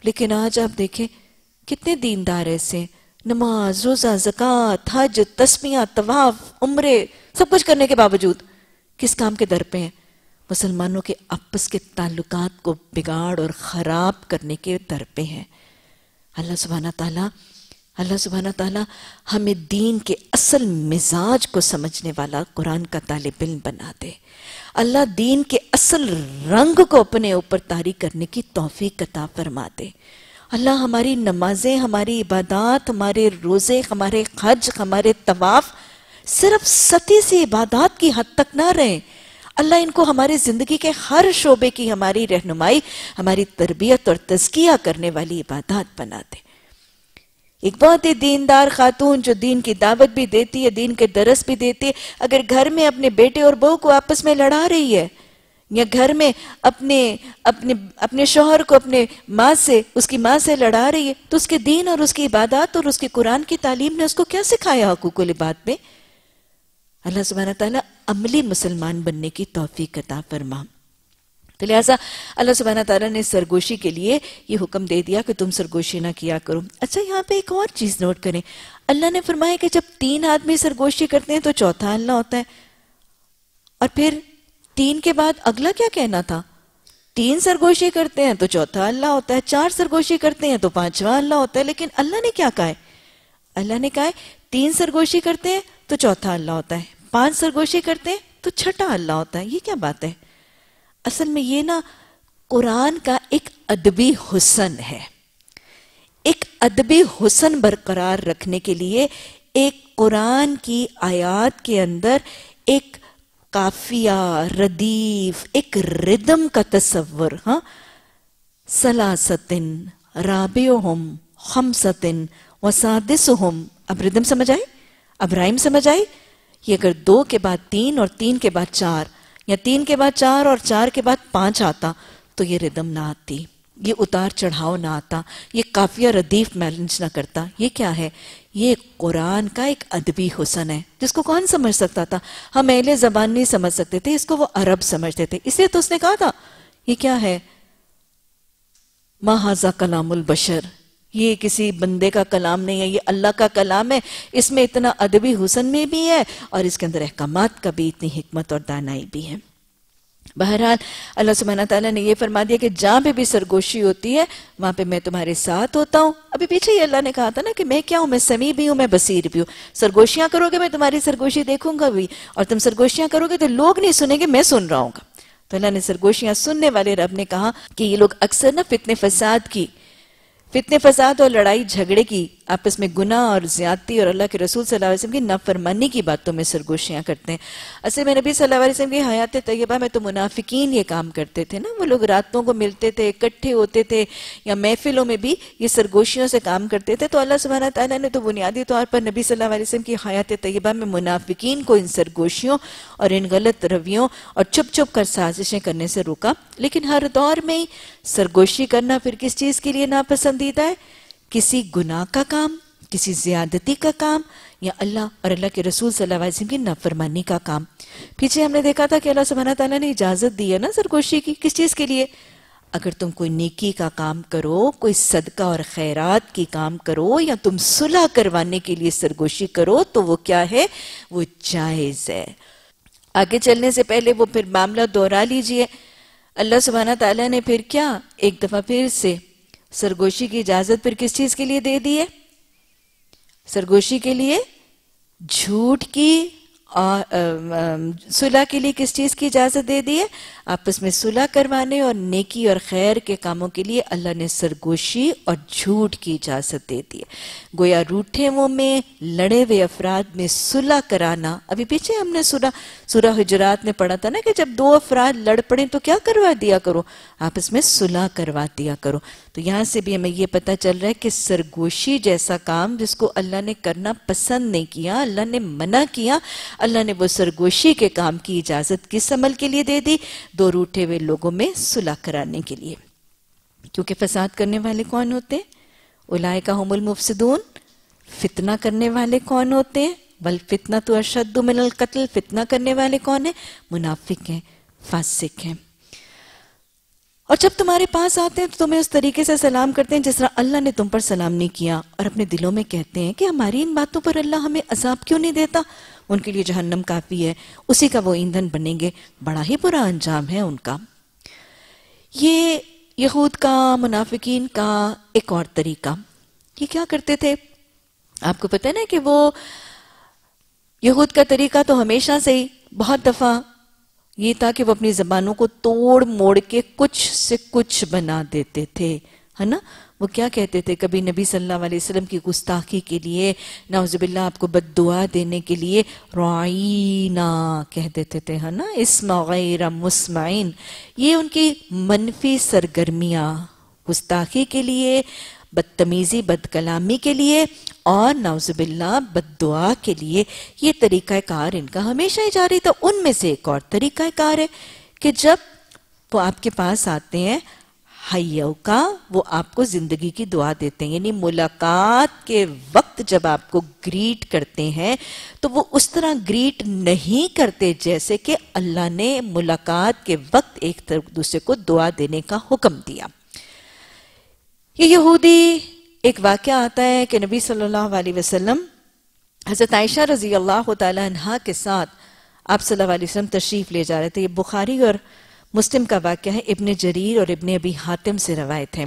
لیکن آج آپ دیکھیں کتنے دیندار ایسے، نماز، روزہ، زکوٰۃ، حج تسمیہ طواف، عمرے، سب کچھ کرنے کے باوجود کس کام کے در پہ ہیں؟ مسلمانوں کے آپس کے تعلقات کو بگاڑ اور خراب کرنے کے در پہ ہیں۔ اللہ سبحانہ تعالیٰ، اللہ سبحانہ تعالیٰ ہمیں دین کے اصل مزاج کو سمجھنے والا قرآن کا طالب علم بنا دے۔ اللہ دین کے اصل رنگ کو اپنے اوپر تاری کرنے کی توفیق عطا فرما دے۔ اللہ ہماری نمازیں، ہماری عبادات، ہمارے روزے، ہمارے خج ہمارے طواف صرف ستی سی عبادات کی حد تک نہ رہیں۔ اللہ ان کو ہماری زندگی کے ہر شعبے کی ہماری رہنمائی، ہماری تربیت اور تزکیہ کرنے والی عبادات بنا دے۔ ایک بہت ہی دیندار خاتون جو دین کی دعوت بھی دیتی ہے، دین کے درس بھی دیتی ہے، اگر گھر میں اپنے بیٹے اور بہو کو آپس میں لڑا رہی ہے یا گھر میں اپنے اپنے اپنے شوہر کو اپنے ماں سے، اس کی ماں سے لڑا رہی ہے، تو اس کے دین اور اس کی عبادات اور اس کی قرآن کی تعلیم نے اس کو کیا سکھایا حقوق العباد میں؟ اللہ سبحانہ تعالیٰ عملی مسلمان بننے کی توفیق عطا فرما۔ تو لہٰذا اللہ سبحانہ تعالیٰ نے سرگوشی کے لیے یہ حکم دے دیا کہ تم سرگوشی نہ کیا کرو۔ اچھا یہاں پہ ایک اور چیز نوٹ کریں۔ اللہ نے فرمایا کہ جب تین آدمی سرگوشی کرتے ہیں تو چوتھا اللہ ہوتا ہے۔ اور پھر تین کے بعد اگلا کیا کہنا تھا؟ تین سرگوشی کرتے ہیں تو چوتھا اللہ ہوتا ہے، چار سرگوشی کرتے ہیں تو پانچواں اللہ ہوتا ہے۔ لیکن اللہ نے کیا کہا ہے؟ اللہ نے کہا ہے، تین سرگوشی کرتے ہیں تو چوتھا اللہ ہوتا ہے۔ پانچ سرگوشی کرتے ہیں تو چھٹا اللہ ہوتا ہے، یہ کیا بات ہے؟ اصل میں یہ نا قرآن کا ایک ادبی حسن ہے۔ ایک ادبی حسن برقرار رکھنے کے لیے ایک قرآن کی آیات کے اندر ایک کافیہ ردیف، ایک ردم کا تصور ہاں؟ سلاستن رابعہم خمستن وسادسہم۔ اب ردم سمجھ آئی؟ اب رائم سمجھ آئی؟ یہ اگر دو کے بعد تین اور تین کے بعد چار، یا تین کے بعد چار اور چار کے بعد پانچ آتا، تو یہ ردم نہ آتی، یہ اتار چڑھاؤ نہ آتا، یہ کافیہ ردیف میلنج نہ کرتا۔ یہ کیا ہے؟ یہ قرآن کا ایک ادبی حسن ہے۔ جس کو کون سمجھ سکتا تھا؟ ہم اہل زبان نہیں سمجھ سکتے تھے، اس کو وہ عرب سمجھتے تھے۔ اس لیے تو اس نے کہا تھا، یہ کیا ہے؟ محاذہ کلام البشر۔ یہ کسی بندے کا کلام نہیں ہے، یہ اللہ کا کلام ہے۔ اس میں اتنا ادبی حسن میں بھی ہے اور اس کے اندر احکامات کا بھی اتنی حکمت اور دانائی بھی ہے۔ بہرحال اللہ سبحانہ تعالیٰ نے یہ فرما دیا کہ جہاں پہ بھی سرگوشی ہوتی ہے، وہاں پہ میں تمہارے ساتھ ہوتا ہوں۔ ابھی پیچھے ہی اللہ نے کہا تھا نا کہ میں کیا ہوں؟ میں سمیع بھی ہوں، میں بصیر بھی ہوں۔ سرگوشیاں کرو گے، میں تمہاری سرگوشی دیکھوں گا بھی۔ اور تم سرگوشیاں کرو گے تو لوگ نہیں سنیں گے، میں سن رہا ہوں گا۔ تو اللہ نے سرگوشیاں سننے والے رب نے کہا کہ یہ لوگ اکثر نا فتنے فساد کی۔ فتنے فساد اور لڑائی جھگڑے کی آپس میں گناہ اور زیادتی اور اللہ کے رسول صلی اللہ علیہ وسلم کی نفرمانی کی باتوں میں سرگوشیاں کرتے ہیں۔ اصل میں نبی صلی اللہ علیہ وسلم کی حیات طیبہ میں تو منافقین یہ کام کرتے تھے نا۔ وہ لوگ راتوں کو ملتے تھے، اکٹھے ہوتے تھے یا محفلوں میں بھی یہ سرگوشیوں سے کام کرتے تھے۔ تو اللہ سبحانہ تعالیٰ نے تو بنیادی طور پر نبی صلی اللہ علیہ وسلم کی حیات طیبہ میں منافقین کو ان سرگوشیوں اور ان غلط رویوں اور چھپ چھپ کر سازشیں کرنے سے روکا۔ لیکن ہر دور میں سرگوشی کرنا پھر کس چیز کے لیے ناپسندیدہ ہے؟ کسی گناہ کا کام، کسی زیادتی کا کام یا اللہ اور اللہ کے رسول صلی اللہ علیہ وسلم کی نافرمانی کا کام۔ پیچھے ہم نے دیکھا تھا کہ اللہ سبحانہ تعالیٰ نے اجازت دی ہے نا سرگوشی کی کس چیز کے لیے؟ اگر تم کوئی نیکی کا کام کرو، کوئی صدقہ اور خیرات کی کام کرو یا تم صلح کروانے کے لیے سرگوشی کرو، تو وہ کیا ہے؟ وہ جائز ہے۔ آگے چلنے سے پہلے وہ پھر معاملہ دہرا لیجیے۔ اللہ سبحانہ تعالیٰ نے پھر کیا؟ ایک دفعہ پھر سے سرگوشی کی اجازت پھر کس چیز کے لیے دے دی ہے؟ سرگوشی کے لیے جھوٹ کی صلح کے لیے کس چیز کی اجازت دے دی ہے؟ آپس میں صلح کروانے اور نیکی اور خیر کے کاموں کے لیے اللہ نے سرگوشی اور جھوٹ کی اجازت دے دی ہے۔ گویا روٹھے منہ میں، لڑے ہوئے افراد میں صلح کرانا۔ ابھی پیچھے ہم نے سورہ سورہ حجرات میں پڑھا تھا نا کہ جب دو افراد لڑ پڑیں تو کیا کروا دیا کرو؟ آپس میں صلح کروا دیا کرو۔ تو یہاں سے بھی ہمیں یہ پتہ چل رہا ہے کہ سرگوشی جیسا کام جس کو اللہ نے کرنا پسند نہیں کیا، اللہ نے منع کیا، اللہ نے وہ سرگوشی کے کام کی اجازت کس عمل کے لیے دے دی؟ دو روٹے ہوئے لوگوں میں صلح کرانے کے لیے۔ کیونکہ فساد کرنے والے کون ہوتے ہیں؟ اولائے کا ہم المفسدون۔ فتنہ کرنے والے کون ہوتے ہیں؟ بل فتنہ تو اشد من القتل۔ فتنہ کرنے والے کون ہیں؟ منافق ہیں، فاسق ہیں۔ اور جب تمہارے پاس آتے ہیں تو تمہیں اس طریقے سے سلام کرتے ہیں جس طرح اللہ نے تم پر سلام نہیں کیا اور اپنے دلوں میں کہتے ہیں کہ ہماری ان باتوں پر اللہ ہمیں عذاب کیوں نہیں دیتا؟ ان کے لیے جہنم کافی ہے، اسی کا وہ ایندھن بنیں گے۔ بڑا ہی برا انجام ہے ان کا۔ یہ یہود کا، منافقین کا ایک اور طریقہ۔ یہ کیا کرتے تھے؟ آپ کو پتہ نا کہ وہ یہود کا طریقہ تو ہمیشہ سے ہی، بہت دفعہ یہ تھا کہ وہ اپنی زبانوں کو توڑ موڑ کے کچھ سے کچھ بنا دیتے تھے، ہے نا؟ وہ کیا کہتے تھے؟ کبھی نبی صلی اللہ علیہ وسلم کی گستاخی کے لیے، نعوذ باللہ آپ کو بد دعا دینے کے لیے رعینا کہہ دیتے تھے، ہے نا؟ اسم غیر مسمعین۔ یہ ان کی منفی سرگرمیاں، گستاخی کے لیے بدتمیزی بد کلامی کے لیے اور نعوذ باللہ بد دعا کے لیے یہ طریقہ کار ان کا ہمیشہ ہی جاری تھا۔ ان میں سے ایک اور طریقہ کار ہے کہ جب وہ آپ کے پاس آتے ہیں حیو کا وہ آپ کو زندگی کی دعا دیتے ہیں۔ یعنی ملاقات کے وقت جب آپ کو گریٹ کرتے ہیں، تو وہ اس طرح گریٹ نہیں کرتے جیسے کہ اللہ نے ملاقات کے وقت ایک دوسرے کو دعا دینے کا حکم دیا۔ یہ یہودی ایک واقعہ آتا ہے کہ نبی صلی اللہ علیہ وسلم حضرت عائشہ رضی اللہ تعالیٰ عنہ کے ساتھ آپ صلی اللہ علیہ وسلم تشریف لے جا رہے تھے۔ یہ بخاری اور مسلم کا واقعہ ہے۔ ابن جریر اور ابن ابی حاتم سے روایت ہے۔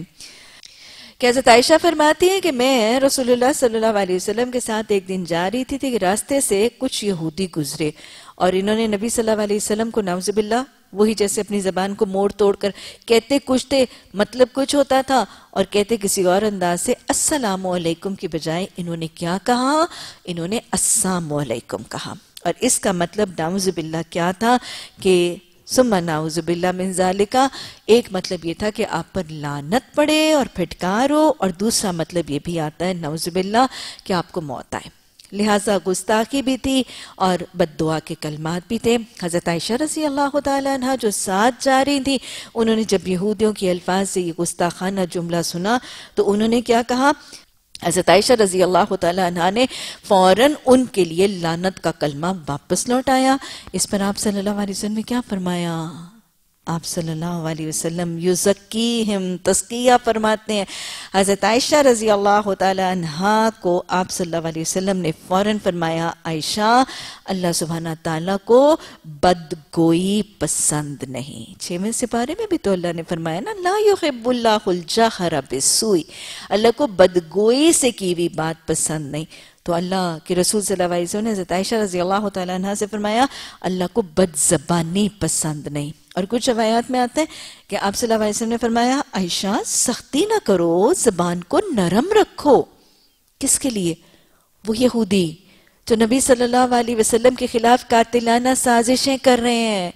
کہ حضرت عائشہ فرماتی ہیں کہ میں رسول اللہ صلی اللہ علیہ وسلم کے ساتھ ایک دن جا رہی تھی کہ راستے سے کچھ یہودی گزرے اور انہوں نے نبی صلی اللہ علیہ وسلم کو نعوذ باللہ وہی جیسے اپنی زبان کو موڑ توڑ کر کہتے کچھ تھے مطلب کچھ ہوتا تھا، اور کہتے کسی اور انداز سے، السلام علیکم کی بجائے انہوں نے کیا کہا؟ انہوں نے السلام علیکم کہا۔ اور اس کا مطلب نعوذ باللہ کیا تھا کہ، ثم نعوذ باللہ من ذالکہ، ایک مطلب یہ تھا کہ آپ پر لانت پڑے اور پھٹکار ہو اور دوسرا مطلب یہ بھی آتا ہے نعوذ باللہ کہ آپ کو موت آئے۔ لہٰذا گستاخی بھی تھی اور بد دعا کے کلمات بھی تھے۔ حضرت عائشہ رضی اللہ تعالیٰ عنہ جو ساتھ جا رہی تھی انہوں نے جب یہودیوں کی الفاظ سے یہ گستاخانہ جملہ سنا تو انہوں نے کیا کہا؟ حضرت عائشہ رضی اللہ تعالیٰ عنہ نے فوراً ان کے لیے لانت کا کلمہ واپس لوٹایا۔ اس پر آپ صلی اللہ علیہ وسلم نے کیا فرمایا؟ آپ صلی اللہ علیہ وسلم یزکیہم تسکیہ فرماتے ہیں۔ حضرت عائشہ رضی اللہ تعالی عنہ کو آپ صلی اللہ علیہ وسلم نے فوراً فرمایا، عائشہ، اللہ سبحانہ تعالیٰ کو بدگوئی پسند نہیں۔ چھویں سپارے میں بھی تو اللہ نے فرمایا نا، لا یحب اللہ الجہر بسوئی۔ اللہ کو بدگوئی سے کی بھی بات پسند نہیں۔ تو اللہ کے رسول صلی اللہ علیہ وسلم نے حضرت عائشہ رضی اللہ تعالیٰ عنہ سے فرمایا، اللہ کو بد زبانی پسند نہیں۔ اور کچھ روایات میں آتے ہیں کہ آپ صلی اللہ علیہ وسلم نے فرمایا، عائشہ، سختی نہ کرو، زبان کو نرم رکھو۔ کس کے لیے؟ وہ یہودی۔ جو نبی صلی اللہ علیہ وسلم کے خلاف قاتلانہ سازشیں کر رہے ہیں۔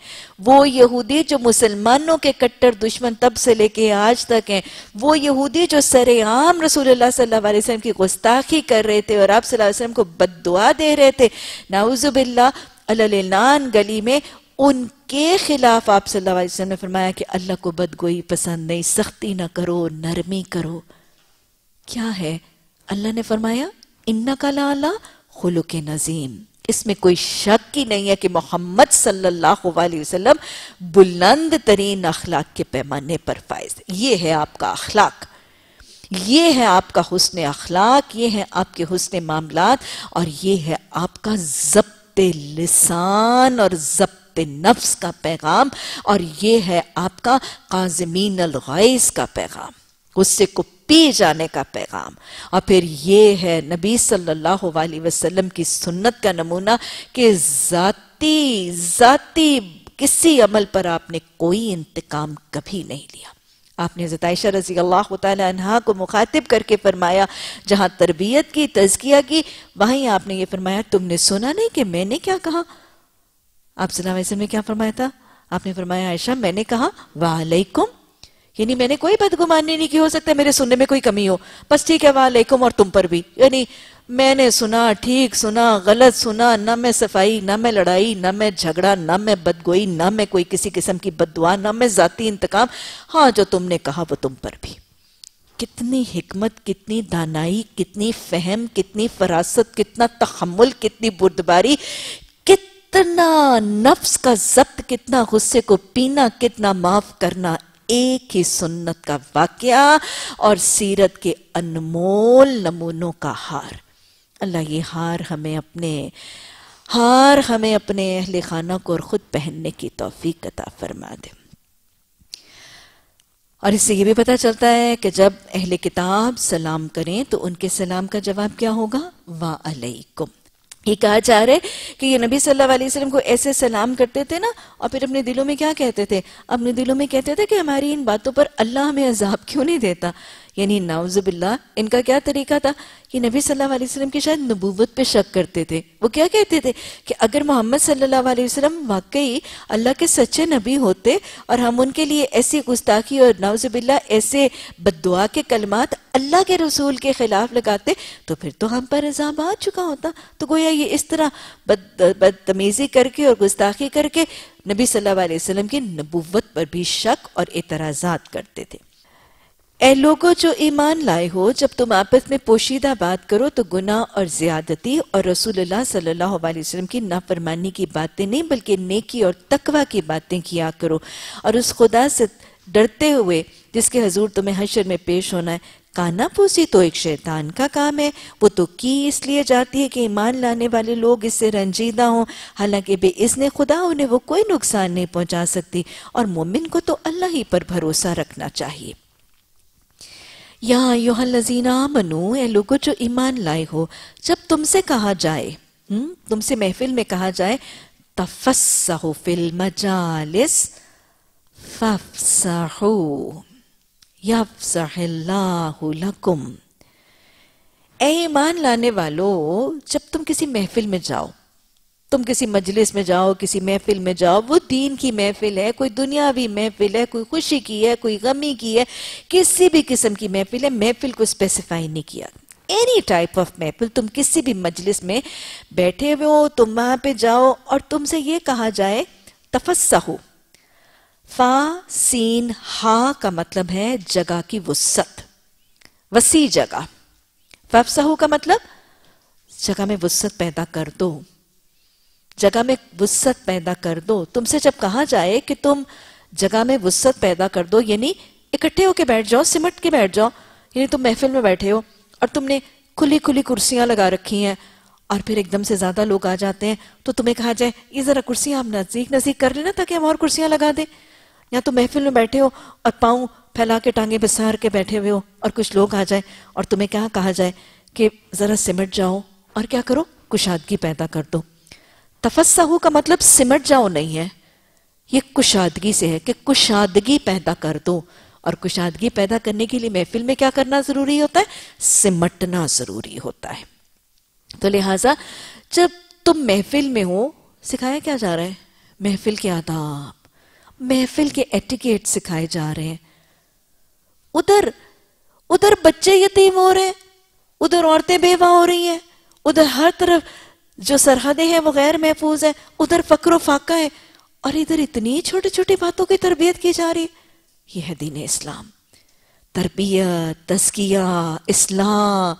وہ یہودی جو مسلمانوں کے کٹر دشمن تب سے لے کے آج تک ہیں۔ وہ یہودی جو سر عام رسول اللہ صلی اللہ علیہ وسلم کی گستاخی کر رہے تھے اور آپ صلی اللہ علیہ وسلم کو بد دعا دے رہے تھے۔ نعوذ باللہ، اللہ گلی میں ان کے خلاف آپ صلی اللہ علیہ وسلم نے فرمایا کہ اللہ کو بدگوئی پسند نہیں، سختی نہ کرو، نرمی کرو۔ کیا ہے؟ اللہ نے فرمایا کا لالا خلق نظیم۔ اس میں کوئی شک ہی نہیں ہے کہ محمد صلی اللہ علیہ وسلم بلند ترین اخلاق کے پیمانے پر فائز یہ ہے آپ کا اخلاق۔ یہ ہے آپ کا حسن اخلاق، یہ ہے آپ کے حسن معاملات، اور یہ ہے آپ کا ضبط لسان اور ضبط نفس کا پیغام اور یہ ہے آپ کا قازمین الغیز کا پیغام غصے کو پی جانے کا پیغام۔ اور پھر یہ ہے نبی صلی اللہ علیہ وسلم کی سنت کا نمونہ کہ ذاتی ذاتی کسی عمل پر آپ نے کوئی انتقام کبھی نہیں لیا۔ آپ نے حضرت عائشہ رضی اللہ تعالی عنہ کو مخاطب کر کے فرمایا، جہاں تربیت کی، تزکیہ کی، وہیں آپ نے یہ فرمایا، تم نے سنا نہیں کہ میں نے کیا کہا؟ آپ صلی اللہ علیہ وسلم نے کیا فرمایا تھا؟ آپ نے فرمایا، عائشہ، میں نے کہا، وعلیکم۔ یعنی میں نے کوئی بدگمانی نہیں کی، ہو سکتا میرے سننے میں کوئی کمی ہو۔ بس ٹھیک ہے، وعلیکم اور تم پر بھی۔ یعنی میں نے سنا، ٹھیک سنا، غلط سنا، نہ میں صفائی، نہ میں لڑائی، نہ میں جھگڑا، نہ میں بدگوئی، نہ میں کوئی کسی قسم کی بددعا، نہ میں ذاتی انتقام۔ ہاں جو تم نے کہا، وہ تم پر بھی۔ کتنی حکمت، کتنی دانائی، کتنی فہم، کتنی فراست، کتنا تحمل کتنی بردباری کتنا نفس کا ضبط، کتنا غصے کو پینا، کتنا معاف کرنا ایک ہی سنت کا واقعہ اور سیرت کے انمول نمونوں کا ہار۔ اللہ یہ ہار ہمیں اپنے، ہار ہمیں اپنے اہل خانہ کو اور خود پہننے کی توفیق عطا فرما دے۔ اور اس سے یہ بھی پتا چلتا ہے کہ جب اہل کتاب سلام کریں تو ان کے سلام کا جواب کیا ہوگا؟ وَعَلَيْكُمْ۔ یہ کہا چاہ رہے کہ یہ نبی صلی اللہ علیہ وسلم کو ایسے سلام کرتے تھے نا، اور پھر اپنے دلوں میں کیا کہتے تھے؟ اپنے دلوں میں کہتے تھے کہ ہماری ان باتوں پر اللہ ہمیں عذاب کیوں نہیں دیتا؟ یعنی نعوذ باللہ، ان کا کیا طریقہ تھا کہ نبی صلی اللہ علیہ وسلم کی شاید نبوت پہ شک کرتے تھے۔ وہ کیا کہتے تھے کہ اگر محمد صلی اللہ علیہ وسلم واقعی اللہ کے سچے نبی ہوتے اور ہم ان کے لیے ایسی گستاخی اور نعوذ باللہ ایسے بدعا کے کلمات اللہ کے رسول کے خلاف لگاتے، تو پھر تو ہم پر عذاب آ چکا ہوتا۔ تو گویا یہ اس طرح بدتمیزی کر کے اور گستاخی کر کے نبی صلی اللہ علیہ وسلم کی نبوت پر بھی شک اور اعتراضات کرتے تھے۔ اے لوگو جو ایمان لائے ہو، جب تم آپس میں پوشیدہ بات کرو تو گناہ اور زیادتی اور رسول اللہ صلی اللہ علیہ وسلم کی نافرمانی کی باتیں نہیں، بلکہ نیکی اور تقوی کی باتیں کیا کرو۔ اور اس خدا سے ڈرتے ہوئے جس کے حضور تمہیں حشر میں پیش ہونا ہے، کانا پوسی تو ایک شیطان کا کام ہے۔ وہ تو کی اس لیے جاتی ہے کہ ایمان لانے والے لوگ اس سے رنجیدہ ہوں۔ حالانکہ بے اس نے خدا، انہیں وہ کوئی نقصان نہیں پہنچا سکتی۔ اور مومن کو تو اللہ ہی پر بھروسہ رکھنا چاہیے۔ یا ایوہ الذین آمنو، اے لوگو جو ایمان لائے ہو، جب تم سے کہا جائے تم سے محفل میں کہا جائے، تفسہو فی المجالس، فافسہو، یفسح اللہ لکم۔ اے ایمان لانے والو، جب تم کسی محفل میں جاؤ تم کسی مجلس میں جاؤ، کسی محفل میں جاؤ، وہ دین کی محفل ہے، کوئی دنیاوی محفل ہے، کوئی خوشی کی ہے، کوئی غمی کی ہے، کسی بھی قسم کی محفل ہے، محفل کو اسپیسیفائی نہیں کیا۔ اینی ٹائپ آف محفل تم کسی بھی مجلس میں بیٹھے ہوئے ہو، تم وہاں پہ جاؤ اور تم سے یہ کہا جائے تفسہو فا، سین، ہا کا مطلب ہے جگہ کی وسط وسیع جگہ۔ ففسہو کا مطلب جگہ میں وسط پیدا کر دو۔ جگہ میں وسط پیدا کر دو۔ تم سے جب کہا جائے کہ تم جگہ میں وسط پیدا کر دو یعنی اکٹھے ہو کے بیٹھ جاؤ، سمٹ کے بیٹھ جاؤ یعنی تم محفل میں بیٹھے ہو اور تم نے کھلی کھلی کرسیاں لگا رکھی ہیں اور پھر ایک دم سے زیادہ لوگ آ جاتے ہیں۔ تو تمہیں کہا جائے، یہ ذرا کرسیاں آپ نزدیک نزدیک کر لینا تاکہ ہم اور کرسیاں لگا دیں۔ یا تم محفل میں بیٹھے ہو اور پاؤں پھیلا کے ٹانگے بسار کے بیٹھے ہوئے ہو اور کچھ لوگ آ جائیں اور تمہیں کیا کہا جائے کہ ذرا سمٹ جاؤ اور کیا کرو؟ کشادگی پیدا کر دو۔ تفسہو کا مطلب سمٹ جاؤ نہیں ہے۔ یہ کشادگی سے ہے کہ کشادگی پیدا کر دو۔ اور کشادگی پیدا کرنے کے لیے محفل میں کیا کرنا ضروری ہوتا ہے؟ سمٹنا ضروری ہوتا ہے۔ تو لہٰذا جب تم محفل میں ہو، سکھایا کیا جا رہا ہے؟ محفل کے آداب، محفل کے ایٹیکیٹ سکھائے جا رہے ہیں۔ ادھر ادھر بچے یتیم ہو رہے ہیں، ادھر عورتیں بیوہ ہو رہی ہیں، ادھر ہر طرف جو سرحدیں ہیں وہ غیر محفوظ ہیں، ادھر فقر و فاقہ ہے اور ادھر اتنی چھوٹی چھوٹی باتوں کی تربیت کی جا رہی۔ یہ ہے دین اسلام۔ تربیت، تزکیہ، اصلاح۔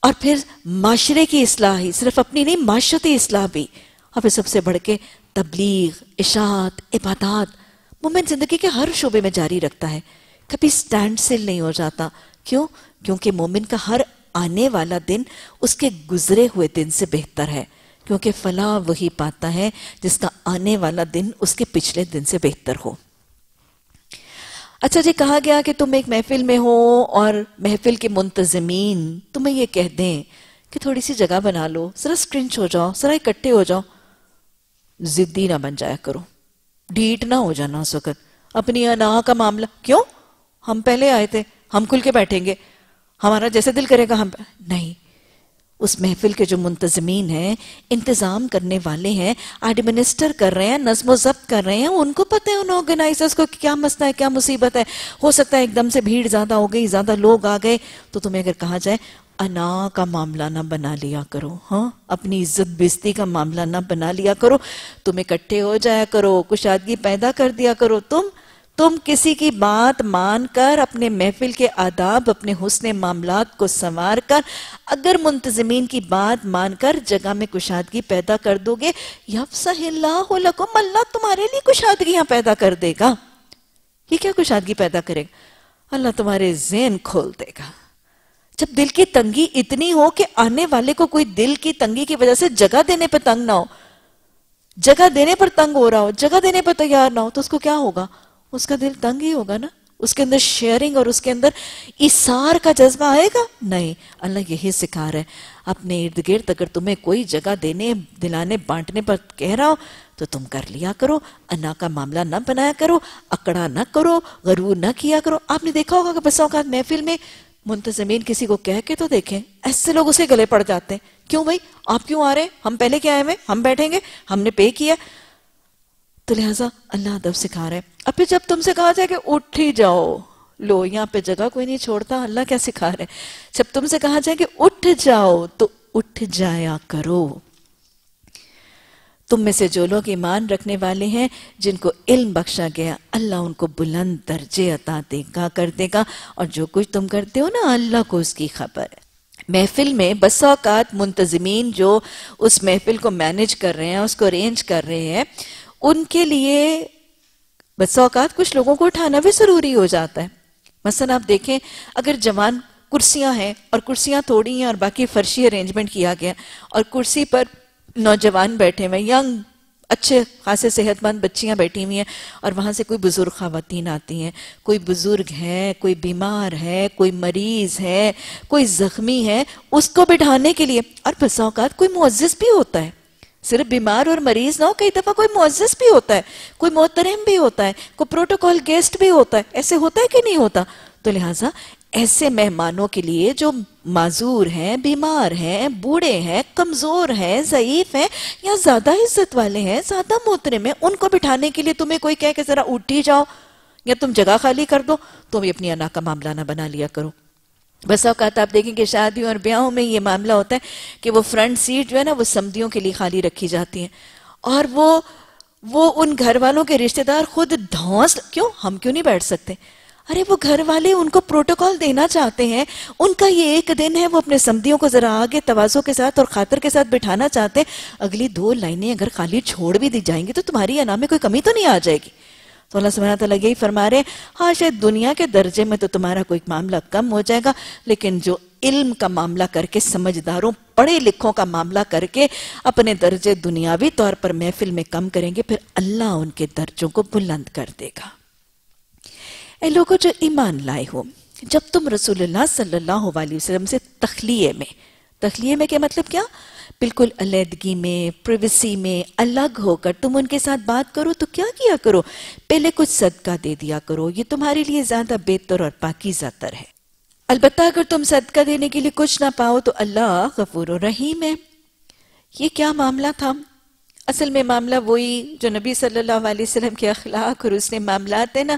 اور پھر معاشرے کی اصلاح ہی، صرف اپنی نہیں، معاشرتی اصلاح بھی۔ اور پھر سب سے بڑھ کے تبلیغ، اشاعت، عبادات۔ مومن زندگی کے ہر شعبے میں جاری رکھتا ہے۔ کبھی سٹینڈ سل نہیں ہو جاتا۔ کیوں؟ کیونکہ مومن کا ہر آنے والا دن اس کے گزرے ہوئے دن سے بہتر ہے، کیونکہ فلاح وہی پاتا ہے جس کا آنے والا دن اس کے پچھلے دن سے بہتر ہو۔ اچھا جی کہا گیا کہ تم ایک محفل میں ہو اور محفل کے منتظمین تمہیں یہ کہہ دیں کہ تھوڑی سی جگہ بنا لو، ذرا اسکرنچ ہو جاؤ، ذرا اکٹھے ہو جاؤ۔ زدی نہ بن جایا کرو، ڈھیٹ نہ ہو جانا اس وقت۔ اپنی انا کا معاملہ، کیوں؟ ہم پہلے آئے تھے، ہم کھل کے بیٹھیں گے۔ ہمارا جیسے دل کرے گا ہم نہیں، اس محفل کے جو منتظمین ہیں، انتظام کرنے والے ہیں ایڈمنسٹر کر رہے ہیں، نظم و ضبط کر رہے ہیں، ان کو پتہ ہے، ان آرگنائزرز کو کیا مسئلہ ہے، کیا مصیبت ہے۔ ہو سکتا ہے ایک دم سے بھیڑ زیادہ ہو گئی، زیادہ لوگ آ گئے۔ تو تمہیں اگر کہا جائے، انا کا معاملہ نہ بنا لیا کرو۔ ہاں اپنی عزت بستی کا معاملہ نہ بنا لیا کرو۔ تم اکٹھے ہو جایا کرو، کشادگی پیدا کر دیا کرو۔ تم تم کسی کی بات مان کر اپنے محفل کے آداب، اپنے حسن معاملات کو سنوار کر، اگر منتظمین کی بات مان کر جگہ میں کشادگی پیدا کر دو گے یفسح اللہ لکم، اللہ تمہارے لیے کشادگیاں پیدا کر دے گا۔ یہ کیا کشادگی پیدا کرے گا؟ اللہ تمہارے ذہن کھول دے گا۔ جب دل کی تنگی اتنی ہو کہ آنے والے کو کوئی دل کی تنگی کی وجہ سے جگہ دینے پہ تنگ نہ ہو۔ جگہ دینے پر تنگ ہو رہا ہو، جگہ دینے پر تیار نہ ہو، تو اس کو کیا ہوگا؟ اس کا دل تنگ ہی ہوگا نا؟ اس کے اندر شیئرنگ اور اس کے اندر اسار کا جذبہ آئے گا؟ نہیں، اللہ یہی سکھا رہا ہے۔ اپنے ارد گرد اگر تمہیں کوئی جگہ دینے، دلانے، بانٹنے پر کہہ رہا ہو، تو تم کر لیا کرو۔ انا کا معاملہ نہ بنایا کرو، اکڑا نہ کرو، غرور نہ کیا کرو۔ آپ نے دیکھا ہوگا کہ بس اوقات محفل میں منتظمین کسی کو کہہ کے تو دیکھیں، ایسے لوگ اسے گلے پڑ جاتے ہیں۔ کیوں بھائی؟ آپ کیوں آ رہے ہیں؟ ہم پہلے کیا آئے ہوئے ہم بیٹھیں گے، ہم نے پے کیا۔ تو لہٰذا اللہ ادب سکھا رہے اب پھر جب تم سے کہا جائے کہ اٹھ ہی جاؤ، لو، یہاں پہ جگہ کوئی نہیں چھوڑتا، اللہ کیا سکھا رہے جب تم سے کہا جائے کہ اٹھ جاؤ، تو اٹھ جایا کرو۔ تم میں سے جو لوگ ایمان رکھنے والے ہیں، جن کو علم بخشا گیا، اللہ ان کو بلند درجے عطا دے گا، کر دے گا۔ اور جو کچھ تم کرتے ہو نا، اللہ کو اس کی خبر ہے۔ محفل میں بس اوقات منتظمین جو اس محفل کو مینج کر رہے ہیں، اس کو ارینج کر رہے ہیں ان کے لیے بس اوقات کچھ لوگوں کو اٹھانا بھی ضروری ہو جاتا ہے۔ مثلا آپ دیکھیں، اگر جوان کرسیاں ہیں اور کرسیاں تھوڑی ہیں اور باقی فرشی ارینجمنٹ کیا گیا اور کرسی پر نوجوان بیٹھے ہوئے ینگ اچھے، خاصے صحت مند بچیاں بیٹھی ہوئی ہیں اور وہاں سے کوئی بزرگ خواتین آتی ہیں، کوئی بزرگ ہے، کوئی بیمار ہے، کوئی مریض ہے، کوئی زخمی ہے، اس کو بٹھانے کے لیے۔ اور بس اوقات کوئی معزز بھی ہوتا ہے۔ صرف بیمار اور مریض نہ ہو، کئی دفعہ کوئی معزز بھی ہوتا ہے، کوئی محترم بھی ہوتا ہے، کوئی پروٹوکول گیسٹ بھی ہوتا ہے، ایسے ہوتا ہے کہ نہیں ہوتا؟ تو لہٰذا ایسے مہمانوں کے لیے جو معذور ہیں، بیمار ہیں، بوڑھے ہیں، کمزور ہیں، ضعیف ہیں یا زیادہ عزت والے ہیں، زیادہ محترم ہیں، ان کو بٹھانے کے لیے تمہیں کوئی کہے کہ ذرا اٹھی جاؤ یا تم جگہ خالی کر دو تو بھی اپنی انا کا معاملہ نہ بنا لیا کرو۔ بس اوقات آپ دیکھیں کہ شادیوں اور بیاہوں میں یہ معاملہ ہوتا ہے کہ وہ فرنٹ سیٹ جو ہے نا وہ سمدیوں کے لیے خالی رکھی جاتی ہیں اور وہ وہ ان گھر والوں کے رشتہ دار خود دھونس کیوں ہم کیوں نہیں بیٹھ سکتے ارے وہ گھر والے ان کو پروٹوکال دینا چاہتے ہیں ان کا یہ ایک دن ہے وہ اپنے سمدیوں کو ذرا آگے توازوں کے ساتھ اور خاطر کے ساتھ بٹھانا چاہتے ہیں اگلی دو لائنیں اگر خالی چھوڑ بھی دی جائیں گی تو تمہاری انام میں کوئی کمی تو نہیں آ جائے گی تو اللہ سبحانہ تعالیٰ یہی فرما رہے ہاں شاید دنیا کے درجے میں تو تمہارا کوئی معاملہ کم ہو جائے گا، لیکن جو علم کا معاملہ کر کے، سمجھداروں، پڑھے لکھوں کا معاملہ کر کے اپنے درجے دنیاوی طور پر محفل میں کم کریں گے، پھر اللہ ان کے درجوں کو بلند کر دے گا۔ اے لوگوں، جو ایمان لائے ہو، جب تم رسول اللہ صلی اللہ علیہ وسلم سے تخلیے میں تخلیے میں کیا مطلب کیا؟ بالکل علیحدگی میں پریویسی میں الگ ہو کر تم ان کے ساتھ بات کرو تو کیا کیا کرو؟ پہلے کچھ صدقہ دے دیا کرو، یہ تمہارے لیے زیادہ بہتر اور پاکیزہ تر ہے۔ البتہ اگر تم صدقہ دینے کے لیے کچھ نہ پاؤ تو اللہ غفور و رحیم ہے۔ یہ کیا معاملہ تھا؟ اصل میں معاملہ وہی جو نبی صلی اللہ علیہ وسلم کے اخلاق اور اس نے معاملات ہیں نا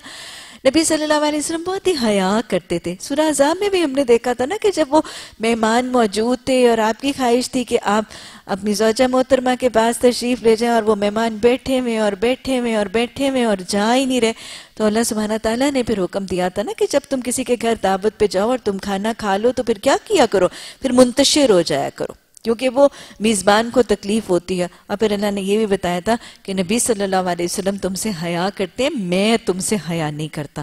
نبی صلی اللہ علیہ وسلم بہت ہی حیا کرتے تھے۔ سورہ عذاب میں بھی ہم نے دیکھا تھا نا کہ جب وہ مہمان موجود تھے اور آپ کی خواہش تھی کہ آپ اپنی زوجہ محترمہ کے پاس تشریف لے جائیں اور وہ مہمان بیٹھے ہوئے اور بیٹھے ہوئے اور بیٹھے ہوئے اور جا ہی نہیں رہے، تو اللہ سبحانہ تعالیٰ نے پھر حکم دیا تھا نا کہ جب تم کسی کے گھر دعوت پہ جاؤ اور تم کھانا کھا لو تو پھر کیا کیا کرو؟ پھر منتشر ہو جایا کرو۔ کیونکہ وہ میزبان کو تکلیف ہوتی ہے۔ اور پھر اللہ نے یہ بھی بتایا تھا کہ نبی صلی اللہ علیہ وسلم تم سے حیا کرتے ہیں، میں تم سے حیا نہیں کرتا۔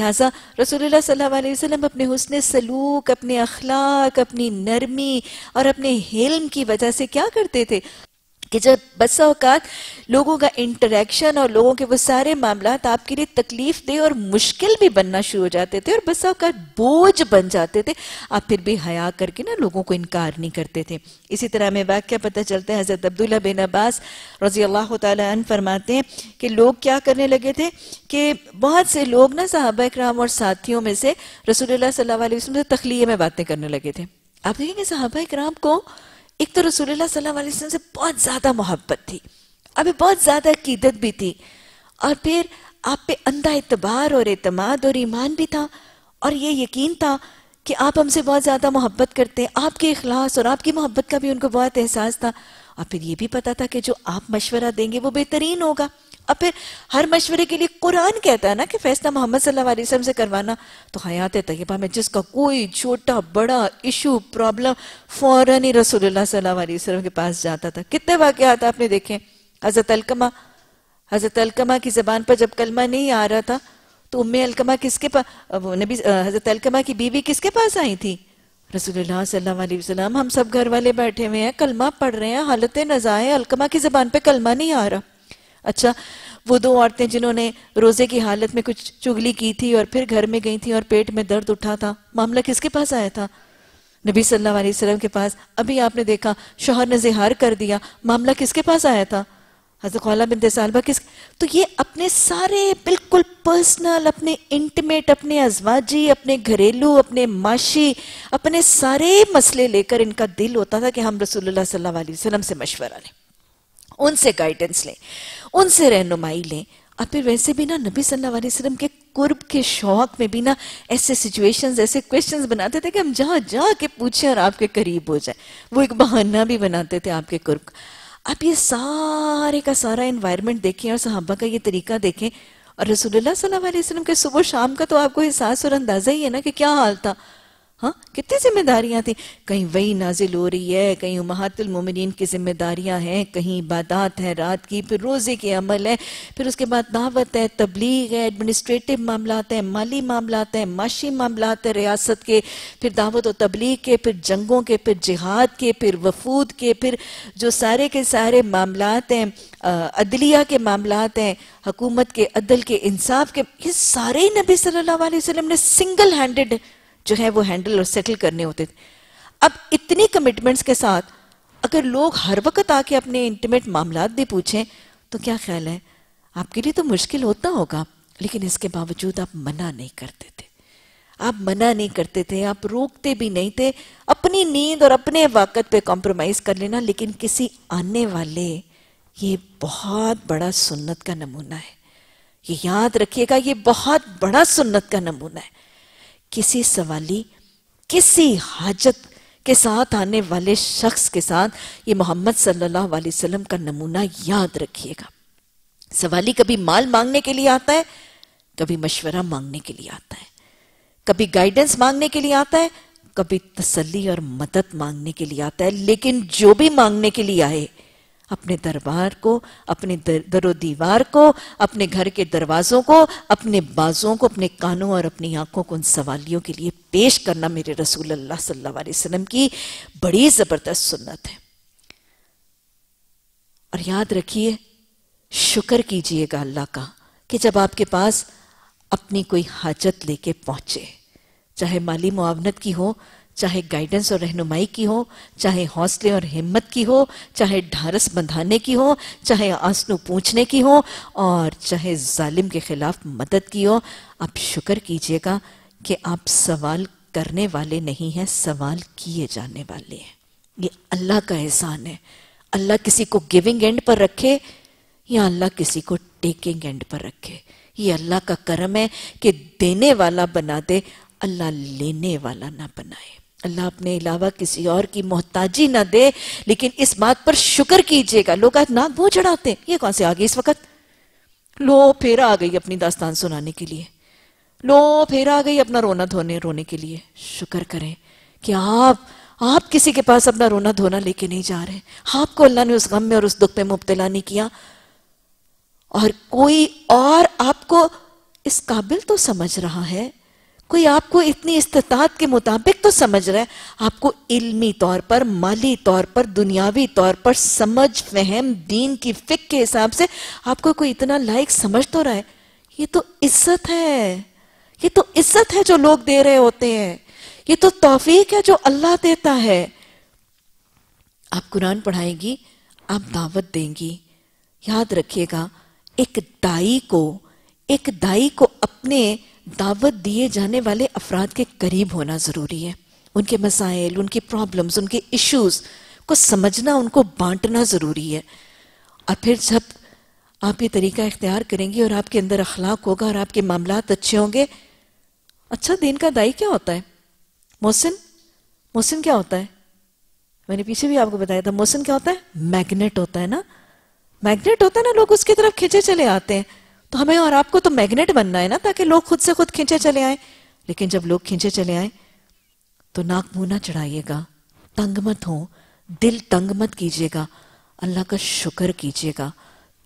لہٰذا رسول اللہ صلی اللہ علیہ وسلم اپنے حسن سلوک، اپنے اخلاق، اپنی نرمی اور اپنے حلم کی وجہ سے کیا کرتے تھے؟ کہ جب بس اوقات لوگوں کا انٹریکشن اور لوگوں کے وہ سارے معاملات آپ کے لیے تکلیف دے اور مشکل بھی بننا شروع ہو جاتے تھے اور بس اوقات بوجھ بن جاتے تھے، آپ پھر بھی حیا کر کے نا لوگوں کو انکار نہیں کرتے تھے۔ اسی طرح میں واقعہ پتہ چلتا ہے، حضرت عبداللہ بن عباس رضی اللہ تعالیٰ عنہ فرماتے ہیں کہ لوگ کیا کرنے لگے تھے کہ بہت سے لوگ نا صحابہ اکرام اور ساتھیوں میں سے رسول اللہ صلی اللہ علیہ وسلم سے تخلیے میں باتیں کرنے لگے تھے۔ آپ دیکھیں گے صحابہ اکرام کو ایک تو رسول اللہ صلی اللہ علیہ وسلم سے بہت زیادہ محبت تھی۔ ابھی بہت زیادہ عقیدت بھی تھی۔ اور پھر آپ پہ اندھا اعتبار اور اعتماد اور ایمان بھی تھا۔ اور یہ یقین تھا کہ آپ ہم سے بہت زیادہ محبت کرتے ہیں۔ آپ کے اخلاص اور آپ کی محبت کا بھی ان کو بہت احساس تھا۔ اور پھر یہ بھی پتا تھا کہ جو آپ مشورہ دیں گے وہ بہترین ہوگا۔ اور پھر ہر مشورے کے لیے قرآن کہتا ہے نا کہ فیصلہ محمد صلی اللہ علیہ وسلم سے کروانا۔ تو حیات طیبہ میں جس کا کوئی چھوٹا، بڑا ایشو پرابلم فوراً ہی رسول اللہ صلی اللہ علیہ وسلم کے پاس جاتا تھا۔ کتنے واقعات آپ نے دیکھیں حضرت الکمہ حضرت الکمہ کی زبان پر جب کلمہ نہیں آ رہا تھا، تو ام الکمہ کس کے پاس نبی، حضرت الکمہ کی بیوی کس کے پاس آئی تھی؟ رسول اللہ صلی اللہ علیہ وسلم، ہم سب گھر والے بیٹھے ہوئے ہیں، کلمہ پڑھ رہے ہیں، حالت نزائے الکمہ کی زبان پہ کلمہ نہیں آ رہا۔ اچھا وہ دو عورتیں جنہوں نے روزے کی حالت میں کچھ چگلی کی تھی اور پھر گھر میں گئی تھی اور پیٹ میں درد اٹھا تھا۔ معاملہ کس کے پاس آیا تھا؟ نبی صلی اللہ علیہ وسلم کے پاس۔ ابھی آپ نے دیکھا، شوہر نے زہار کر دیا۔ معاملہ کس کے پاس آیا تھا؟ حضرت خالہ بنت سالبہ کس تو یہ اپنے سارے بالکل پرسنل اپنے انٹیمیٹ اپنے ازواجی، اپنے گھریلو، اپنے معاشی، اپنے سارے مسئلے لے کر ان کا دل ہوتا تھا کہ ہم رسول اللہ صلی اللہ علیہ وسلم سے مشورہ لیں۔ ان سے گائیڈنس لیں، ان سے رہنمائی لیں۔ اور پھر ویسے بھی نا نبی صلی اللہ علیہ وسلم کے قرب کے شوق میں بھی نا ایسے سچویشنز ایسے کوئسچنز بناتے تھے کہ ہم جہاں جا کے پوچھیں اور آپ کے قریب ہو جائیں۔ وہ ایک بہانہ بھی بناتے تھے آپ کے قرب۔ کا آپ یہ سارے کا سارا انوائرمنٹ دیکھیں اور صحابہ کا یہ طریقہ دیکھیں اور رسول اللہ صلی اللہ علیہ وسلم کے صبح شام کا تو آپ کو احساس اور اندازہ ہی ہے نا کہ کیا حال تھا۔ ہاں کتنی ذمہ داریاں تھیں؟ کہیں وہی نازل ہو رہی ہے، کہیں امہات المومنین کی ذمہ داریاں ہیں، کہیں عبادات ہیں، رات کی، پھر روزے کے عمل ہے پھر اس کے بعد دعوت ہے، تبلیغ ہے ایڈمنسٹریٹو معاملات ہیں، مالی معاملات ہیں، معاشی معاملات ہیں ریاست کے، پھر دعوت و تبلیغ کے، پھر جنگوں کے، پھر جہاد کے، پھر وفود کے، پھر جو سارے کے سارے معاملات ہیں عدلیہ کے معاملات ہیں، حکومت کے، عدل کے، انصاف کے، یہ سارے نبی صلی اللہ علیہ وسلم نے سنگل ہینڈڈ جو ہے وہ ہینڈل اور سیٹل کرنے ہوتے تھے۔ اب اتنی کمٹمنٹس کے ساتھ اگر لوگ ہر وقت آ کے اپنے انٹیمیٹ معاملات بھی پوچھیں، تو کیا خیال ہے؟ آپ کے لیے تو مشکل ہوتا ہوگا، لیکن اس کے باوجود آپ منع نہیں کرتے تھے۔ آپ منع نہیں کرتے تھے، آپ روکتے بھی نہیں تھے۔ اپنی نیند اور اپنے وقت پہ کمپرومائز کر لینا، لیکن کسی آنے والے، یہ بہت بڑا سنت کا نمونہ ہے۔ یہ یاد رکھیے گا، یہ بہت بڑا سنت کا نمونہ ہے۔ کسی سوالی، کسی حاجت کے ساتھ آنے والے شخص کے ساتھ یہ محمد صلی اللہ علیہ وسلم کا نمونہ یاد رکھیے گا۔ سوالی کبھی مال مانگنے کے لیے آتا ہے، کبھی مشورہ مانگنے کے لیے آتا ہے۔ کبھی گائیڈنس مانگنے کے لیے آتا ہے، کبھی تسلی اور مدد مانگنے کے لیے آتا ہے۔ لیکن جو بھی مانگنے کے لیے آئے اپنے دربار کو، اپنے در و دیوار کو، اپنے گھر کے دروازوں کو، اپنے بازوں کو، اپنے کانوں اور اپنی آنکھوں کو ان سوالیوں کے لیے پیش کرنا میرے رسول اللہ صلی اللہ علیہ وسلم کی بڑی زبردست سنت ہے۔ اور یاد رکھیے، شکر کیجیے گا اللہ کا کہ جب آپ کے پاس اپنی کوئی حاجت لے کے پہنچے، چاہے مالی معاونت کی ہو چاہے گائیڈنس اور رہنمائی کی ہو، چاہے حوصلے اور ہمت کی ہو، چاہے ڈھارس بندھانے کی ہو، چاہے آسنو پوچھنے کی ہو، اور چاہے ظالم کے خلاف مدد کی ہو، آپ شکر کیجیے گا کہ آپ سوال کرنے والے نہیں ہیں، سوال کیے جانے والے ہیں۔ یہ اللہ کا احسان ہے۔ اللہ کسی کو گیونگ اینڈ پر رکھے یا اللہ کسی کو ٹیکنگ اینڈ پر رکھے۔ یہ اللہ کا کرم ہے کہ دینے والا بنا دے، اللہ لینے والا نہ بنائے۔ اللہ اپنے علاوہ کسی اور کی محتاجی نہ دے، لیکن اس بات پر شکر کیجیے گا۔ لوگ آج ناک بہت چڑھاتے ہیں۔ یہ کون سے آگے اس وقت؟ لو پھر آ گئی اپنی داستان سنانے کے لیے۔ لو پھر آ گئی اپنا رونا دھونے، رونے کے لیے۔ شکر کریں کہ آپ آپ کسی کے پاس اپنا رونا دھونا لے کے نہیں جا رہے۔ آپ کو اللہ نے اس غم میں اور اس دکھ میں مبتلا نہیں کیا۔ اور کوئی اور آپ کو اس قابل تو سمجھ رہا ہے۔ کوئی آپ کو اتنی استطاعت کے مطابق تو سمجھ رہا ہے؟ آپ کو علمی طور پر، مالی طور پر، دنیاوی طور پر سمجھ، فہم، دین کی فکر کے حساب سے آپ کو کوئی اتنا لائق سمجھ تو رہا ہے؟ یہ تو عزت ہے۔ یہ تو عزت ہے جو لوگ دے رہے ہوتے ہیں۔ یہ تو توفیق ہے جو اللہ دیتا ہے۔ آپ قرآن پڑھائیں گی، آپ دعوت دیں گی۔ یاد رکھیے گا، ایک دائی کو، ایک دائی کو اپنے دعوت دیے جانے والے افراد کے قریب ہونا ضروری ہے۔ ان کے مسائل، ان کی پرابلمز ان کے ایشوز کو سمجھنا، ان کو بانٹنا ضروری ہے۔ اور پھر جب آپ یہ طریقہ اختیار کریں گے اور آپ کے اندر اخلاق ہوگا اور آپ کے معاملات اچھے ہوں گے اچھا دین کا دائی کیا ہوتا ہے؟ محسن؟ محسن کیا ہوتا ہے؟ میں نے پیچھے بھی آپ کو بتایا تھا، محسن کیا ہوتا ہے؟ میگنیٹ ہوتا ہے نا۔ میگنیٹ ہوتا ہے نا، لوگ اس کی طرف کھینچے چلے آتے ہیں۔ تو ہمیں اور آپ کو تو میگنیٹ بننا ہے نا تاکہ لوگ خود سے خود کھینچے چلے آئیں۔ لیکن جب لوگ کھینچے چلے آئیں تو ناک منہ نہ چڑھائیے گا۔ تنگ مت ہو دل تنگ مت کیجیے گا۔ اللہ کا شکر کیجیے گا۔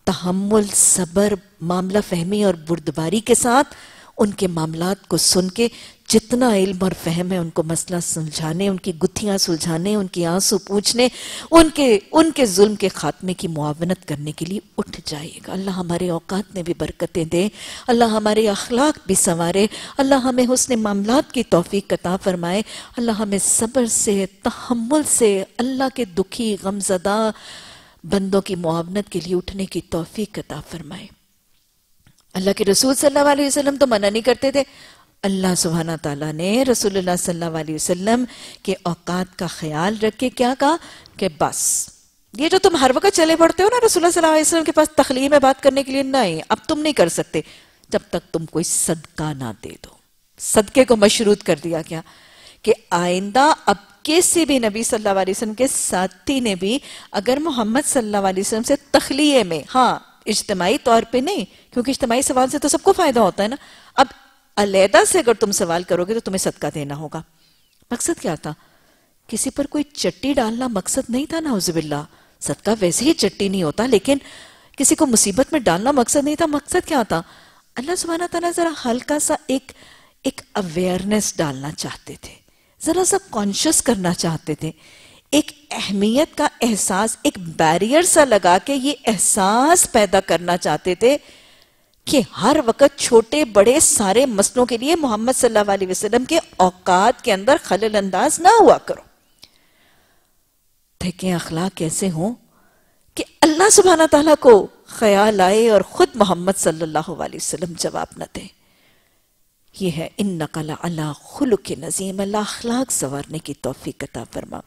تحمل، صبر، معاملہ فہمی اور بردباری کے ساتھ ان کے معاملات کو سن کے جتنا علم اور فہم ہے ان کو مسئلہ سمجھانے ان کی گتھیاں سلجھانے، ان کی آنسو پوچھنے، ان کے ان کے ظلم کے خاتمے کی معاونت کرنے کے لیے اٹھ جائے گا۔ اللہ ہمارے اوقات میں بھی برکتیں دے۔ اللہ ہمارے اخلاق بھی سنوارے۔ اللہ ہمیں حسن معاملات کی توفیق عطا فرمائے۔ اللہ ہمیں صبر سے، تحمل سے، اللہ کے دکھی غمزدہ بندوں کی معاونت کے لیے اٹھنے کی توفیق عطا فرمائے۔ اللہ کے رسول صلی اللہ علیہ وسلم تو منع نہیں کرتے تھے۔ اللہ سبحانہ تعالیٰ نے رسول اللہ صلی اللہ علیہ وسلم کے اوقات کا خیال رکھ کے کیا کہا کہ بس۔ یہ جو تم ہر وقت چلے پڑتے ہو نا رسول اللہ صلی اللہ علیہ وسلم کے پاس تخلیق میں بات کرنے کے لیے، نہیں، اب تم نہیں کر سکتے۔ جب تک تم کوئی صدقہ نہ دے دو۔ صدقے کو مشروط کر دیا کیا کہ آئندہ اب کسی بھی نبی صلی اللہ علیہ وسلم کے ساتھی نے بھی اگر محمد صلی اللہ علیہ وسلم سے تخلیے میں ہاں اجتماعی طور پہ نہیں کیونکہ اجتماعی سوال سے تو سب کو فائدہ ہوتا ہے نا۔ اب علیحدہ سے اگر تم سوال کرو گے تو تمہیں صدقہ دینا ہوگا۔ مقصد کیا تھا؟ کسی پر کوئی چٹی ڈالنا مقصد نہیں تھا نا باللہ۔ صدقہ ویسے ہی چٹی نہیں ہوتا، لیکن کسی کو مصیبت میں ڈالنا مقصد نہیں تھا۔ مقصد کیا تھا؟ اللہ سبحانہ تعالیٰ ذرا ہلکا سا ایک ایک اویئرنیس ڈالنا چاہتے تھے۔ ذرا سا کانشس کرنا چاہتے تھے۔ ایک اہمیت کا احساس، ایک بیریئر سا لگا کے یہ احساس پیدا کرنا چاہتے تھے۔ کہ ہر وقت چھوٹے بڑے سارے مسئلوں کے لیے محمد صلی اللہ علیہ وسلم کے اوقات کے اندر خلل انداز نہ ہوا کرو۔ دیکھیں اخلاق کیسے ہوں کہ اللہ سبحانہ تعالیٰ کو خیال آئے اور خود محمد صلی اللہ علیہ وسلم جواب نہ دے۔ یہ ہے ان نقل اللہ خلق نظیم، اللہ اخلاق سوارنے کی توفیق عطا فرما۔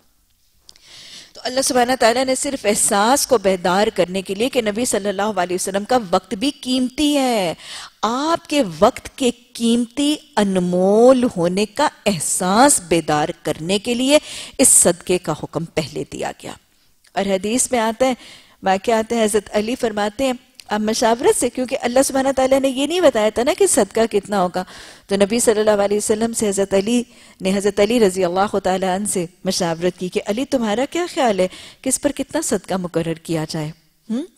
تو اللہ سبحانہ تعالیٰ نے صرف احساس کو بیدار کرنے کے لیے کہ نبی صلی اللہ علیہ وسلم کا وقت بھی قیمتی ہے۔ آپ کے وقت کے قیمتی انمول ہونے کا احساس بیدار کرنے کے لیے اس صدقے کا حکم پہلے دیا گیا۔ اور حدیث میں آتا ہے واقعہ آتے ہیں حضرت علی فرماتے ہیں اب مشاورت سے، کیونکہ اللہ سبحانہ تعالیٰ نے یہ نہیں بتایا تھا نا کہ صدقہ کتنا ہوگا۔ تو نبی صلی اللہ علیہ وسلم سے حضرت علی نے حضرت علی رضی اللہ تعالیٰ عنہ سے مشاورت کی کہ علی، تمہارا کیا خیال ہے کہ اس پر کتنا صدقہ مقرر کیا جائے؟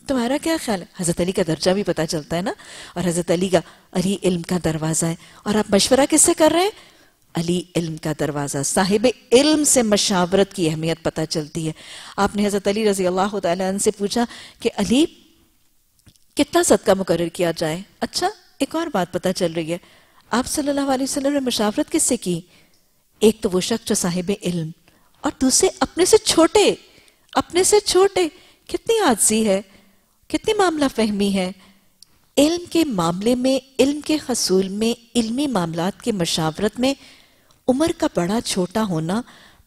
تمہارا کیا خیال ہے؟ حضرت علی کا درجہ بھی پتا چلتا ہے نا۔ اور حضرت علی کا، علی علم کا دروازہ ہے۔ اور آپ مشورہ کس سے کر رہے ہیں؟ علی علم کا دروازہ، صاحب علم سے مشاورت کی اہمیت پتا چلتی ہے۔ آپ نے حضرت علی رضی اللہ تعالیٰ عنہ سے پوچھا کہ علی کتنا صدقہ مقرر کیا جائے؟ اچھا ایک اور بات پتا چل رہی ہے۔ آپ صلی اللہ علیہ وسلم نے مشاورت کس سے کی؟ ایک تو وہ شخص جو صاحب علم، اور دوسرے اپنے سے چھوٹے، اپنے سے چھوٹے۔ کتنی عاجزی ہے، کتنی معاملہ فہمی ہے۔ علم کے معاملے میں، علم کے حصول میں، علمی معاملات کے مشاورت میں عمر کا بڑا چھوٹا ہونا،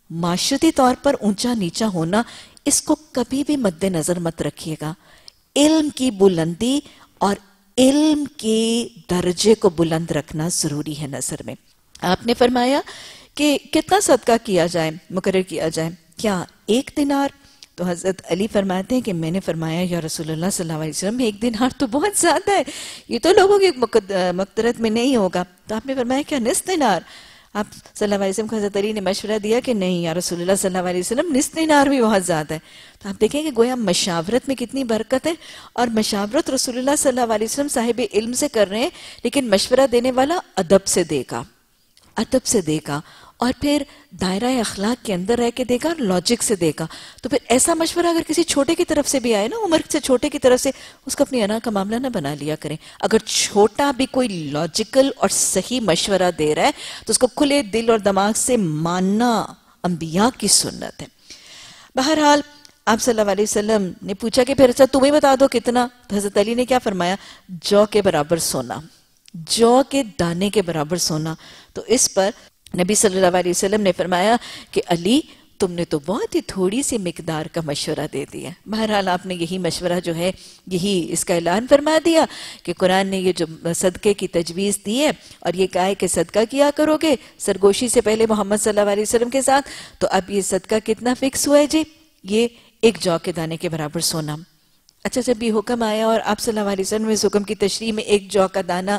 معاشرتی طور پر اونچا نیچا ہونا، اس کو کبھی بھی مد نظر مت رکھیے گا۔ علم کی بلندی اور علم کے درجے کو بلند رکھنا ضروری ہے نظر میں۔ آپ نے فرمایا کہ کتنا صدقہ کیا جائے، مقرر کیا جائے۔ کیا ایک دنار تو حضرت علی فرماتے ہیں کہ میں نے فرمایا، یا رسول اللہ صلی اللہ علیہ وسلم، ایک دنار تو بہت زیادہ ہے۔ یہ تو لوگوں کی مقدرت میں نہیں ہوگا۔ تو آپ نے فرمایا، کیا نصف دینار؟ آپ صلی اللہ علیہ وسلم کو حضرت علی نے مشورہ دیا کہ نہیں یا رسول اللہ صلی اللہ علیہ وسلم نصف دینار بھی بہت زیادہ ہے تو آپ دیکھیں کہ گویا مشاورت میں کتنی برکت ہے اور مشاورت رسول اللہ صلی اللہ علیہ وسلم صاحب علم سے کر رہے ہیں، لیکن مشورہ دینے والا ادب سے دے گا ادب سے دے گا اور پھر دائرہ اخلاق کے اندر رہ کے دے گا اور لاجک سے دے گا۔ تو پھر ایسا مشورہ اگر کسی چھوٹے کی طرف سے بھی آئے نا، عمر سے چھوٹے کی طرف سے، اس کو اپنی انا کا معاملہ نہ بنا لیا کریں۔ اگر چھوٹا بھی کوئی لاجیکل اور صحیح مشورہ دے رہا ہے، تو اس کو کھلے دل اور دماغ سے ماننا انبیاء کی سنت ہے۔ بہرحال، آپ صلی اللہ علیہ وسلم نے پوچھا کہ پھر اچھا تمہیں بتا دو کتنا؟ تو حضرت علی نے کیا فرمایا؟ جو کے برابر سونا۔ جو کے دانے کے برابر سونا۔ تو اس پر نبی صلی اللہ علیہ وسلم نے فرمایا کہ علی، تم نے تو بہت ہی تھوڑی سی مقدار کا مشورہ دے دیا۔ بہرحال آپ نے یہی مشورہ جو ہے، یہی اس کا اعلان فرما دیا کہ قرآن نے یہ جو صدقے کی تجویز دی ہے اور یہ کہا ہے کہ صدقہ کیا کرو گے سرگوشی سے پہلے محمد صلی اللہ علیہ وسلم کے ساتھ، تو اب یہ صدقہ کتنا فکس ہوا ہے جی؟ یہ ایک جو کے دانے کے برابر سونا۔ اچھا جب یہ حکم آیا اور آپ صلی اللہ علیہ وسلم اس حکم کی تشریح میں ایک جو کا دانہ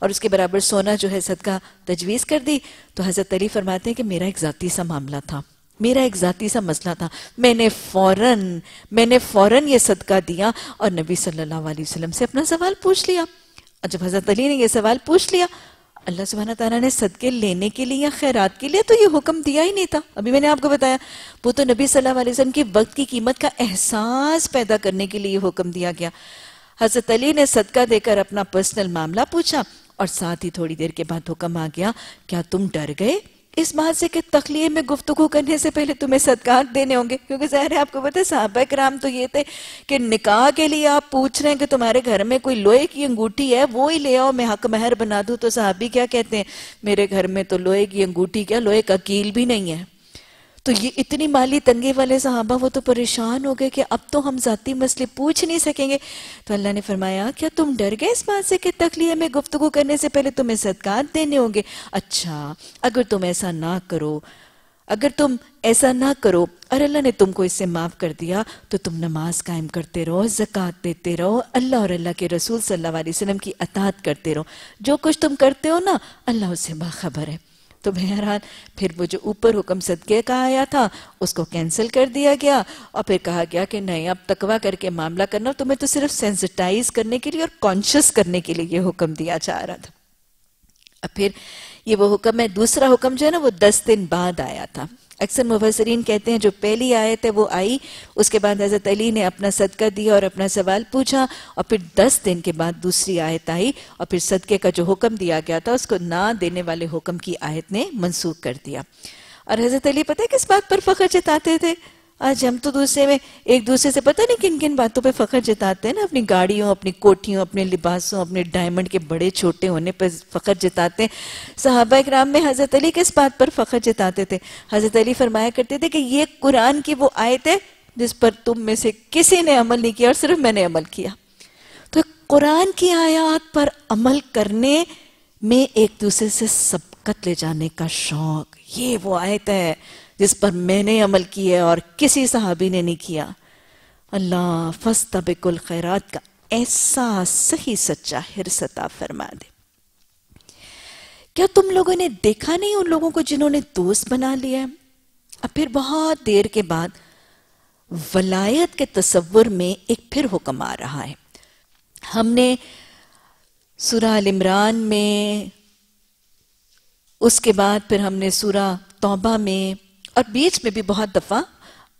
اور اس کے برابر سونا جو ہے صدقہ تجویز کر دی، تو حضرت علی فرماتے ہیں کہ میرا ایک ذاتی سا معاملہ تھا۔ میرا ایک ذاتی سا مسئلہ تھا۔ میں نے فوراً، میں نے فوراً یہ صدقہ دیا اور نبی صلی اللہ علیہ وسلم سے اپنا سوال پوچھ لیا۔ اور جب حضرت علی نے یہ سوال پوچھ لیا اللہ سبحانہ تعالیٰ نے صدقے لینے کے لیے یا خیرات کے لیے تو یہ حکم دیا ہی نہیں تھا۔ ابھی میں نے آپ کو بتایا، وہ تو نبی صلی اللہ علیہ وسلم کی وقت کی قیمت کا احساس پیدا کرنے کے لیے یہ حکم دیا گیا۔ حضرت علی نے صدقہ دے کر اپنا پرسنل معاملہ پوچھا اور ساتھ ہی تھوڑی دیر کے بعد حکم آ گیا، کیا تم ڈر گئے؟ اس بات سے کہ تخلیے میں گفتگو کرنے سے پہلے تمہیں صدقات دینے ہوں گے؟ کیونکہ ظاہر ہے آپ کو پتہ ہے، صحابہ کرام تو یہ تھے کہ نکاح کے لیے آپ پوچھ رہے ہیں کہ تمہارے گھر میں کوئی لوہے کی انگوٹھی ہے، وہ ہی لے آؤ، میں حق مہر بنا دوں۔ تو صحابی کیا کہتے ہیں؟ میرے گھر میں تو لوہے کی انگوٹھی، کیا لوہے کا کیل بھی نہیں ہے؟ تو یہ اتنی مالی تنگی والے صحابہ وہ تو پریشان ہو گئے کہ اب تو ہم ذاتی مسئلے پوچھ نہیں سکیں گے۔ تو اللہ نے فرمایا، کیا تم ڈر گئے اس بات سے کہ تخلیہ میں گفتگو کرنے سے پہلے تمہیں صدقات دینے ہوں گے؟ اچھا اگر تم ایسا نہ کرو، اگر تم ایسا نہ کرو اور اللہ نے تم کو اس سے معاف کر دیا، تو تم نماز قائم کرتے رہو، زکوٰۃ دیتے رہو، اللہ اور اللہ کے رسول صلی اللہ علیہ وسلم کی اطاعت کرتے رہو۔ جو کچھ تم کرتے ہو نا، اللہ اس سے باخبر ہے۔ تو بہرحال پھر وہ جو اوپر حکم صدقے کا آیا تھا، اس کو کینسل کر دیا گیا اور پھر کہا گیا کہ نہیں، اب تقوی کر کے معاملہ کرنا تمہیں تو صرف سینسٹائز کرنے کے لیے اور کانشس کرنے کے لیے یہ حکم دیا جا رہا تھا۔ اب پھر یہ وہ حکم ہے، دوسرا حکم جو ہے نا، وہ دس دن بعد آیا تھا۔ اکثر مفسرین کہتے ہیں جو پہلی آیت ہے وہ آئی، اس کے بعد حضرت علی نے اپنا صدقہ دیا اور اپنا سوال پوچھا اور پھر دس دن کے بعد دوسری آیت آئی اور پھر صدقے کا جو حکم دیا گیا تھا، اس کو نہ دینے والے حکم کی آیت نے منسوخ کر دیا۔ اور حضرت علی پتہ ہے کس بات پر فخر جتاتے تھے؟ آج ہم تو دوسرے میں ایک دوسرے سے پتہ نہیں کن کن باتوں پہ فخر جتاتے ہیں نا، اپنی گاڑیوں، اپنی کوٹھیوں، اپنے لباسوں، اپنے ڈائمنڈ کے بڑے چھوٹے ہونے پہ فخر جتاتے ہیں۔ صحابہ اکرام میں حضرت علی کس بات پر فخر جتاتے تھے؟ حضرت علی فرمایا کرتے تھے کہ یہ قرآن کی وہ آیت ہے جس پر تم میں سے کسی نے عمل نہیں کیا اور صرف میں نے عمل کیا۔ تو قرآن کی آیات پر عمل کرنے میں ایک دوسرے سے سبقت لے جانے کا شوق، یہ وہ آیت ہے۔ جس پر میں نے عمل کیا اور کسی صحابی نے نہیں کیا۔ اللہ فستبق الخیرات کا ایسا صحیح سچا حرصتا فرما دے۔ کیا تم لوگوں نے دیکھا نہیں ان لوگوں کو جنہوں نے دوست بنا لیا ہے؟ اب پھر بہت دیر کے بعد ولایت کے تصور میں ایک پھر حکم آ رہا ہے۔ ہم نے سورہ العمران میں، اس کے بعد پھر ہم نے سورہ توبہ میں اور بیچ میں بھی بہت دفعہ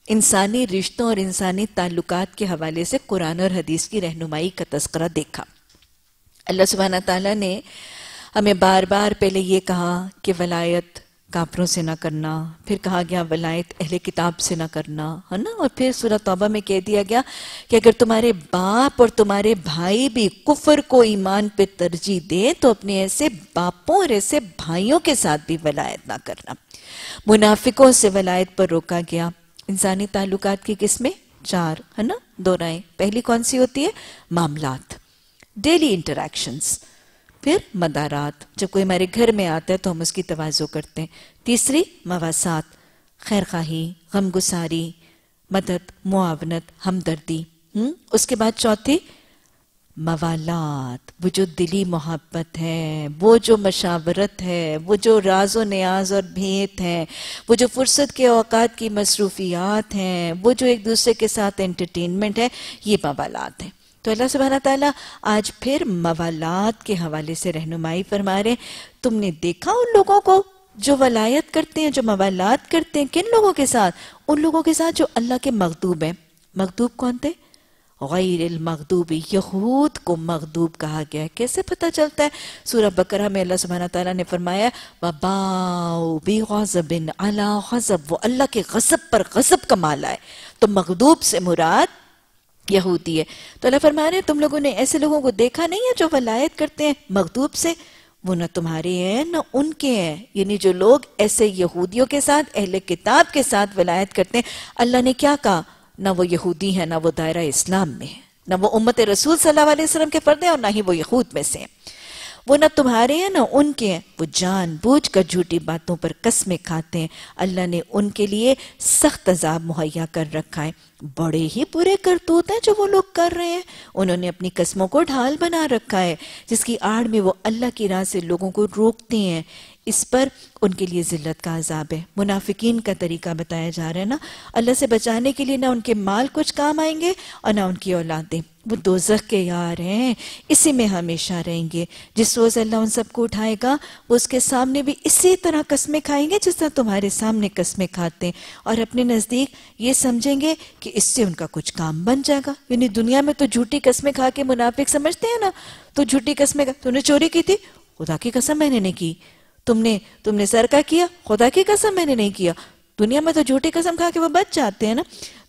انسانی رشتوں اور انسانی تعلقات کے حوالے سے قرآن اور حدیث کی رہنمائی کا تذکرہ دیکھا۔ اللہ سبحانہ تعالیٰ نے ہمیں بار بار پہلے یہ کہا کہ ولایت کافروں سے نہ کرنا، پھر کہا گیا ولایت اہل کتاب سے نہ کرنا، ہے نا؟ اور پھر سورہ توبہ میں کہہ دیا گیا کہ اگر تمہارے باپ اور تمہارے بھائی بھی کفر کو ایمان پہ ترجیح دیں تو اپنے ایسے باپوں اور ایسے بھائیوں کے ساتھ بھی ولایت نہ کرنا۔ منافقوں سے ولایت پر روکا گیا۔ انسانی تعلقات کی قسمیں چار، ہے نا؟ دو رائے۔ پہلی کون سی ہوتی ہے؟ معاملات۔ ڈیلی انٹریکشنز پھر مدارات۔ جب کوئی ہمارے گھر میں آتا ہے تو ہم اس کی توازو کرتے ہیں۔ تیسری مواسات خیر خواہی غم گساری مدد، معاونت، ہمدردی۔ اس کے بعد چوتھی موالات، وہ جو دلی محبت ہے، وہ جو مشاورت ہے، وہ جو راز و نیاز اور بھیت ہے، وہ جو فرصت کے اوقات کی مصروفیات ہیں، وہ جو ایک دوسرے کے ساتھ انٹرٹینمنٹ ہے، یہ موالات ہیں۔ تو اللہ سبحانہ تعالیٰ آج پھر موالات کے حوالے سے رہنمائی فرما رہے تم نے دیکھا ان لوگوں کو جو ولایت کرتے ہیں، جو موالات کرتے ہیں، کن لوگوں کے ساتھ؟ ان لوگوں کے ساتھ جو اللہ کے مغدوب ہیں۔ مغدوب کون تھے؟ غیر المغدوب یہود کو مغدوب کہا گیا ہے۔ کیسے پتہ چلتا ہے؟ سورہ بقرہ میں اللہ سبحانہ تعالیٰ نے فرمایا وَبَاؤُ بِغَزَبٍ عَلَى غَزَب وہ اللہ کے غزب پر غزب کا مالا ہے۔ تو مغدوب سے مراد یہودی ہے۔ تو اللہ فرما رہے ہیں، تم لوگوں نے ایسے لوگوں کو دیکھا نہیں ہے جو ولایت کرتے ہیں مغدوب سے؟ وہ نہ تمہارے ہیں، نہ ان کے ہیں۔ یعنی جو لوگ ایسے یہودیوں کے ساتھ، اہل کتاب کے ساتھ ولایت کرتے ہیں، اللہ نے کیا کہا؟ نہ وہ یہودی ہیں، نہ وہ دائرہ اسلام میں ہیں۔ نہ وہ امت رسول صلی اللہ علیہ وسلم کے فرد ہیں اور نہ ہی وہ یہود میں سے۔ ہیں وہ نہ تمہارے ہیں، نہ ان کے ہیں۔ وہ جان بوجھ کر جھوٹی باتوں پر قسمیں کھاتے ہیں۔ اللہ نے ان کے لیے سخت عذاب مہیا کر رکھا ہے۔ بڑے ہی برے کرتوت ہیں جو وہ لوگ کر رہے ہیں۔ انہوں نے اپنی قسموں کو ڈھال بنا رکھا ہے، جس کی آڑ میں وہ اللہ کی راہ سے لوگوں کو روکتے ہیں۔ اس پر ان کے لیے ذلت کا عذاب ہے۔ منافقین کا طریقہ بتایا جا رہا ہے نا، اللہ سے بچانے کے لیے نہ ان کے مال کچھ کام آئیں گے اور نہ ان کی اولادیں وہ دوزخ کے یار ہیں، اسی میں ہمیشہ رہیں گے۔ جس روز اللہ ان سب کو اٹھائے گا، وہ اس کے سامنے بھی اسی طرح قسمیں کھائیں گے جس طرح تمہارے سامنے قسمیں کھاتے ہیں۔ اور اپنے نزدیک یہ سمجھیں گے کہ اس سے ان کا کچھ کام بن جائے گا۔ یعنی دنیا میں تو جھوٹی قسمیں کھا کے منافق سمجھتے ہیں نا، تو جھوٹی قسمیں تو نے چوری کی تھی؟ خدا کی قسم میں نے نہیں کی۔ تم نے تم نے سر کا کیا، خدا کی قسم میں نے نہیں کیا۔ دنیا میں تو جھوٹی قسم کھا کے وہ بچ جاتے ہیں نا۔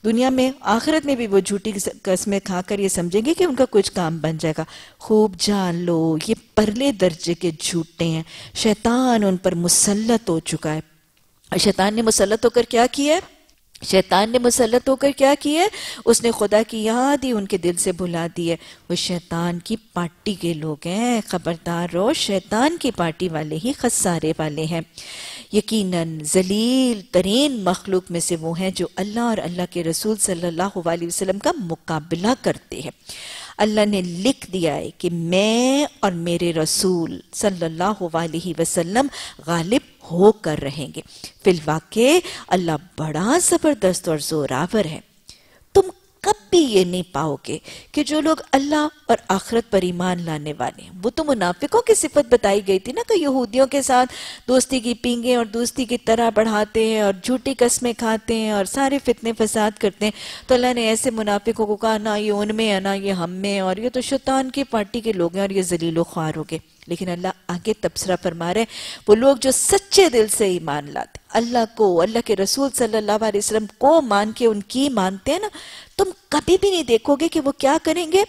دنیا میں، آخرت میں بھی وہ جھوٹی قسمیں کھا کر یہ سمجھیں گے کہ ان کا کچھ کام بن جائے گا۔ خوب جان لو، یہ پرلے درجے کے جھوٹے ہیں۔ شیطان ان پر مسلط ہو چکا ہے۔ شیطان نے مسلط ہو کر کیا کیا ہے؟ شیطان نے مسلط ہو کر کیا کیا ہے؟ اس نے خدا کی یاد ہی ان کے دل سے بھلا دی ہے۔ وہ شیطان کی پارٹی کے لوگ ہیں۔ خبردار رو شیطان کی پارٹی والے ہی خسارے والے ہیں۔ یقیناً ذلیل ترین مخلوق میں سے وہ ہیں جو اللہ اور اللہ کے رسول صلی اللہ علیہ وسلم کا مقابلہ کرتے ہیں۔ اللہ نے لکھ دیا ہے کہ میں اور میرے رسول صلی اللہ علیہ وسلم غالب ہو کر رہیں گے۔ فی الواقع اللہ بڑا زبردست اور زوراور ہے۔ تم کب بھی یہ نہیں پاؤ گے کہ جو لوگ اللہ اور آخرت پر ایمان لانے والے ہیں۔ وہ تو منافقوں کی صفت بتائی گئی تھی نا کہ یہودیوں کے ساتھ دوستی کی پینگیں اور دوستی کی طرح بڑھاتے ہیں اور جھوٹی قسمیں کھاتے ہیں اور سارے فتنے فساد کرتے ہیں۔ تو اللہ نے ایسے منافقوں کو کہا، نہ یہ ان میں ہے، نہ یہ ہم میں اور یہ تو شیطان کی پارٹی کے لوگ ہیں اور یہ ذلیل و خوار ہو گئے۔ لیکن اللہ آگے تبصرہ فرما رہے وہ لوگ جو سچے دل سے ایمان لاتے اللہ کو، اللہ کے رسول صلی اللہ علیہ وسلم کو مان کے ان کی مانتے ہیں نا، تم کبھی بھی نہیں دیکھو گے کہ وہ کیا کریں گے۔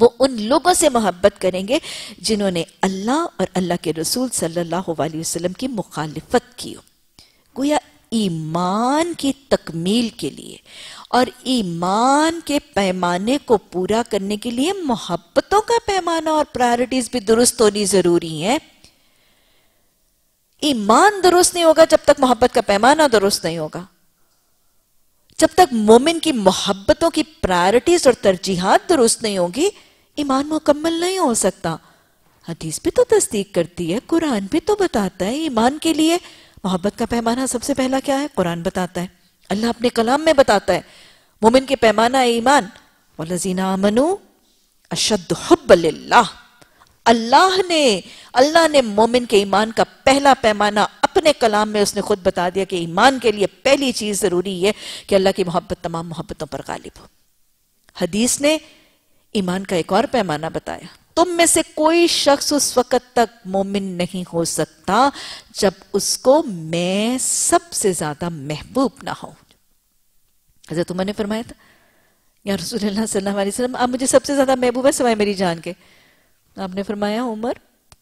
وہ ان لوگوں سے محبت کریں گے جنہوں نے اللہ اور اللہ کے رسول صلی اللہ علیہ وسلم کی مخالفت کی ہو۔ گویا ایمان کی تکمیل کے لیے اور ایمان کے پیمانے کو پورا کرنے کے لیے محبتوں کا پیمانہ اور پرائرٹیز بھی درست ہونی ضروری ہے ایمان درست نہیں ہوگا جب تک محبت کا پیمانہ درست نہیں ہوگا۔ جب تک مومن کی محبتوں کی پرائرٹیز اور ترجیحات درست نہیں ہوگی ایمان مکمل نہیں ہو سکتا۔ حدیث بھی تو تصدیق کرتی ہے، قرآن بھی تو بتاتا ہے۔ ایمان کے لیے محبت کا پیمانہ سب سے پہلا کیا ہے؟ قرآن بتاتا ہے۔ اللہ اپنے کلام میں بتاتا ہے، مومن کے پیمانہ ایمان وَلَذِينَ آمَنُوا أَشَدُّ حُبَّ لِلَّهِ اللہ نے اللہ نے مومن کے ایمان کا پہلا پیمانہ اپنے کلام میں اس نے خود بتا دیا کہ ایمان کے لیے پہلی چیز ضروری ہے کہ اللہ کی محبت، تمام محبتوں پر غالب ہو۔ حدیث نے ایمان کا ایک اور پیمانہ بتایا۔ تم میں سے کوئی شخص اس وقت تک مومن نہیں ہو سکتا جب اس کو میں سب سے زیادہ محبوب نہ ہوں حضرت عمر نے فرمایا تھا، یا رسول اللہ صلی اللہ علیہ وسلم، آپ مجھے سب سے زیادہ محبوب ہے سوائے میری جان کے۔ آپ نے فرمایا، عمر،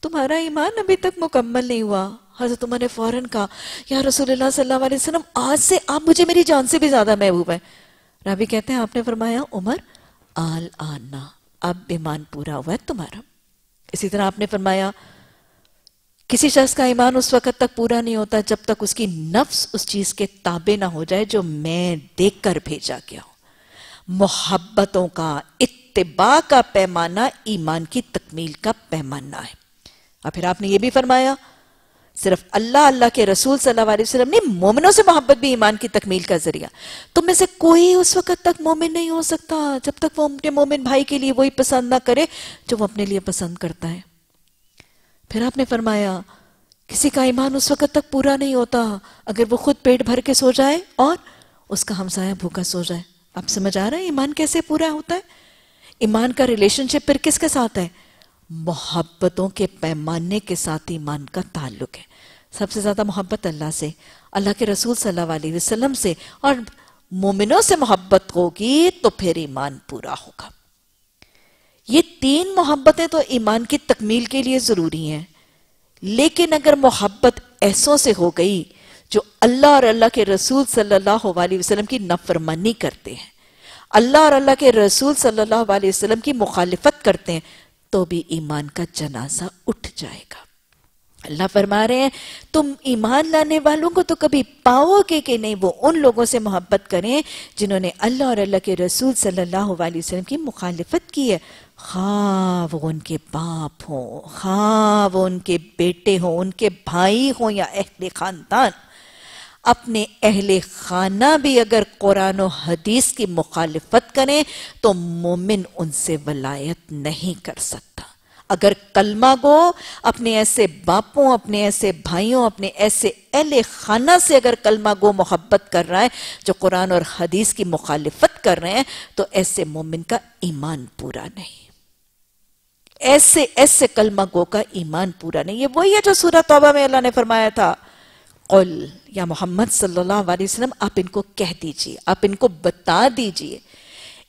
تمہارا ایمان ابھی تک مکمل نہیں ہوا۔ حضرت عمر نے فوراً کہا، یا رسول اللہ صلی اللہ علیہ وسلم، آج سے آپ مجھے میری جان سے بھی زیادہ محبوب ہے رابی کہتے ہیں، آپ نے فرمایا، عمر، آل آنا۔ اب ایمان پورا ہوا ہے تمہارا۔ اسی طرح آپ نے فرمایا، کسی شخص کا ایمان اس وقت تک پورا نہیں ہوتا جب تک اس کی نفس اس چیز کے تابع نہ ہو جائے جو میں دیکھ کر بھیجا گیا ہوں۔ محبتوں کا، اتباع کا پیمانہ ایمان کی تکمیل کا پیمانہ ہے۔ اور پھر آپ نے یہ بھی فرمایا صرف اللہ اللہ کے رسول صلی اللہ علیہ وسلم نے مومنوں سے محبت بھی ایمان کی تکمیل کا ذریعہ۔ تم میں سے کوئی اس وقت تک مومن نہیں ہو سکتا جب تک وہ اپنے مومن بھائی کے لیے وہی پسند نہ کرے جو وہ اپنے لیے پسند کرتا ہے۔ پھر آپ نے فرمایا، کسی کا ایمان اس وقت تک پورا نہیں ہوتا اگر وہ خود پیٹ بھر کے سو جائے اور اس کا ہمسایہ بھوکا سو جائے۔ آپ سمجھ آ رہا ہے ایمان کیسے پورا ہوتا ہے؟ ایمان کا ریلیشن شپ پھر کس کے ساتھ ہے؟ محبتوں کے پیمانے کے ساتھ ایمان کا تعلق ہے۔ سب سے زیادہ محبت اللہ سے، اللہ کے رسول صلی اللہ علیہ وسلم سے، اور مومنوں سے محبت ہوگی تو پھر ایمان پورا ہوگا۔ یہ تین محبتیں تو ایمان کی تکمیل کے لیے ضروری ہیں۔ لیکن اگر محبت ایسوں سے ہو گئی جو اللہ اور اللہ کے رسول صلی اللہ علیہ وسلم کی نفرمانی کرتے ہیں، اللہ اور اللہ کے رسول صلی اللہ علیہ وسلم کی مخالفت کرتے ہیں، تو بھی ایمان کا جنازہ اٹھ جائے گا۔ اللہ فرما رہے ہیں، تم ایمان لانے والوں کو تو کبھی پاؤ گے کہ نہیں، وہ ان لوگوں سے محبت کریں جنہوں نے اللہ اور اللہ کے رسول صلی اللہ علیہ وسلم کی مخالفت کی ہے۔ خواہ وہ ان کے باپ ہوں، خواہ وہ ان کے بیٹے ہوں، ان کے بھائی ہوں یا اہل خاندان۔ اپنے اہل خانہ بھی اگر قرآن و حدیث کی مخالفت کریں تو مومن ان سے ولایت نہیں کر سکتا۔ اگر کلمہ گو، اپنے ایسے باپوں، اپنے ایسے بھائیوں، اپنے ایسے اہل خانہ سے اگر کلمہ گو محبت کر رہا ہے، جو قرآن اور حدیث کی مخالفت کر رہے ہیں، تو ایسے مومن کا ایمان پورا نہیں۔ ایسے ایسے کلمہ گو کا ایمان پورا نہیں۔ یہ وہی ہے جو سورہ توبہ میں اللہ نے فرمایا تھا۔ قل یا محمد صلی اللہ علیہ وسلم، آپ ان کو کہہ دیجیے، آپ ان کو بتا دیجیے۔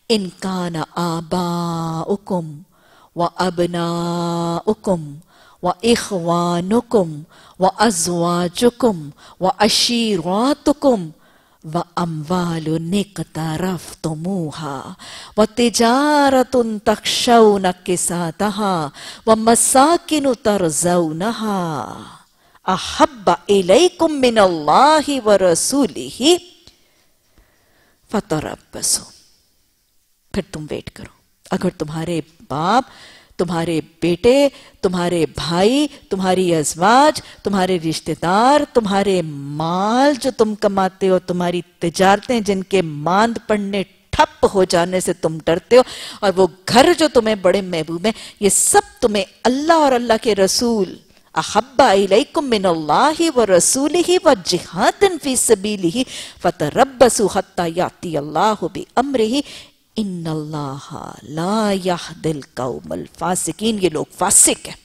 انکان آباؤکم وأبناؤكم وإخوانكم وأزواجكم وأشيراتكم وأموال اقترفتموها وتجارة تخشون كسادها ومساكن ترزونها أحب إليكم من الله ورسوله فتربصوا. پھر تم ویٹ کرو. اگر تمہارے باپ، تمہارے بیٹے، تمہارے بھائی، تمہاری ازواج، تمہارے رشتہ دار، تمہارے مال جو تم کماتے ہو، تمہاری تجارتیں جن کے ماند پڑنے ٹھپ ہو جانے سے تم ڈرتے ہو، اور وہ گھر جو تمہیں بڑے محبوب ہیں، یہ سب تمہیں اللہ اور اللہ کے رسول احبا الیکم من اللہ و رسولہ و جہاد فی سبیلہ فتربسوا حتی یاتی اللہ بی امرہ ان اللہ لا یحد القوم الفاسقین، یہ لوگ فاسق ہیں۔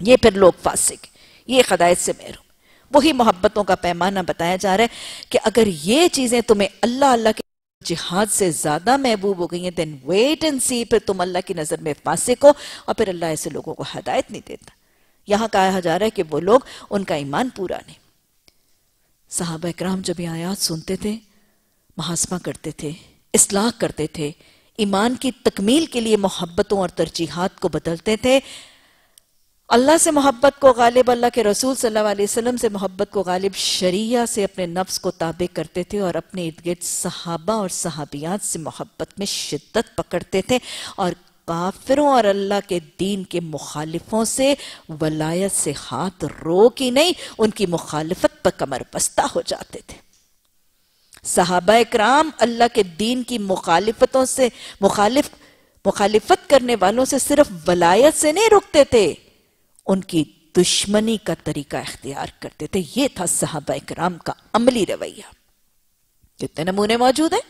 یہ پھر لوگ فاسق ہیں۔ یہ خدایت سے محروم۔ وہی محبتوں کا پیمانہ بتایا جا رہا ہے کہ اگر یہ چیزیں تمہیں اللہ اللہ کے جہاد سے زیادہ محبوب ہو گئی ہیں، then wait and see پھر تم اللہ کی نظر میں فاسق ہو اور پھر اللہ ایسے لوگوں کو ہدایت نہیں دیتا۔ یہاں کہا جا رہا ہے کہ وہ لوگ ان کا ایمان پورا نہیں۔ صحابہ اکرام جب یہ آیات سنتے تھے، محاسبہ کرتے تھے اصلاح کرتے تھے۔ ایمان کی تکمیل کے لیے محبتوں اور ترجیحات کو بدلتے تھے۔ اللہ سے محبت کو غالب، اللہ کے رسول صلی اللہ علیہ وسلم سے محبت کو غالب شریعہ سے اپنے نفس کو تابع کرتے تھے اور اپنے ارد صحابہ اور صحابیات سے محبت میں شدت پکڑتے تھے۔ اور کافروں اور اللہ کے دین کے مخالفوں سے ولایت سے ہاتھ روک ہی نہیں، ان کی مخالفت پر کمر بستہ ہو جاتے تھے۔ صحابہ اکرام اللہ کے دین کی مخالفتوں سے، مخالف، مخالفت کرنے والوں سے صرف ولایت سے نہیں رکتے تھے، ان کی دشمنی کا طریقہ اختیار کرتے تھے۔ یہ تھا صحابہ اکرام کا عملی رویہ۔ کتنے نمونے موجود ہیں۔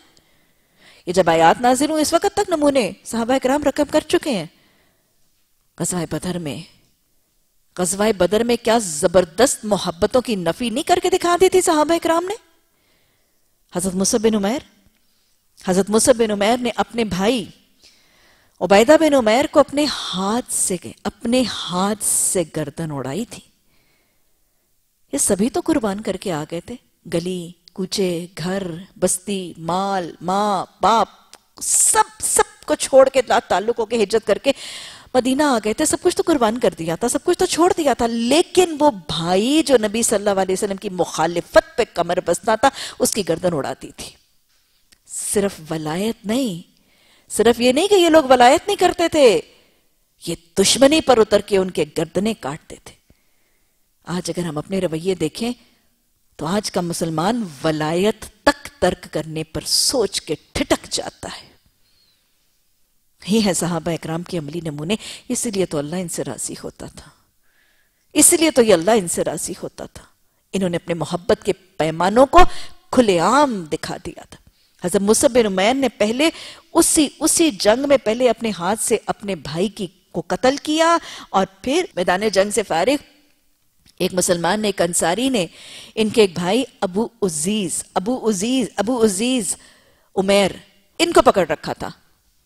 یہ جب آیات نازل ہوں اس وقت تک نمونے صحابہ اکرام رقم کر چکے ہیں۔ غزوہ بدر میں، غزوہ بدر میں کیا زبردست محبتوں کی نفی نہیں کر کے دکھا دی تھی صحابہ اکرام نے؟ حضرت مصب بن عمیر؟ حضرت مصب بن عمیر نے اپنے بھائی عبیدہ بن عمیر کو اپنے ہاتھ سے اپنے ہاتھ سے گردن اڑائی تھی۔ یہ سبھی تو قربان کر کے آ گئے تھے۔ گلی، کوچے، گھر، بستی، مال، ماں، باپ، سب سب کو چھوڑ کے تعلق ہو کے ہجرت کر کے مدینہ آ گئے تھے، سب کچھ تو قربان کر دیا تھا، سب کچھ تو چھوڑ دیا تھا، لیکن وہ بھائی جو نبی صلی اللہ علیہ وسلم کی مخالفت پہ کمر بستا تھا، اس کی گردن اڑاتی تھی۔ صرف ولایت نہیں، صرف یہ نہیں کہ یہ لوگ ولایت نہیں کرتے تھے، یہ دشمنی پر اتر کے ان کے گردنے کاٹتے تھے۔ آج اگر ہم اپنے رویے دیکھیں، تو آج کا مسلمان ولایت تک ترک کرنے پر سوچ کے ٹھٹک جاتا ہے۔ ہی ہے صحابہ اکرام کے عملی نمونے، اس لیے تو اللہ ان سے راضی ہوتا تھا۔ اس لیے تو یہ اللہ ان سے راضی ہوتا تھا۔ انہوں نے اپنے محبت کے پیمانوں کو کھلے عام دکھا دیا تھا۔ حضرت مصب بن عمیر نے پہلے اسی اسی جنگ میں پہلے اپنے ہاتھ سے اپنے بھائی کی، کو قتل کیا اور پھر میدان جنگ سے فارغ ایک مسلمان نے، ایک انصاری نے ان کے ایک بھائی ابو عزیز ابو عزیز ابو عزیز عمیر ان کو پکڑ رکھا تھا۔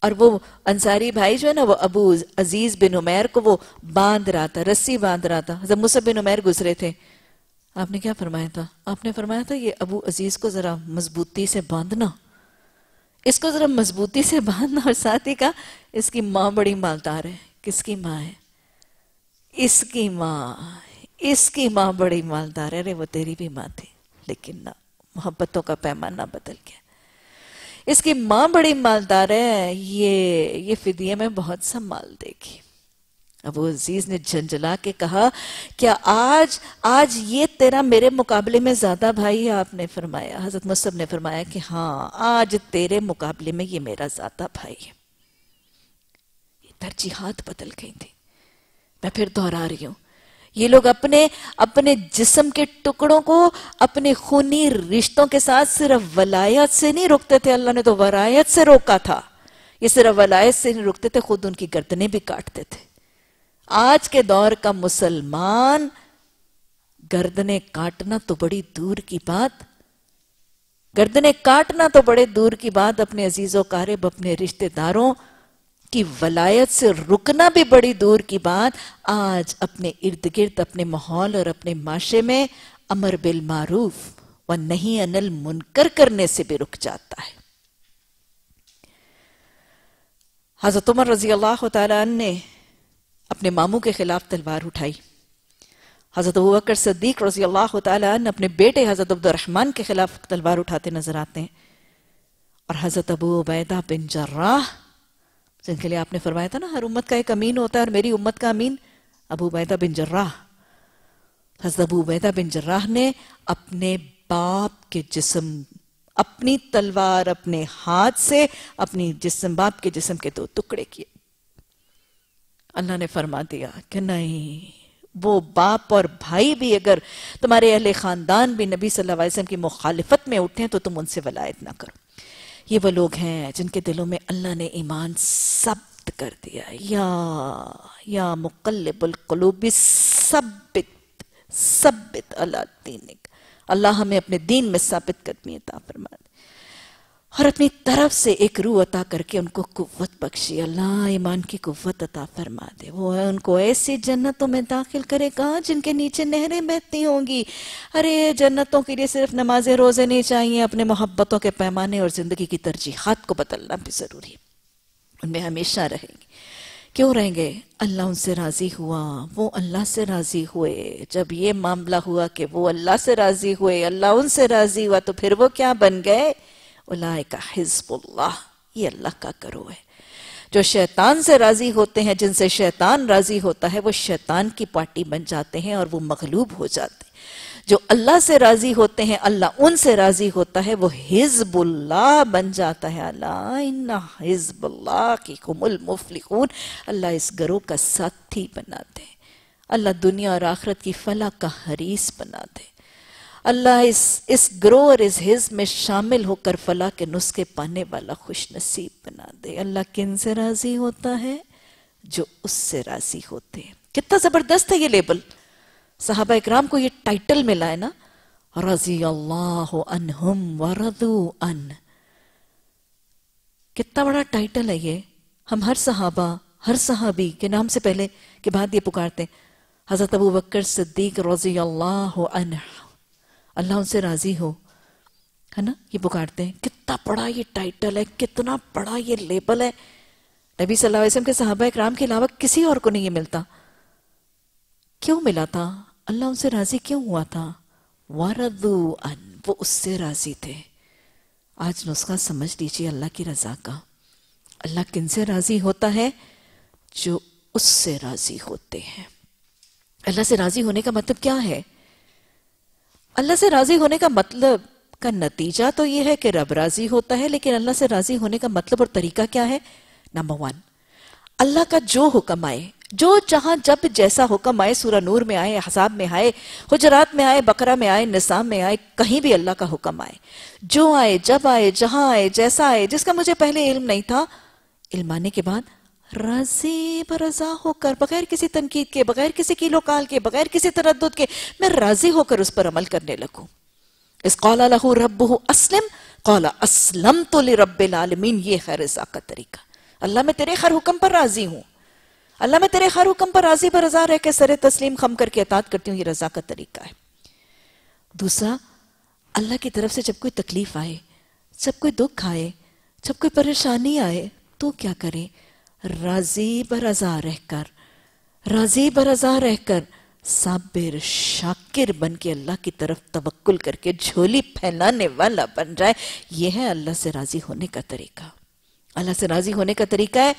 اور وہ انصاری بھائی جو ہے نا، وہ ابو عزیز بن عمیر کو وہ باندھ رہا تھا، رسی باندھ رہا تھا۔ جب مصب بن عمیر گزرے تھے۔ آپ نے کیا فرمایا تھا؟ آپ نے فرمایا تھا، یہ ابو عزیز کو ذرا مضبوطی سے باندھنا۔ اس کو ذرا مضبوطی سے باندھنا اور ساتھ ہی کہا، اس کی ماں بڑی مالدار ہے۔ کس کی ماں ہے؟ اس کی ماں۔ اس کی ماں بڑی مالدار ہے۔ ارے، وہ تیری بھی ماں تھی۔ لیکن نہ، محبتوں کا پیمانہ بدل گیا۔ اس کی ماں بڑی مالدار ہے، یہ یہ فدیے میں بہت سا مال دے گی ابو عزیز نے جھنجلا کے کہا، کیا آج آج یہ تیرا میرے مقابلے میں زیادہ بھائی آپ نے فرمایا، حضرت مصب نے فرمایا کہ ہاں آج تیرے مقابلے میں یہ میرا زیادہ بھائی ہے۔ یہ ترجیحات بدل گئی تھی میں پھر دہرا رہی ہوں۔ یہ لوگ اپنے اپنے جسم کے ٹکڑوں کو اپنے خونی رشتوں کے ساتھ صرف ولایت سے نہیں رکتے تھے۔ اللہ نے تو ورایت سے روکا تھا۔ یہ صرف ولایت سے نہیں رکتے تھے، خود ان کی گردنیں بھی کاٹتے تھے۔ آج کے دور کا مسلمان گردنے کاٹنا تو بڑی دور کی بات۔ گردنے کاٹنا تو بڑے دور کی بات۔ اپنے عزیز و قارب، اپنے رشتہ داروں کی ولایت سے رکنا بھی بڑی دور کی بات، آج اپنے ارد گرد، اپنے ماحول اور اپنے معاشرے میں امر بالمعروف و نہیں انل منکر کرنے سے بھی رک جاتا ہے۔ حضرت عمر رضی اللہ تعالیٰ نے اپنے ماموں کے خلاف تلوار اٹھائی۔ حضرت ابو بکر صدیق رضی اللہ تعالیٰ عنہ اپنے بیٹے حضرت عبد الرحمن کے خلاف تلوار اٹھاتے نظر آتے ہیں۔ اور حضرت ابو عبیدہ بن جراح جن کے لیے آپ نے فرمایا تھا نا، ہر امت کا ایک امین ہوتا ہے اور میری امت کا امین ابو عبیدہ بن جراح۔ حضرت ابو عبیدہ بن جراح نے اپنے باپ کے جسم، اپنی تلوار، اپنے ہاتھ سے اپنی جسم، باپ کے جسم کے دو ٹکڑے کیے۔ اللہ نے فرما دیا کہ نہیں، وہ باپ اور بھائی بھی اگر تمہارے اہل خاندان بھی نبی صلی اللہ علیہ وسلم کی مخالفت میں اٹھے تو تم ان سے ولایت نہ کرو۔ یہ وہ لوگ ہیں جن کے دلوں میں اللہ نے ایمان ثبت کر دیا یا یا مقلب القلوب ثبت ثبت اللہ دینک اللہ ہمیں اپنے دین میں ثابت قدمی عطا فرمائے اور اپنی طرف سے ایک روح عطا کر کے ان کو قوت بخشی۔ اللہ ایمان کی قوت عطا فرما دے۔ وہ ان کو ایسی جنتوں میں داخل کرے گا جن کے نیچے نہریں بہتی ہوں گی۔ ارے، جنتوں کے لیے صرف نماز روزے نہیں چاہیے، اپنے محبتوں کے پیمانے اور زندگی کی ترجیحات کو بدلنا بھی ضروری ان میں ہمیشہ رہیں گی کیوں رہیں گے؟ اللہ ان سے راضی ہوا۔ وہ اللہ سے راضی ہوئے۔ جب یہ معاملہ ہوا کہ وہ اللہ سے راضی ہوئے، اللہ ان سے راضی ہوا، تو پھر وہ کیا بن گئے؟ اولائکا حزب اللہ، یہ اللہ کا کرو ہے۔ جو شیطان سے راضی ہوتے ہیں، جن سے شیطان راضی ہوتا ہے، وہ شیطان کی پارٹی بن جاتے ہیں اور وہ مغلوب ہو جاتے ہیں۔ جو اللہ سے راضی ہوتے ہیں، اللہ ان سے راضی ہوتا ہے، وہ حزب اللہ بن جاتا ہے۔ اللہ حزب اللہ کی کم المفلقون اللہ اس گروہ کا ساتھی بنا دے۔ اللہ دنیا اور آخرت کی فلاح کا حریص بنا دے۔ اللہ اس اس گرو اور اس حز میں شامل ہو کر فلاح کے نسخے پانے والا خوش نصیب بنا دے۔ اللہ کن سے راضی ہوتا ہے؟ جو اس سے راضی ہوتے ہیں۔ کتنا زبردست ہے یہ لیبل۔ صحابہ اکرام کو یہ ٹائٹل ملا ہے نا۔ رضی اللہ عنہم وردو ان۔ کتنا بڑا ٹائٹل ہے یہ۔ ہم ہر صحابہ، ہر صحابی کے نام سے پہلے کے بعد یہ پکارتے ہیں۔ حضرت ابو بکر صدیق رضی اللہ عنہ۔ اللہ ان سے راضی ہو۔ ہے نا؟ یہ پکارتے ہیں۔ کتنا بڑا یہ ٹائٹل ہے، کتنا بڑا یہ لیبل ہے۔ نبی صلی اللہ علیہ وسلم کے صحابہ اکرام کے علاوہ کسی اور کو نہیں یہ ملتا۔ کیوں ملا تھا؟ اللہ ان سے راضی کیوں ہوا تھا؟ وردو ان وہ اس سے راضی تھے۔ آج نسخہ سمجھ لیجیے اللہ کی رضا کا۔ اللہ کن سے راضی ہوتا ہے؟ جو اس سے راضی ہوتے ہیں۔ اللہ سے راضی ہونے کا مطلب کیا ہے؟ اللہ سے راضی ہونے کا مطلب کا نتیجہ تو یہ ہے کہ رب راضی ہوتا ہے، لیکن اللہ سے راضی ہونے کا مطلب اور طریقہ کیا ہے؟ نمبر ون اللہ کا جو حکم آئے، جو جہاں جب جیسا حکم آئے، سورہ نور میں آئے حساب میں آئے، حجرات میں آئے، بقرہ میں آئے نصاب میں آئے، کہیں بھی اللہ کا حکم آئے، جو آئے، جب آئے، جہاں آئے، جیسا آئے، جس کا مجھے پہلے علم نہیں تھا، علم آنے کے بعد راضی برضا ہو کر، بغیر کسی تنقید کے، بغیر کسی کیلو کال کے، بغیر کسی تردد کے، میں راضی ہو کر اس پر عمل کرنے لگوں۔ اس قال لہو ربہ اسلم، قال اسلم لرب العالمین، یہ ہے رضا کا طریقہ۔ اللہ میں تیرے ہر حکم پر راضی ہوں۔ اللہ میں تیرے ہر حکم پر راضی برضا رہ کے سر تسلیم خم کر کے اطاعت کرتی ہوں، یہ رضا کا طریقہ ہے۔ دوسرا، اللہ کی طرف سے جب کوئی تکلیف آئے، جب کوئی دکھ آئے، جب کوئی پریشانی آئے، تو کیا کریں راضی برضا رہ کر، راضی برضا رہ کر صابر شاکر بن کے اللہ کی طرف توکل کر کے جھولی پھیلانے والا بن جائے۔ یہ ہے اللہ سے راضی ہونے کا طریقہ۔ اللہ سے راضی ہونے کا طریقہ ہے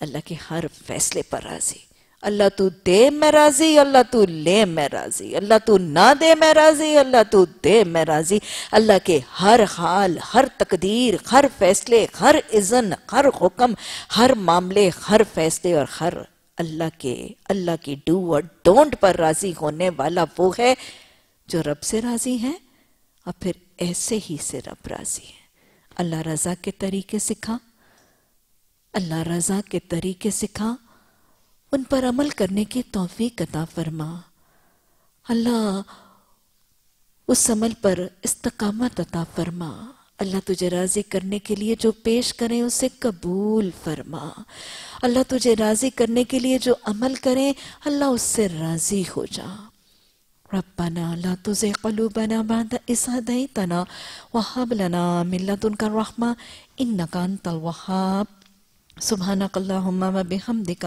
اللہ کے ہر فیصلے پر راضی۔ اللہ تو دے میں راضی، اللہ تو لے میں راضی۔ اللہ تو نہ دے میں راضی، اللہ تو دے میں راضی۔ اللہ کے ہر حال، ہر تقدیر، ہر فیصلے، ہر اذن، ہر حکم، ہر معاملے، ہر فیصلے اور ہر اللہ کے، اللہ کی ڈو اور ڈونٹ پر راضی ہونے والا وہ ہے جو رب سے راضی ہے اور پھر ایسے ہی سے رب راضی ہے۔ اللہ رضا کے طریقے سکھا۔ اللہ رضا کے طریقے سکھا۔ ان پر عمل کرنے کی توفیق عطا فرما۔ اللہ اس عمل پر استقامت عطا فرما۔ اللہ تجھے راضی کرنے کے لیے جو پیش کریں اسے قبول فرما۔ اللہ تجھے راضی کرنے کے لیے جو عمل کریں، اللہ اس سے راضی ہو جا۔ ربنا لا تزغ قلوبنا بعد إذ هديتنا وهب لنا من لدنك الرحمة إنك أنت الوهاب۔ سبحانك اللهم وبحمدك